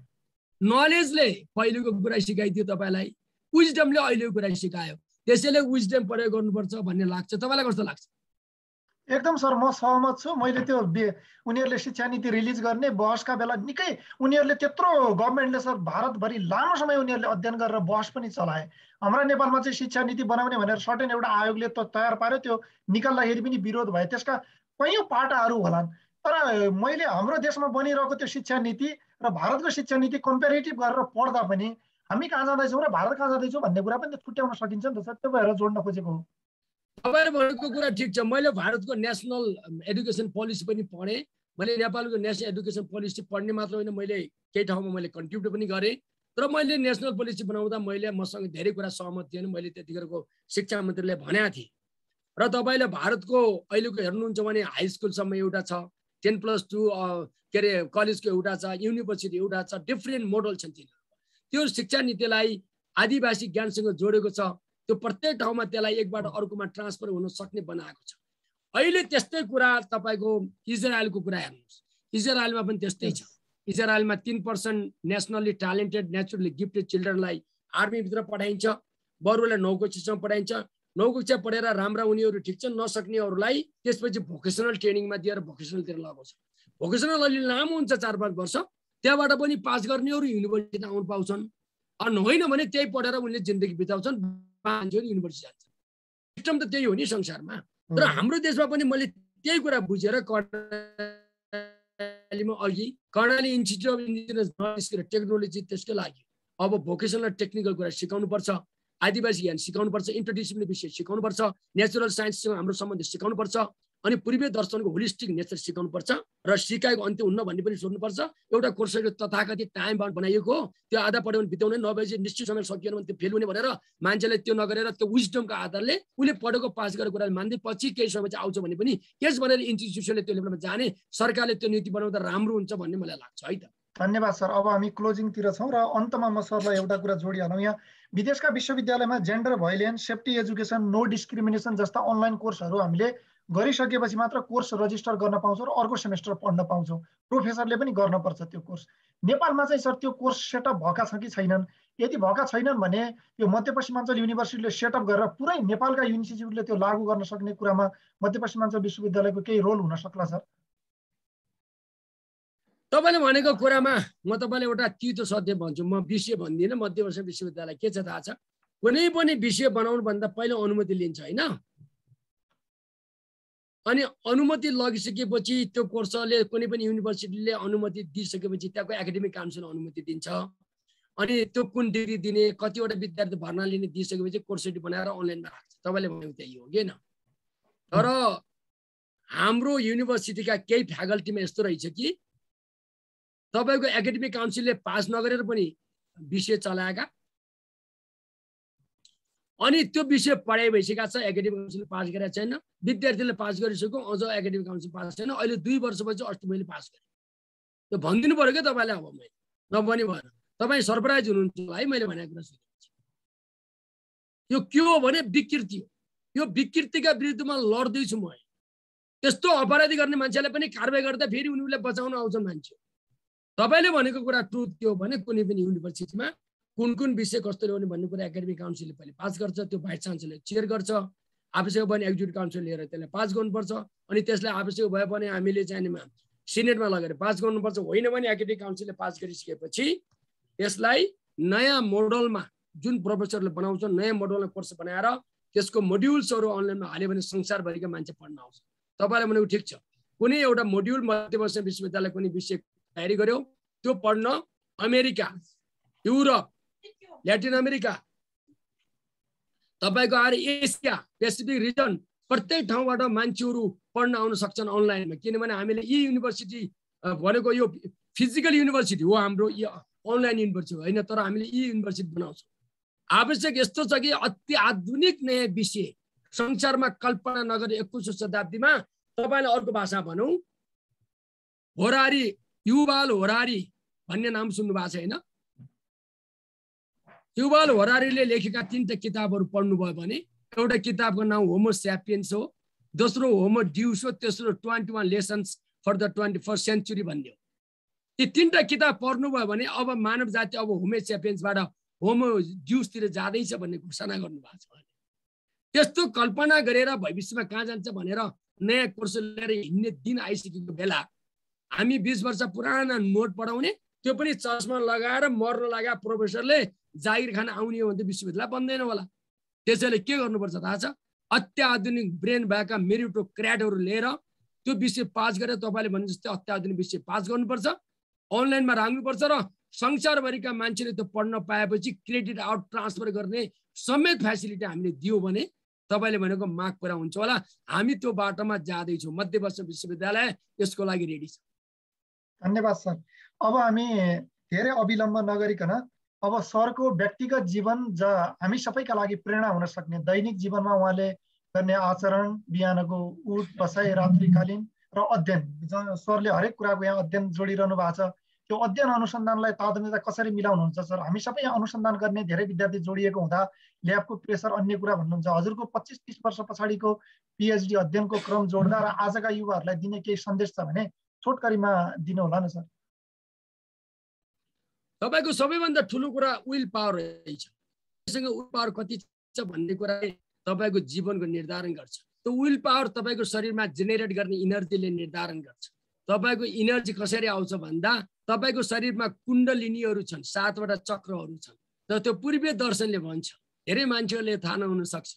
नलेजले पहिलेको कुरा सिकाइदियो तपाईँलाई। विजडमले अहिलेको कुरा सिकायो। त्यसैले विजडम प्रयोग गर्नुपर्छ भन्ने लाग्छ। तपाईँलाई कस्तो लाग्छ? एकदम सर म सहमत छु। मैले त्यो उनीहरूले शिक्षा नीति रिलिज गर्ने बहसका बेला निकै उनीहरूले त्यत्रो गभर्मेन्टले सर भारतभरि लामो समय उनीहरूले अध्ययन गरेर बहस पनि चलाए। हाम्रा नेपालमा चाहिँ शिक्षा नीति बनाउने भनेर सर्टेन एउटा आयोगले त तयार पार्यो त्यो निकाल्दाखेरि पनि विरोध भयो। त्यसका कैयौँ पाटाहरू होलान्। तर मैले हाम्रो देशमा बनिरहेको त्यो शिक्षा नीति र भारतको शिक्षा नीति कम्पेरिटिभ गरेर पढ्दा पनि हामी कहाँ जाँदैछौँ र भारत कहाँ जाँदैछौँ भन्ने कुरा पनि छुट्याउन सकिन्छ नि त सर। त्यो भएर जोड्न खोजेको हो। तपाईँले भनेको कुरा ठिक छ। मैले भारतको नेसनल एडुकेसन पोलिसी पनि पढेँ। मैले नेपालको नेसनल एडुकेसन पोलिसी पढ्ने मात्र होइन मैले केही ठाउँमा मैले कन्ट्रिब्युट पनि गरेँ। तर मैले नेसनल पोलिसी बनाउँदा मैले मसँग धेरै कुरा सहमत थिएन। मैले त्यतिखेरको शिक्षा मन्त्रीले भनेको थिएँ। र तपाईँले भारतको अहिलेको हेर्नुहुन्छ भने हाई स्कुलसम्म एउटा छ टेन प्लस टू के अरे कलेजको एउटा छ युनिभर्सिटी एउटा छ डिफ्रेन्ट मोडल छन् तिनीहरू। त्यो शिक्षा नीतिलाई आदिवासी ज्ञानसँग जोडेको छ। त्यो प्रत्येक ठाउँमा त्यसलाई एकबाट अर्कोमा ट्रान्सफर हुन सक्ने बनाएको छ। अहिले त्यस्तै कुरा तपाईँको इजरायलको कुरा हेर्नुहोस्। इजरायलमा पनि त्यस्तै छ। इजरायलमा तिन percent nationally talented naturally gifted चिल्ड्रनलाई आर्मीभित्र पठाइन्छ। बरुलाई नौ कक्षासम्म पठाइन्छ। नौ कक्षा पढेर राम्रा उनीहरू ठिक छ नसक्नेहरूलाई त्यसपछि भोकेसनल ट्रेनिङमा दिएर भोकेसनलतिर लगाउँछ। भोकेसनल अलि लामो हुन्छ चार पाँच वर्ष। त्यहाँबाट पनि पास गर्नेहरू युनिभर्सिटी आउनु पाउँछन्। अनि होइन भने त्यही पढेर उनले जिन्दगी बिताउँछन्। मान्छेहरू युनिभर्सिटी जान्छ। सिस्टम त त्यही हो नि संसारमा। तर हाम्रो देशमा पनि मैले त्यही कुरा बुझेर कर्णालीमा अघि Karnali institute of engineering technology त्यसकै लागि अब भोकेसनल टेक्निकल कुरा सिकाउनुपर्छ। आदिवासी ज्ञान सिकाउनुपर्छ। इन्टरडिसिप्लिन विषय सिकाउनुपर्छ। नेचुरल साइन्ससँग हाम्रो सम्बन्ध सिकाउनुपर्छ। अनि पूर्वीय दर्शनको होलिस्टिक नेचर सिकाउनुपर्छ र सिकाएको अन्त्य हुन्न भन्ने पनि सोध्नुपर्छ। एउटा कोर्सको तथाकथित टाइम बान्ड बनाइएको हो। त्यो आधा पढ्यो भने बिताउने नभएपछि निश्चित समय सकिएन भने त्यो फेल हुने भनेर मान्छेले त्यो नगरेर त्यो विजडमको आधारले उसले पढेको पास गरेको कुरा मान्दै पछि केही समय चाहिँ आउँछ भने पनि यस भनेर इन्स्टिट्युसनले त्यो लेभलमा जाने सरकारले त्यो नीति बनाउँदा राम्रो हुन्छ भन्ने मलाई लाग्छ है त। धन्यवाद सर। अब हामी क्लोजिङतिर छौँ र अन्तमा म सरलाई एउटा कुरा जोडिहालौँ। यहाँ विदेशका विश्वविद्यालयमा gender violence safety education no discrimination जस्ता अनलाइन कोर्सहरू हामीले गरिसकेपछि मात्र कोर्स रजिस्टर गर्न पाउँछौँ र अर्को सेमेस्टर पढ्न पाउँछौँ। प्रोफेसरले पनि गर्नुपर्छ त्यो कोर्स। नेपालमा चाहिँ सर त्यो कोर्स सेटअप भएका छ कि छैनन्? यदि भएका छैनन् भने यो मध्यपश्चिमाञ्चल युनिभर्सिटीले सेटअप गरेर पुरै नेपालका इन्स्टिच्युटले त्यो लागू गर्न सक्ने कुरामा मध्यपश्चिमाञ्चल विश्वविद्यालयको केही रोल हुन सक्ला सर? तपाईँले भनेको कुरामा म तपाईँलाई एउटा तितो सत्य भन्छु। म विषय भन्दिनँ मध्यवर्ष विश्वविद्यालय के छ थाहा छ? कुनै पनि विषय बनाउनुभन्दा पहिला अनुमति लिन्छ होइन? अनि अनुमति लगिसकेपछि त्यो कोर्सले कुनै पनि युनिभर्सिटीले अनुमति दिइसकेपछि त्यहाँको एकाडेमिक काउन्सिल अनुमति दिन्छ। अनि त्यो कुन डिग्री दिने कतिवटा विद्यार्थी भर्ना लिने दिइसकेपछि कोर्स बनाएर अनलाइनमा राख्छ। तपाईँले भनेको त्यही हो कि तर हाम्रो युनिभर्सिटीका केही फ्याकल्टीमा यस्तो रहेछ कि तपाईँको एकाडेमिक काउन्सिलले पास नगरेर पनि विषय चलाएका अनि त्यो विषय पढाइ भइसकेका छ एकाडेमिक काउन्सिल पास गरेका छैन विद्यार्थीले पास गरिसक्यो अझ एकाडेमिक काउन्सिल पास छैन। अहिले दुई वर्षपछि अस्ति मैले पास गरेँ त्यो भनिदिनु पऱ्यो क्या तपाईँलाई अब मैले। नभने भएन। तपाईँ सरप्राइज हुनुहुन्छ है मैले भनेको कुरा सुनेपछि यो के हो भने विकृति हो। यो विकृतिका विरुद्धमा लड्दैछु म त्यस्तो अपराधी गर्ने मान्छेलाई पनि कारवाही गर्दा फेरि उनीहरूले बचाउन आउँछन् मान्छे तपाईँले भनेको कुरा ट्रुथ के हो भने कुनै पनि युनिभर्सिटीमा कुन कुन विषय कस्तो ल्याउने भन्ने कुरा एकाडेमिक काउन्सिलले पहिले पास गर्छ त्यो भाइस चान्सलरले चेयर गर्छ। आवश्यक भयो भने एक्जिक्युटिभ काउन्सिल लिएर त्यसलाई पास गर्नुपर्छ अनि त्यसलाई आवश्यक भयो भने हामीले चाहिनेमा सिनेटमा लगेर पास गर्नुपर्छ। होइन भने एकाडेमिक काउन्सिलले पास गरिसकेपछि त्यसलाई नयाँ मोडलमा जुन प्रोफेसरले बनाउँछ नयाँ मोडलमा कोर्स बनाएर त्यसको मोड्युल्सहरू अनलाइनमा हाल्यो भने संसारभरिका मान्छे पढ्न आउँछ। तपाईँलाई भनेको ठिक छ। कुनै एउटा मोड्युल मध्यवर्ष विश्वविद्यालय कुनै विषय तयारी गर्यो त्यो पढ्न अमेरिका युरोप ल्याटिन अमेरिका तपाईँको आएर एसिया पेसिफिक रिजन प्रत्येक ठाउँबाट मान्छेहरू पढ्न आउन सक्छन् अनलाइनमा किनभने हामीले यी युनिभर्सिटी भनेको यो फिजिकल युनिभर्सिटी हो हाम्रो यो अनलाइन युनिभर्सिटी होइन? तर हामीले यी युनिभर्सिटी बनाउँछौँ। आवश्यक यस्तो छ कि अति आधुनिक नयाँ विषय संसारमा कल्पना नगरी एक्काइसौँ शताब्दीमा तपाईँले अर्को भाषा भनौँ। होरारी युवाल होरारी भन्ने नाम सुन्नु भएको छ होइन? युवाल होरारीले लेखेका तिनवटा किताबहरू पढ्नुभयो भने एउटा किताबको नाम होमो स्यापियन्स हो दोस्रो होमो ड्युस हो तेस्रो twenty one lessons for the twenty first century भन्ने हो। ती तिनवटा किताब पढ्नुभयो भने अब मानव जाति अब होमो स्यापियन्सबाट होमो ड्युसतिर जाँदैछ भन्ने घोषणा गर्नुभएको छ त्यस्तो कल्पना गरेर भविष्यमा कहाँ जान्छ भनेर नयाँ कोर्स लिएर हिँड्ने दिन आइसकेको बेला हामी बिस वर्ष पुराना नोट पढाउने त्यो पनि चस्मा लगाएर मर्न लाग्यो प्रोफेसरले जागिर खान आउने हो भने त विश्वविद्यालय बन्दैन होला। त्यसैले के गर्नुपर्छ थाहा छ? अत्याधुनिक ब्रेन भएका मेरिटो क्र्याटहरू लिएर त्यो विषय पास गरेर तपाईँले भने जस्तै अत्याधुनिक विषय पास गर्नुपर्छ अनलाइनमा राख्नुपर्छ र संसारभरिका मान्छेले त्यो पढ्न पाएपछि क्रेडिट आउट ट्रान्सफर गर्ने समेत फेसिलिटी हामीले दियो भने तपाईँले भनेको माग पुरा हुन्छ होला। हामी त्यो बाटोमा जाँदैछौँ। मध्यवर्ष विश्वविद्यालय यसको लागि रेडी छ। धन्यवाद सर। अब हामी धेरै अविलम्ब नगरिकन अब सरको व्यक्तिगत जीवन ज हामी सबैका लागि प्रेरणा हुन सक्ने दैनिक जीवनमा उहाँले गर्ने आचरण बिहानको उठ बसाइ रात्रिकालीन र अध्ययन। सरले हरेक कुराको यहाँ अध्ययन जोडिरहनु भएको छ। त्यो अध्ययन अनुसन्धानलाई तादन्यता कसरी मिलाउनुहुन्छ सर? हामी सबै यहाँ अनुसन्धान गर्ने धेरै विद्यार्थी जोडिएको हुँदा ल्याबको प्रेसर अन्य कुरा भन्नुहुन्छ। हजुरको पच्चिस तिस वर्ष पछाडिको पिएचडी अध्ययनको क्रम जोड्दा र आजका युवाहरूलाई दिने केही सन्देश छ भने छोटकरीमा दिनुहोला न सर। तपाईँको सबैभन्दा ठुलो कुरा विल पावर रहेछ। सँग विल पावर कति छ भन्ने कुरा तपाईँको जीवनको निर्धारण गर्छ। त्यो विल पावर तपाईँको शरीरमा जेनेरेट गर्ने इनर्जीले निर्धारण गर्छ। तपाईँको इनर्जी कसरी आउँछ भन्दा तपाईँको शरीरमा कुण्डलिनीहरू छन् सातवटा चक्रहरू छन् र त्यो पूर्वीय दर्शनले भन्छ। धेरै मान्छेहरूले थाहा नहुन सक्छ।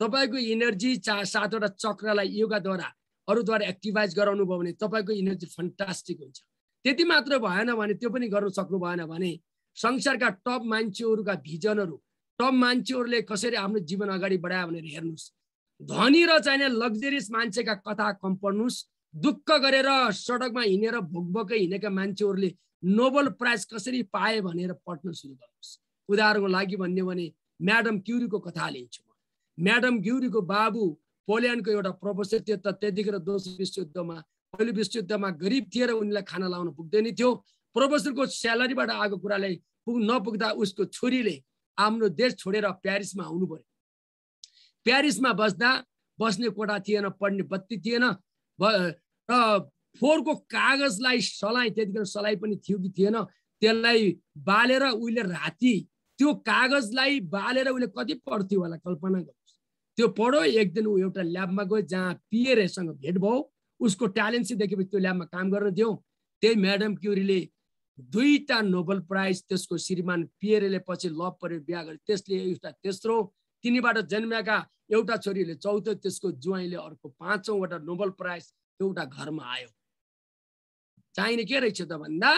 तपाईँको इनर्जी चा सातवटा चक्रलाई योगाद्वारा अरूद्वारा एक्टिभाइज गराउनु भयो भने तपाईँको इनर्जी फन्टास्टिक हुन्छ। त्यति मात्र भएन भने त्यो पनि गर्नु सक्नु भएन भने संसारका टप मान्छेहरूका भिजनहरू टप मान्छेहरूले कसरी आफ्नो जीवन अगाडि बढायो भनेर हेर्नुहोस्। धनी र चाहिने लग्जरियस मान्छेका कथा कम पढ्नुहोस्। दुःख गरेर सडकमा हिँडेर भोकभोकै हिँडेका मान्छेहरूले नोबल प्राइज कसरी पाए भनेर पढ्न सुरु गर्नुहोस्। उदाहरणको लागि भन्यो भने म्याडम क्युरीको कथा लिन्छु म। म्याडम क्युरीको बाबु पोल्यान्डको एउटा प्रोफेसर थियो त त्यतिखेर दोस्रो विश्वयुद्धमा पहिलो विश्वयुद्धमा गरिब थिए र उनीलाई खाना लाउन पुग्दैन थियो। प्रोफेसरको स्यालेरीबाट आएको कुरालाई पुग नपुग्दा उसको छोरीले आफ्नो देश छोडेर प्यारिसमा आउनु पर्यो। प्यारिसमा बस्दा बस्ने कोठा थिएन पढ्ने बत्ती थिएन र फोहोरको कागजलाई सलाइ त्यतिखेर सलाइ पनि थियो कि थिएन त्यसलाई बालेर उसले राति त्यो कागजलाई बालेर उसले कति पढ्थ्यो होला कल्पना गर्नुहोस्। त्यो पढो एक दिन ऊ एउटा ल्याबमा गयो जहाँ पिएरसँग भेट भयो। उसको ट्यालेन्ट चाहिँ देखेपछि त्यो ल्याबमा काम गर्न दियो। त्यही म्याडम क्युरीले दुईटा नोबल प्राइज त्यसको श्रीमान पिएरले पछि लभ परेर बिहा गरे। त्यसले एउटा तेस्रो तिनीबाट जन्मेका एउटा छोरीले चौथो त्यसको जुवाइँले अर्को पाँचौँवटा नोबल प्राइज एउटा घरमा आयो। चाहिने के रहेछ त भन्दा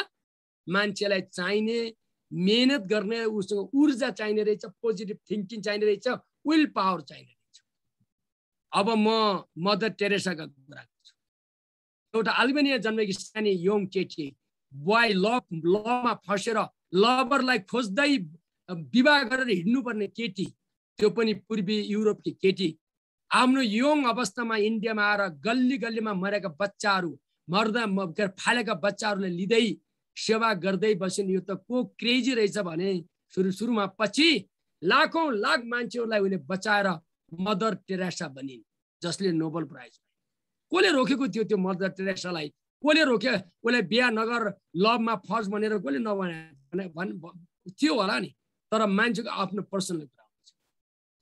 मान्छेलाई चाहिने मेहनत गर्ने उसँग ऊर्जा चाहिने रहेछ पोजिटिभ थिङ्किङ चाहिने रहेछ विल पावर चाहिने रहेछ। अब म मदर टेरेसाका कुरा एउटा अल्बेनिया जन्मेकी सानी यङ केटी बोय ल लमा फसेर लभरलाई खोज्दै विवाह गरेर हिँड्नुपर्ने केटी त्यो पनि पूर्वी युरोपकी केटी। आफ्नो यङ अवस्थामा इन्डियामा आएर गल्ली गल्लीमा मरेका बच्चाहरू मर्दा फालेका बच्चाहरूलाई लिँदै सेवा गर्दै बसिन् यो त को क्रेजी रहेछ भने सुरु सुरुमा पछि लाखौँ लाख मान्छेहरूलाई उसले बचाएर मदर टेरेसा बनिन् जसले नोबल प्राइज कसले रोकेको थियो त्यो मदर टेरेसालाई कसले रोक्यो? उसले बिहा नगर लभमा फर्स्ट भनेर कसले नभने? भन् थियो होला नि। तर मान्छेको आफ्नो पर्सनल कुरा हुन्छ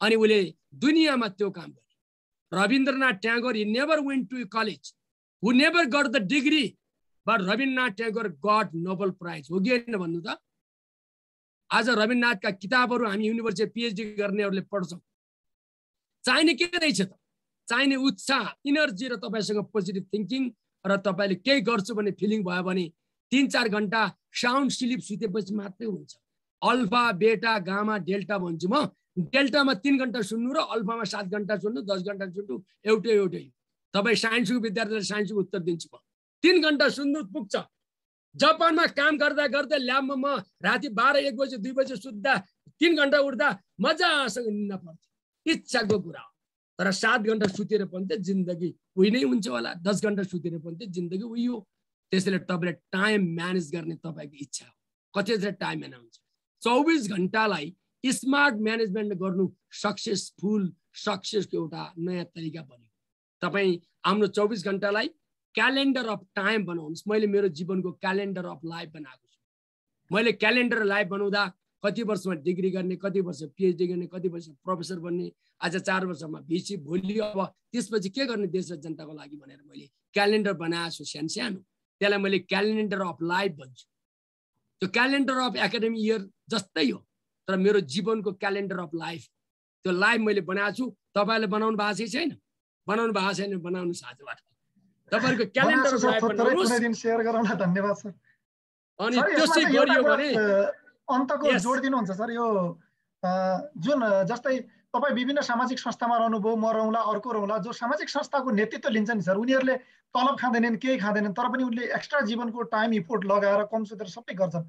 अनि उसले दुनियाँमा त्यो काम गर्यो Rabindranath Tagore, he never went to college, who never got the degree, but Rabindranath Tagore got Nobel Prize. हो कि भन्नु त? आज रविन्द्रनाथका किताबहरू हामी युनिभर्सिटी पिएचडी गर्नेहरूले पढ्छौँ। चाहिने के रहेछ त? चाहिने उत्साह इनर्जी र तपाईँसँग पोजिटिभ थिङ्किङ र तपाईँले केही गर्छु भन्ने फिलिङ भयो भने तिन चार घन्टा साउन्ड स्लिप सुतेपछि मात्रै हुन्छ। अल्फा बेटा गामा डेल्टा भन्छु म। डेल्टामा तिन घन्टा सुन्नु र अल्फामा सात घन्टा सुन्नु दस घन्टा सुन्नु एउटै एउटै। तपाईँ साइन्सको विद्यार्थीलाई साइन्सको उत्तर दिन्छु म। तिन घन्टा सुन्नु पुग्छ। जापानमा काम गर्दा गर्दा ल्याबमा म राति बाह्र एक बजे दुई बजे सुत्दा तिन घन्टा उठ्दा मजासँग निन्न पर्थ्यो इच्छाको कुरा हो। तर सात घन्टा सुतेर पनि त जिन्दगी उही नै हुन्छ होला। दस घन्टा सुतेर पनि त जिन्दगी उही हो। त्यसैले तपाईँले टाइम म्यानेज गर्ने तपाईँको इच्छा हो। कति टाइम म्यानेज हुन्छ? चौबिस घन्टालाई स्मार्ट म्यानेजमेन्ट गर्नु सक्सेसफुल सक्सेसको एउटा नयाँ तरिका बन्यो। तपाईँ आफ्नो चौबिस घन्टालाई क्यालेन्डर अफ टाइम बनाउनुहोस्। मैले मेरो जीवनको क्यालेन्डर अफ लाइफ बनाएको छु। मैले क्यालेन्डर लाइफ बनाउँदा कति वर्षमा डिग्री गर्ने कति वर्ष पिएचडी गर्ने कति वर्ष प्रोफेसर बन्ने आज चार वर्षमा भिसी भोलि अब त्यसपछि के गर्ने देश र जनताको लागि भनेर मैले क्यालेन्डर बनाएको छु सानो सानो। त्यसलाई मैले क्यालेन्डर अफ लाइफ भन्छु। त्यो क्यालेन्डर अफ एकाडेमिक इयर जस्तै हो तर मेरो जीवनको क्यालेन्डर अफ लाइफ त्यो लाइफ मैले बनाएको छु। तपाईँले बनाउनु भएको छैन? बनाउनु भएको छैन बनाउनुहोस् आजबाट। तपाईँहरूको क्यालेन्डर अफ लाइफ अनि त्यसै गरियो भने अन्तको जोड दिनुहुन्छ सर यो जुन जस्तै तपाईँ विभिन्न सामाजिक संस्थामा रहनुभयो म रहँला अर्को रहँला जो सामाजिक संस्थाको नेतृत्व लिन्छ नि सर उनीहरूले तलब खाँदैनन् केही खाँदैनन् तर पनि उनले एक्स्ट्रा जीवनको टाइम इफोर्ट लगाएर कम सुतेर सबै गर्छन्।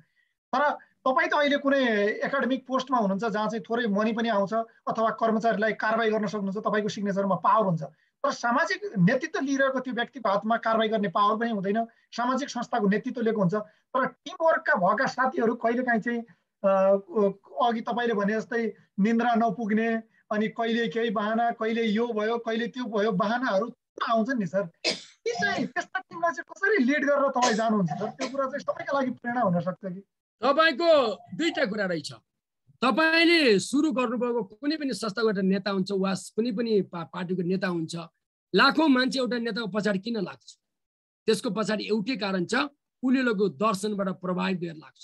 तर तपाईँ त अहिले कुनै एकाडेमिक पोस्टमा हुनुहुन्छ जहाँ चाहिँ थोरै मनी पनि आउँछ अथवा कर्मचारीलाई कारवाही गर्न सक्नुहुन्छ तपाईँको सिग्नेचरमा पावर हुन्छ। तर सामाजिक नेतृत्व लिइरहेको त्यो व्यक्तिको हातमा कारवाही गर्ने पावर पनि हुँदैन। सामाजिक संस्थाको नेतृत्व लिएको हुन्छ। तर टिमवर्कका भएका साथीहरू कहिलेकाहीँ चाहिँ अघि तपाईँले भने जस्तै निन्द्रा नपुग्ने अनि कहिले केही बाहना कहिले यो भयो कहिले त्यो भयो बाहनाहरू आउँछ नि सर। ती चाहिँ त्यस्ता टिमलाई चाहिँ कसरी लिड गरेर तपाईँ जानुहुन्छ सर? त्यो कुरा चाहिँ सबैका लागि प्रेरणा हुनसक्छ कि? तपाईँको दुईवटा कुरा रहेछ। तपाईँले सुरु गर्नुभएको कुनै पनि संस्थाको एउटा नेता हुन्छ वा कुनै पनि पार्टीको नेता हुन्छ लाखौँ मान्छे एउटा नेताको पछाडि किन लाग्छ? त्यसको पछाडि एउटै कारण छ उनीहरूको दर्शनबाट प्रभावित भएर लाग्छ।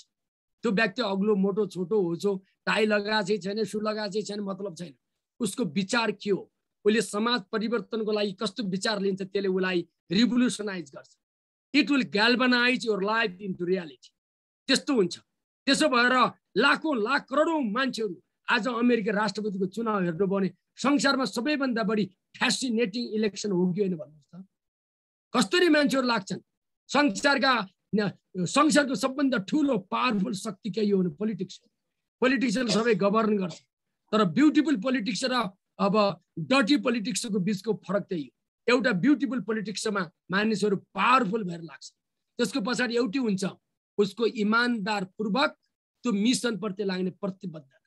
त्यो व्यक्ति अग्लो मोटो छोटो होचो टाई लगाएको छैन सु लगाएको छैन मतलब छैन। उसको विचार के हो? उसले समाज परिवर्तनको लागि कस्तो विचार लिन्छ त्यसले उसलाई रिभोल्युसनाइज गर्छ। It will galvanise your life into reality. त्यस्तो हुन्छ। त्यसो भएर लाखौँ लाख करोडौँ मान्छेहरू आज अमेरिका राष्ट्रपतिको चुनाव हेर्नु भने संसारमा सबैभन्दा बढी फ्यासिनेटिङ इलेक्सन हो कि होइन भन्नुहोस् त। कस्तरी मान्छेहरू लाग्छन्। संसारका संसारको सबभन्दा ठुलो पावरफुल शक्ति के हो भने पोलिटिक्स पोलिटिक्सले सबै गभर्न गर्छ। तर ब्युटिफुल पोलिटिक्स र अब डटी पोलिटिक्सको बिचको फरक त्यही हो। एउटा ब्युटिफुल पोलिटिक्समा मानिसहरू पावरफुल भएर लाग्छ। त्यसको पछाडि एउटै हुन्छ उसको इमान्दारपूर्वक त्यो मिसनप्रति लाग्ने प्रतिबद्धता।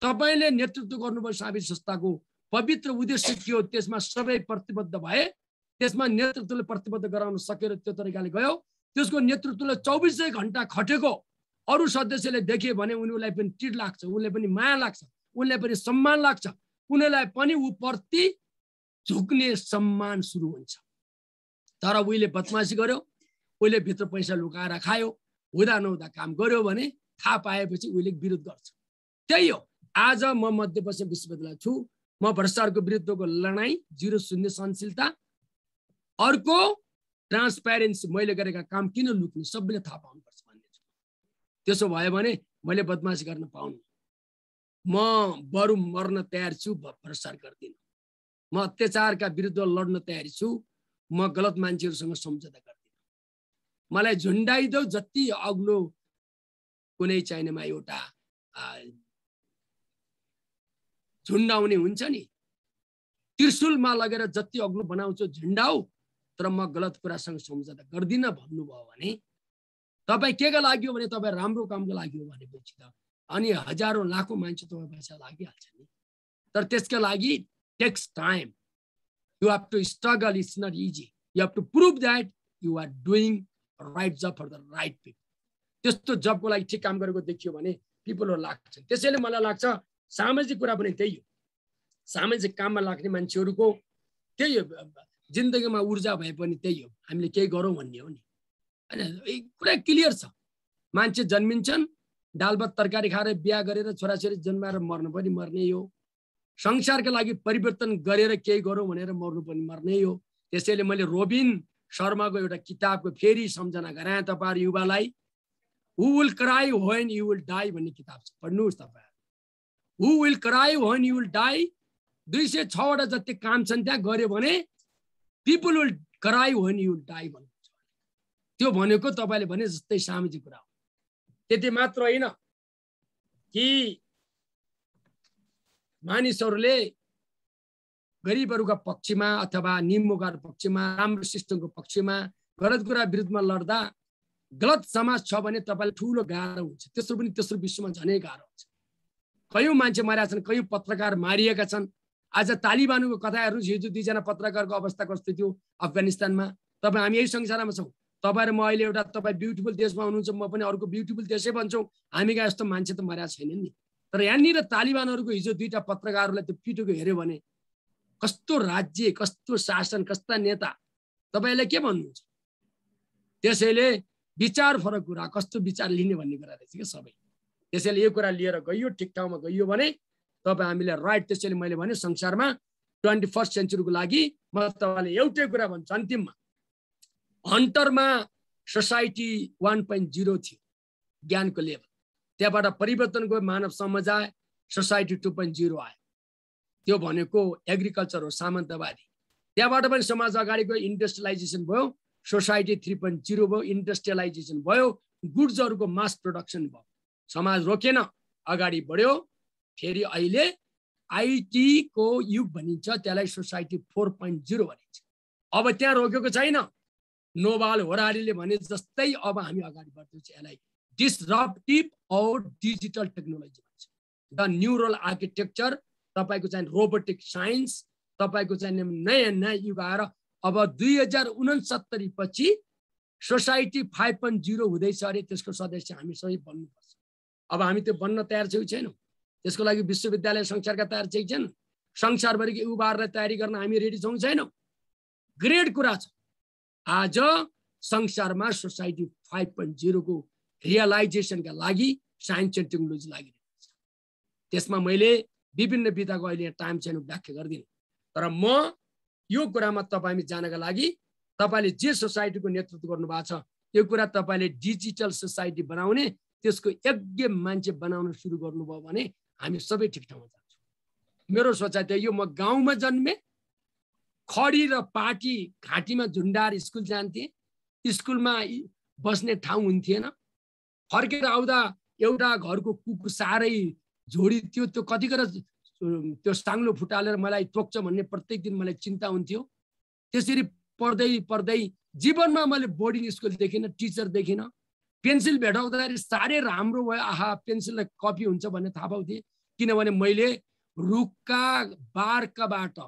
तपाईँले नेतृत्व गर्नुभयो साबित संस्थाको। पवित्र उद्देश्य के हो? त्यसमा सबै प्रतिबद्ध भए त्यसमा नेतृत्वले प्रतिबद्ध गराउन सकेर त्यो तरिकाले गयो। त्यसको नेतृत्वले चौबिसै घन्टा खटेको। अरू सदस्यले देखे भने उनीहरूलाई पनि टिट लाग्छ उसले पनि माया लाग्छ उसलाई पनि सम्मान लाग्छ। उनीहरूलाई पनि ऊप्रति झुक्ने सम्मान सुरु हुन्छ। तर उसले बदमासी गर्यो उसले भित्र पैसा लुकाएर खायो हुँदा नहुँदा काम गर्यो भने थाहा पाएपछि उसले विरोध गर्छ। त्यही हो। आज म मध्यपश्चिम विश्वविद्यालय छु। म भ्रष्टाचारको विरुद्धको लडाइँ जिरो शून्य सहनशीलता। अर्को ट्रान्सप्यारेन्सी मैले गरेका काम किन लुक्ने सबैले थाहा पाउनुपर्छ भन्ने छु। त्यसो भयो भने मैले बदमासी गर्न पाउनु। म बरु मर्न तयार छु भ्रष्टाचार गर्दिनँ। म अत्याचारका विरुद्ध लड्न तयारी छु। म गलत मान्छेहरूसँग सम्झौता गर्दिनँ। मलाई झुन्डाइदेऊ जति अग्लो कुनै चाइनामा एउटा झुन्डाउने हुन्छ नि। त्रिशुलमा लगेर जति अग्लो बनाउँछु झुन्डाउ तर म गलत कुरासँग सम्झौता गर्दिनँ भन्नुभयो भने तपाईँ के को लागि हो भने तपाईँ राम्रो कामको लागि हो भनेपछि त अनि हजारौँ लाखौँ मान्छे तपाईँ पैसा लागिहाल्छ नि। तर त्यसका लागि takes time you have to struggle it's not easy you have to prove that you are doing right job for the right people त्यस्तो जबको लागि ठिक काम गरेको देखियो भने पिपलहरू लाग्छन्। त्यसैले मलाई लाग्छ सामाजिक कुरा पनि त्यही हो। सामाजिक काममा लाग्ने मान्छेहरूको त्यही हो जिन्दगीमा ऊर्जा भए पनि त्यही हो। हामीले केही गरौँ भन्ने हो नि। होइन कुरा क्लियर छ। मान्छे जन्मिन्छन् दाल भात तरकारी खाएर बिहा गरेर छोराछोरी जन्माएर मर्नु पनि मर्ने हो। संसारका लागि परिवर्तन गरेर केही गरौँ भनेर मर्नु पनि मर्ने हो। त्यसैले मैले रोबिन शर्माको एउटा किताबको फेरि सम्झना गराएँ तपाईँहरू युवालाई। Who will cry when you will die भन्ने किताब छ। पढ्नुहोस् तपाईँहरू who will cry when you will die दुई सय छवटा जति काम छन् त्यहाँ गऱ्यो भने people will cry when you will die भन्नुहुन्छ त्यो भनेको तपाईँले भने जस्तै सामाजिक कुरा हो। त्यति मात्र होइन कि मानिसहरूले गरिबहरूका पक्षमा अथवा निम्बुका पक्षमा राम्रो सिस्टमको पक्षमा गलत कुरा विरुद्धमा लड्दा गलत समाज छ भने तपाईँलाई ठुलो गाह्रो हुन्छ। तेस्रो पनि तेस्रो विश्वमा झनै गाह्रो हुन्छ। कयौँ मान्छे मारेका छन् कयौँ पत्रकार मारिएका छन्। आज तालिबानको कथाहरू हिजो दुईजना पत्रकारको अवस्था कस्तो थियो अफगानिस्तानमा? तपाईँ हामी यही संसारमा छौँ। तपाईँ र म अहिले एउटा तपाईँ ब्युटिफुल देशमा हुनुहुन्छ म पनि अर्को ब्युटिफुल देशै भन्छौँ हामी कहाँ यस्तो मान्छे त मर्या छैन नि? तर यहाँनिर तालिबानहरूको हिजो दुईवटा पत्रकारहरूलाई त्यो पिटोको हेऱ्यो भने कस्तो राज्य कस्तो शासन कस्ता नेता? तपाईँले के भन्नुहुन्छ? त्यसैले विचार फरक कुरा कस्तो विचार लिने भन्ने कुरा रहेछ क्या सबै। त्यसैले यो कुरा लिएर गइयो ठिक ठाउँमा गइयो भने तपाईँ हामीले राइट त्यसैले मैले भने संसारमा ट्वेन्टी फर्स्ट सेन्चुरीको लागि म तपाईँलाई एउटै कुरा भन्छु अन्तिममा। हन्टरमा सोसाइटी वान पोइन्ट जिरो थियो ज्ञानको लेभल। त्यहाँबाट परिवर्तन गयो मानव समाज आयो सोसाइटी टु पोइन्ट जिरो आयो। त्यो भनेको एग्रिकल्चर हो सामन्तवादी। त्यहाँबाट पनि समाज अगाडि गयो इन्डस्ट्रियलाइजेसन भयो। सोसाइटी थ्री पोइन्ट जिरो भयो इन्डस्ट्रियलाइजेसन भयो गुड्सहरूको मास प्रोडक्सन भयो। समाज रोकेन अगाडि बढ्यो। फेरि अहिले आइटीको युग भनिन्छ त्यसलाई सोसाइटी फोर पोइन्ट जिरो भनिन्छ। अब त्यहाँ रोकेको छैन। नोबाल होरारीले भने जस्तै अब हामी अगाडि बढ्दैछ यसलाई डिसरप्टिभ औ डिजिटल टेक्नोलोजी भन्छ। द न्युरल आर्किटेक्चर तपाईँको चाहिँ रोबोटिक साइन्स तपाईँको चाहिँ नयाँ नयाँ युग आएर अब दुई हजार उनसत्तरी पछि सोसाइटी फाइभ पोइन्ट जिरो हुँदैछ अरे त्यसको सदस्य हामी सबै बन्नुपर्छ। अब हामी त्यो बन्न तयार छौँ छैनौँ? त्यसको लागि विश्वविद्यालय संसारका तयार चाहिँ छन्? संसारभरिको युवाहरूलाई तयारी गर्न हामी रेडी छौँ छैनौँ? ग्रेट कुरा छ। आज संसारमा सोसाइटी फाइभ पोइन्ट जिरोको रियलाइजेसनका लागि साइन्स एन्ड टेक्नोलोजी लागिरहेको छ। त्यसमा मैले विभिन्न विधाको अहिले टाइम छैन व्याख्या गरिदिनु। तर म यो कुरामा तपाईँ जानका लागि तपाईँले जे सोसाइटीको नेतृत्व गर्नुभएको छ यो कुरा तपाईँले डिजिटल सोसाइटी बनाउने त्यसको यज्ञ मान्छे बनाउन सुरु गर्नुभयो भने हामी सबै ठिक ठाउँमा जान्छौँ। मेरो सोचाइ थियो यो म गाउँमा जन्मेँ खडी र पार्टी घाँटीमा झुन्डाएर स्कुल जान्थेँ स्कुलमा बस्ने ठाउँ हुन्थेन फर्केर आउँदा एउटा घरको कुकुर साह्रै झोडी त्यो त्यो कतिखेर त्यो साङ्लो फुटालेर मलाई टोक्छ भन्ने प्रत्येक दिन मलाई चिन्ता हुन्थ्यो। त्यसरी पढ्दै पढ्दै जीवनमा मैले बोर्डिङ स्कुल देखिनँ टिचर देखिनँ। पेन्सिल भेटाउँदाखेरि साह्रै राम्रो भयो आहा पेन्सिललाई कपी हुन्छ भन्ने थाहा पाउँथेँ। किनभने मैले रुखका बार्काबाट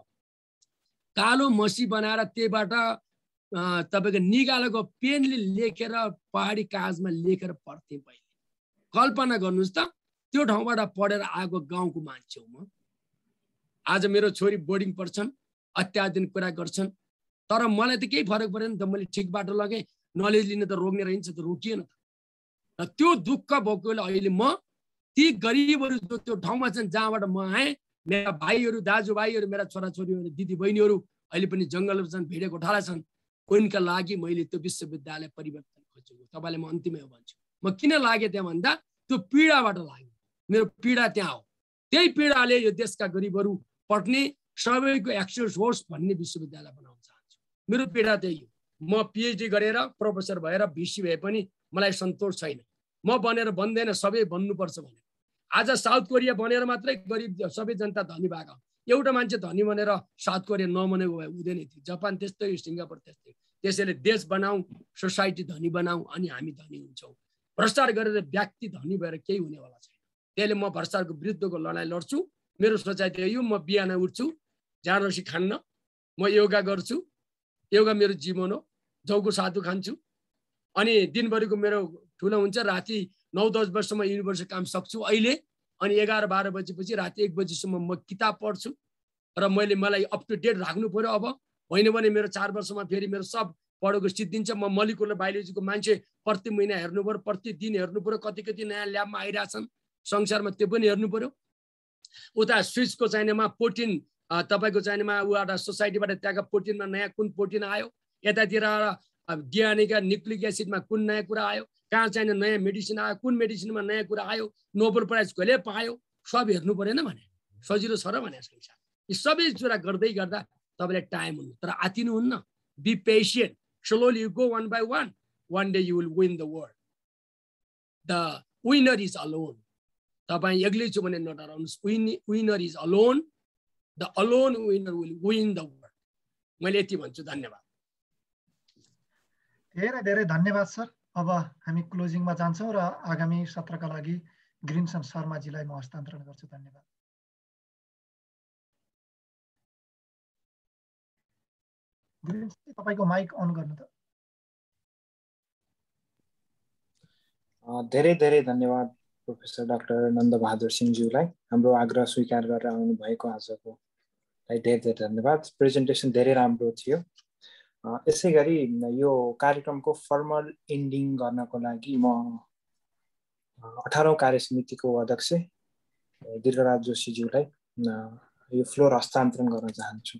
कालो मसी बनाएर त्यहीबाट तपाईँको निकालेको पेनले लेखेर पहाडी कागजमा लेखेर पढ्थेँ पहिले कल्पना गर्नुहोस् त त्यो ठाउँबाट पढेर आएको गाउँको मान्छे हो म। आज मेरो छोरी बोर्डिङ पढ्छन् अत्याधुनिक कुरा गर्छन्। तर मलाई त केही फरक परेन त मैले ठिक बाटो लगेँ नलेज लिन त रोक्ने रहन्छ त रोकिएन र त्यो दुःख भएकोले अहिले म ती गरिबहरू जो त्यो ठाउँमा छन् जहाँबाट म आएँ मेरा भाइहरू दाजुभाइहरू मेरा छोराछोरीहरू दिदी बहिनीहरू अहिले पनि जङ्गलमा छन् भिडे गोठाला छन् उनका लागि मैले त्यो विश्वविद्यालय परिवर्तन खोजेको। तपाईँलाई म अन्तिमै भन्छु। म किन लागेँ त्यहाँ भन्दा त्यो पीडाबाट लाग्यो मेरो पीडा त्यहाँ हो। त्यही पीडाले यो देशका गरिबहरू पढ्ने सबैको एक्सेस होस् भन्ने विश्वविद्यालय बनाउन चाहन्छु। मेरो पीडा त्यही हो। म पिएचडी गरेर प्रोफेसर भएर भिसी भए पनि मलाई सन्तोष छैन। म बनेर बन्दैन सबै बन्नुपर्छ भनेर। आज साउथ कोरिया बनेर मात्रै गरिब सबै जनता धनी भएको एउटा मान्छे धनी बनेर साउथ कोरिया नबनेको भए हुँदैन थियो। जापान त्यस्तै सिङ्गापुर त्यस्तै त्यसैले देश बनाऊ सोसाइटी धनी बनाऊ अनि हामी धनी हुन्छौँ। भ्रष्टाचार गरेर व्यक्ति धनी भएर केही हुनेवाला छैन। त्यसले म भ्रष्टाचारको विरुद्धको लडाइँ लड्छु। मेरो सोचाइ त्यो यो म बिहान उठ्छु जाँड रसी खान्न म योगा गर्छु योगा मेरो जीवन हो जाउको साधु खान्छु अनि दिनभरिको मेरो ठुलो हुन्छ राति नौ दस वर्षमा युनिभर्सिटी काम सक्छु अहिले अनि एघार बाह्र बजेपछि राति एक बजीसम्म म किताब पढ्छु र मैले मलाई अप टु डेट राख्नु पऱ्यो अब होइन भने मेरो चार वर्षमा फेरि मेरो सब पढेको सिद्धिन्छ म मलिकुलर बायोलोजीको मान्छे प्रति महिना हेर्नु पऱ्यो प्रतिदिन हेर्नु पऱ्यो कति कति नयाँ ल्याबमा आइरहेछन् संसारमा त्यो पनि हेर्नु पऱ्यो उता स्विचको चाहिनेमा प्रोटिन तपाईँको चाहिनेमा उबाट सोसाइटीबाट त्यहाँको प्रोटिनमा नयाँ कुन प्रोटिन आयो? यतातिर डिएनएका न्युक्लिक एसिडमा कुन नयाँ कुरा आयो? कहाँ चाहिने नयाँ मेडिसिन आयो? कुन मेडिसिनमा नयाँ कुरा आयो? नोबल प्राइज कहिले पायो? सब हेर्नु परेन भने। सजिलो छ र भने संसार यी सबै कुरा गर्दै गर्दा तपाईँलाई टाइम हुनु तर आतिनुहुन्न be patient slowly you go one by one one day you will win the world the winner is alone तपाईँ एक्लै छु भने नडराउनुहोस्। Win winner is alone the alone winner will win the world मैले यति भन्छु। धन्यवाद। धेरै धेरै धन्यवाद सर। अब हामी क्लोजिङमा जान्छौँ र आगामी सत्रका लागि ग्रिनसन शर्माजीलाई म हस्तान्तरण गर्छु। धन्यवाद। तपाईँको माइक अन गर्नु त। धेरै धेरै धन्यवाद। प्रोफेसर डाक्टर नन्दबहादुर सिंहज्यूलाई हाम्रो आग्रह स्वीकार गरेर आउनुभएको आजको धेरै धेरै धन्यवाद। प्रेजेन्टेसन धेरै राम्रो थियो। यसै गरी यो कार्यक्रमको फर्मल इन्डिङ गर्नको लागि म अठारौँ कार्य समितिको अध्यक्ष दीर्घराज जोशीज्यूलाई यो फ्लोर हस्तान्तरण गर्न चाहन्छु।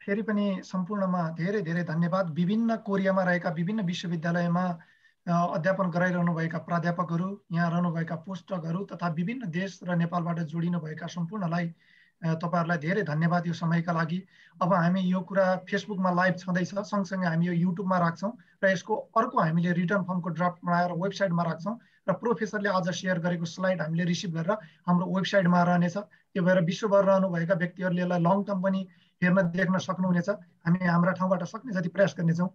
फेरि पनि सम्पूर्णमा धेरै धेरै धन्यवाद। विभिन्न कोरियामा रहेका विभिन्न विश्वविद्यालयमा अध्यापन गराइरहनुभएका प्राध्यापकहरू यहाँ रहनुभएका पुस्तकहरू तथा विभिन्न देश र नेपालबाट जोडिनुभएका सम्पूर्णलाई तपाईँहरूलाई धेरै धन्यवाद यो समयका लागि। अब हामी यो कुरा फेसबुकमा लाइभ छँदैछ सँगसँगै हामी यो युट्युबमा राख्छौँ र यसको अर्को हामीले रिटर्न फर्मको ड्राफ्ट बनाएर वेबसाइटमा राख्छौँ र प्रोफेसरले आज सेयर गरेको स्लाइड हामीले रिसिभ गरेर हाम्रो वेबसाइटमा रहनेछ। त्यो भएर विश्वभर रहनुभएका व्यक्तिहरूले यसलाई लङ टर्म पनि हेर्न देख्न सक्नुहुनेछ। हामी हाम्रा ठाउँबाट सक्ने जति प्रयास गर्नेछौँ।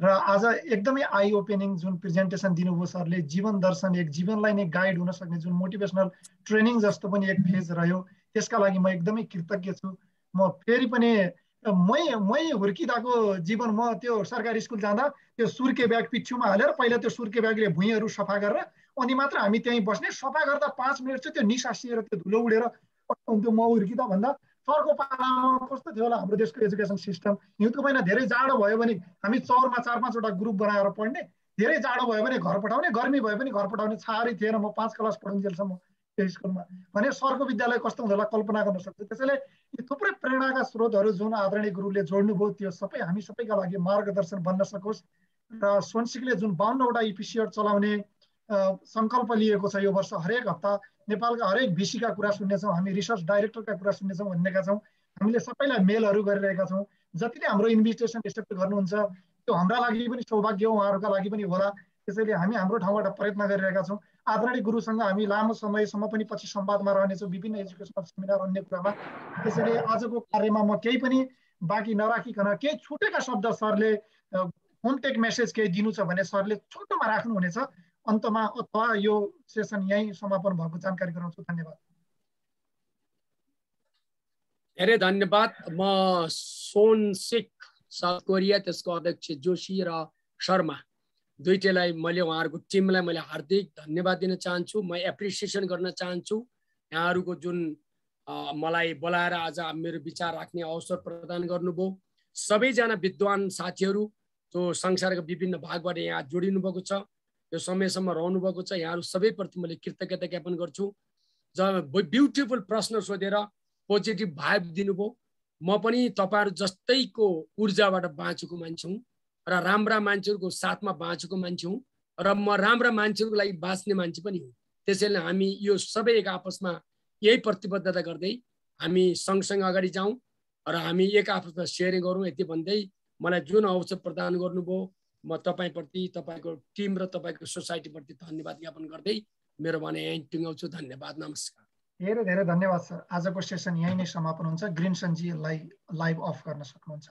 र आज एकदमै आई ओपेनिङ जुन प्रेजेन्टेसन दिनुभयो सरले जीवन दर्शन एक जीवनलाई नै गाइड हुन सक्ने जुन मोटिभेसनल ट्रेनिङ जस्तो पनि एक फेज रह्यो। त्यसका लागि म एकदमै कृतज्ञ छु। म फेरि पनि मै मै हुर्किँदाको जीवन म त्यो सरकारी स्कुल जाँदा त्यो सुर्के ब्याग पिच्छुमा हालेर पहिला त्यो सुर्के ब्यागले भुइँहरू सफा गरेर अनि मात्र हामी त्यहीँ बस्ने सफा गर्दा पाँच मिनट चाहिँ त्यो निसासिएर त्यो धुलो उडेर हुन्थ्यो म हुर्किँदा भन्दा सरको पालामा कस्तो थियो होला हाम्रो देशको एजुकेसन सिस्टम हिउँदको महिना धेरै जाडो भयो भने हामी चौरमा चार पाँचवटा ग्रुप बनाएर पढ्ने धेरै जाडो भयो भने घर पठाउने गर्मी भयो भने घर पठाउने छारै थिएन म पाँच क्लास पढुन्जेलसम्म त्यो स्कुलमा। भने सरको विद्यालय कस्तो हुन्छ होला कल्पना गर्न सक्छु। त्यसैले यी थुप्रै प्रेरणाका स्रोतहरू जुन आदरणीय गुरुले जोड्नुभयो त्यो सबै हामी सबैका लागि मार्गदर्शन बन्न सकोस्। र सोनसिकले जुन बाहन्नवटा इपिसिएड चलाउने सङ्कल्प लिएको छ यो वर्ष हरेक हप्ता। नेपालका हरेक भिसीका कुरा सुन्नेछौँ हामी रिसर्च डाइरेक्टरका कुरा सुन्नेछौँ भनेका छौँ। हामीले सबैलाई मेलहरू गरिरहेका छौँ। जतिले हाम्रो इन्भिटेसन एक्सेप्ट गर्नुहुन्छ त्यो हाम्रा लागि पनि सौभाग्य हो उहाँहरूका लागि पनि होला। त्यसैले हामी हाम्रो ठाउँबाट प्रयत्न गरिरहेका छौँ। आदरणीय गुरुसँग हामी लामो समयसम्म पनि पछि संवादमा रहनेछौँ विभिन्न एजुकेसनल सेमिनार अन्य कुरामा। त्यसैले आजको कार्यमा म केही पनि बाँकी नराखिकन केही छुटेका शब्द सरले होम टेक मेसेज केही दिनु छ भने सरले छोटोमा राख्नुहुनेछ। अन्तमा अथवा यो सेसन यहीँ समापन भएको जानकारी गराउँछु। धन्यवाद। धेरै धन्यवाद। म सोन सिख साउथ कोरिया त्यसको अध्यक्ष जोशी र शर्मा दुइटैलाई मैले उहाँहरूको टिमलाई मैले हार्दिक धन्यवाद दिन चाहन्छु। म एप्रिसिएसन गर्न चाहन्छु। यहाँहरूको जुन मलाई बोलाएर आज मेरो विचार राख्ने अवसर प्रदान गर्नुभयो। सबैजना विद्वान साथीहरू जो संसारको विभिन्न भागबाट यहाँ जोडिनु भएको छ। यो समयसम्म रहनुभएको छ। यहाँहरू सबैप्रति मैले कृतज्ञता ज्ञापन गर्छु। ज ब्युटिफुल प्रश्न सोधेर पोजिटिभ भाइब दिनुभयो। म पनि तपाईँहरू जस्तैको ऊर्जाबाट बाँचेको मान्छे हुँ र राम्रा मान्छेहरूको साथमा बाँचेको मान्छे हुँ र म राम्रा मान्छेहरूको लागि बाँच्ने मान्छे पनि हुँ। त्यसैले हामी यो सबै एक आपसमा यही प्रतिबद्धता गर्दै हामी सँगसँगै अगाडि जाउँ र हामी एक आपसमा सेयरिङ गरौँ। यति भन्दै मलाई जुन अवसर प्रदान गर्नुभयो म तपाईँप्रति तपाईँको टिम र तपाईँको सोसाइटीप्रति धन्यवाद ज्ञापन गर्दै मेरो भनाइ यहीँ टुङ्गाउँछु धन्यवाद नमस्कार। धेरै धेरै धन्यवाद सर। आजको सेसन यहीँ नै समापन हुन्छ। ग्रिन सनजीलाई लाइभ अफ गर्न सक्नुहुन्छ।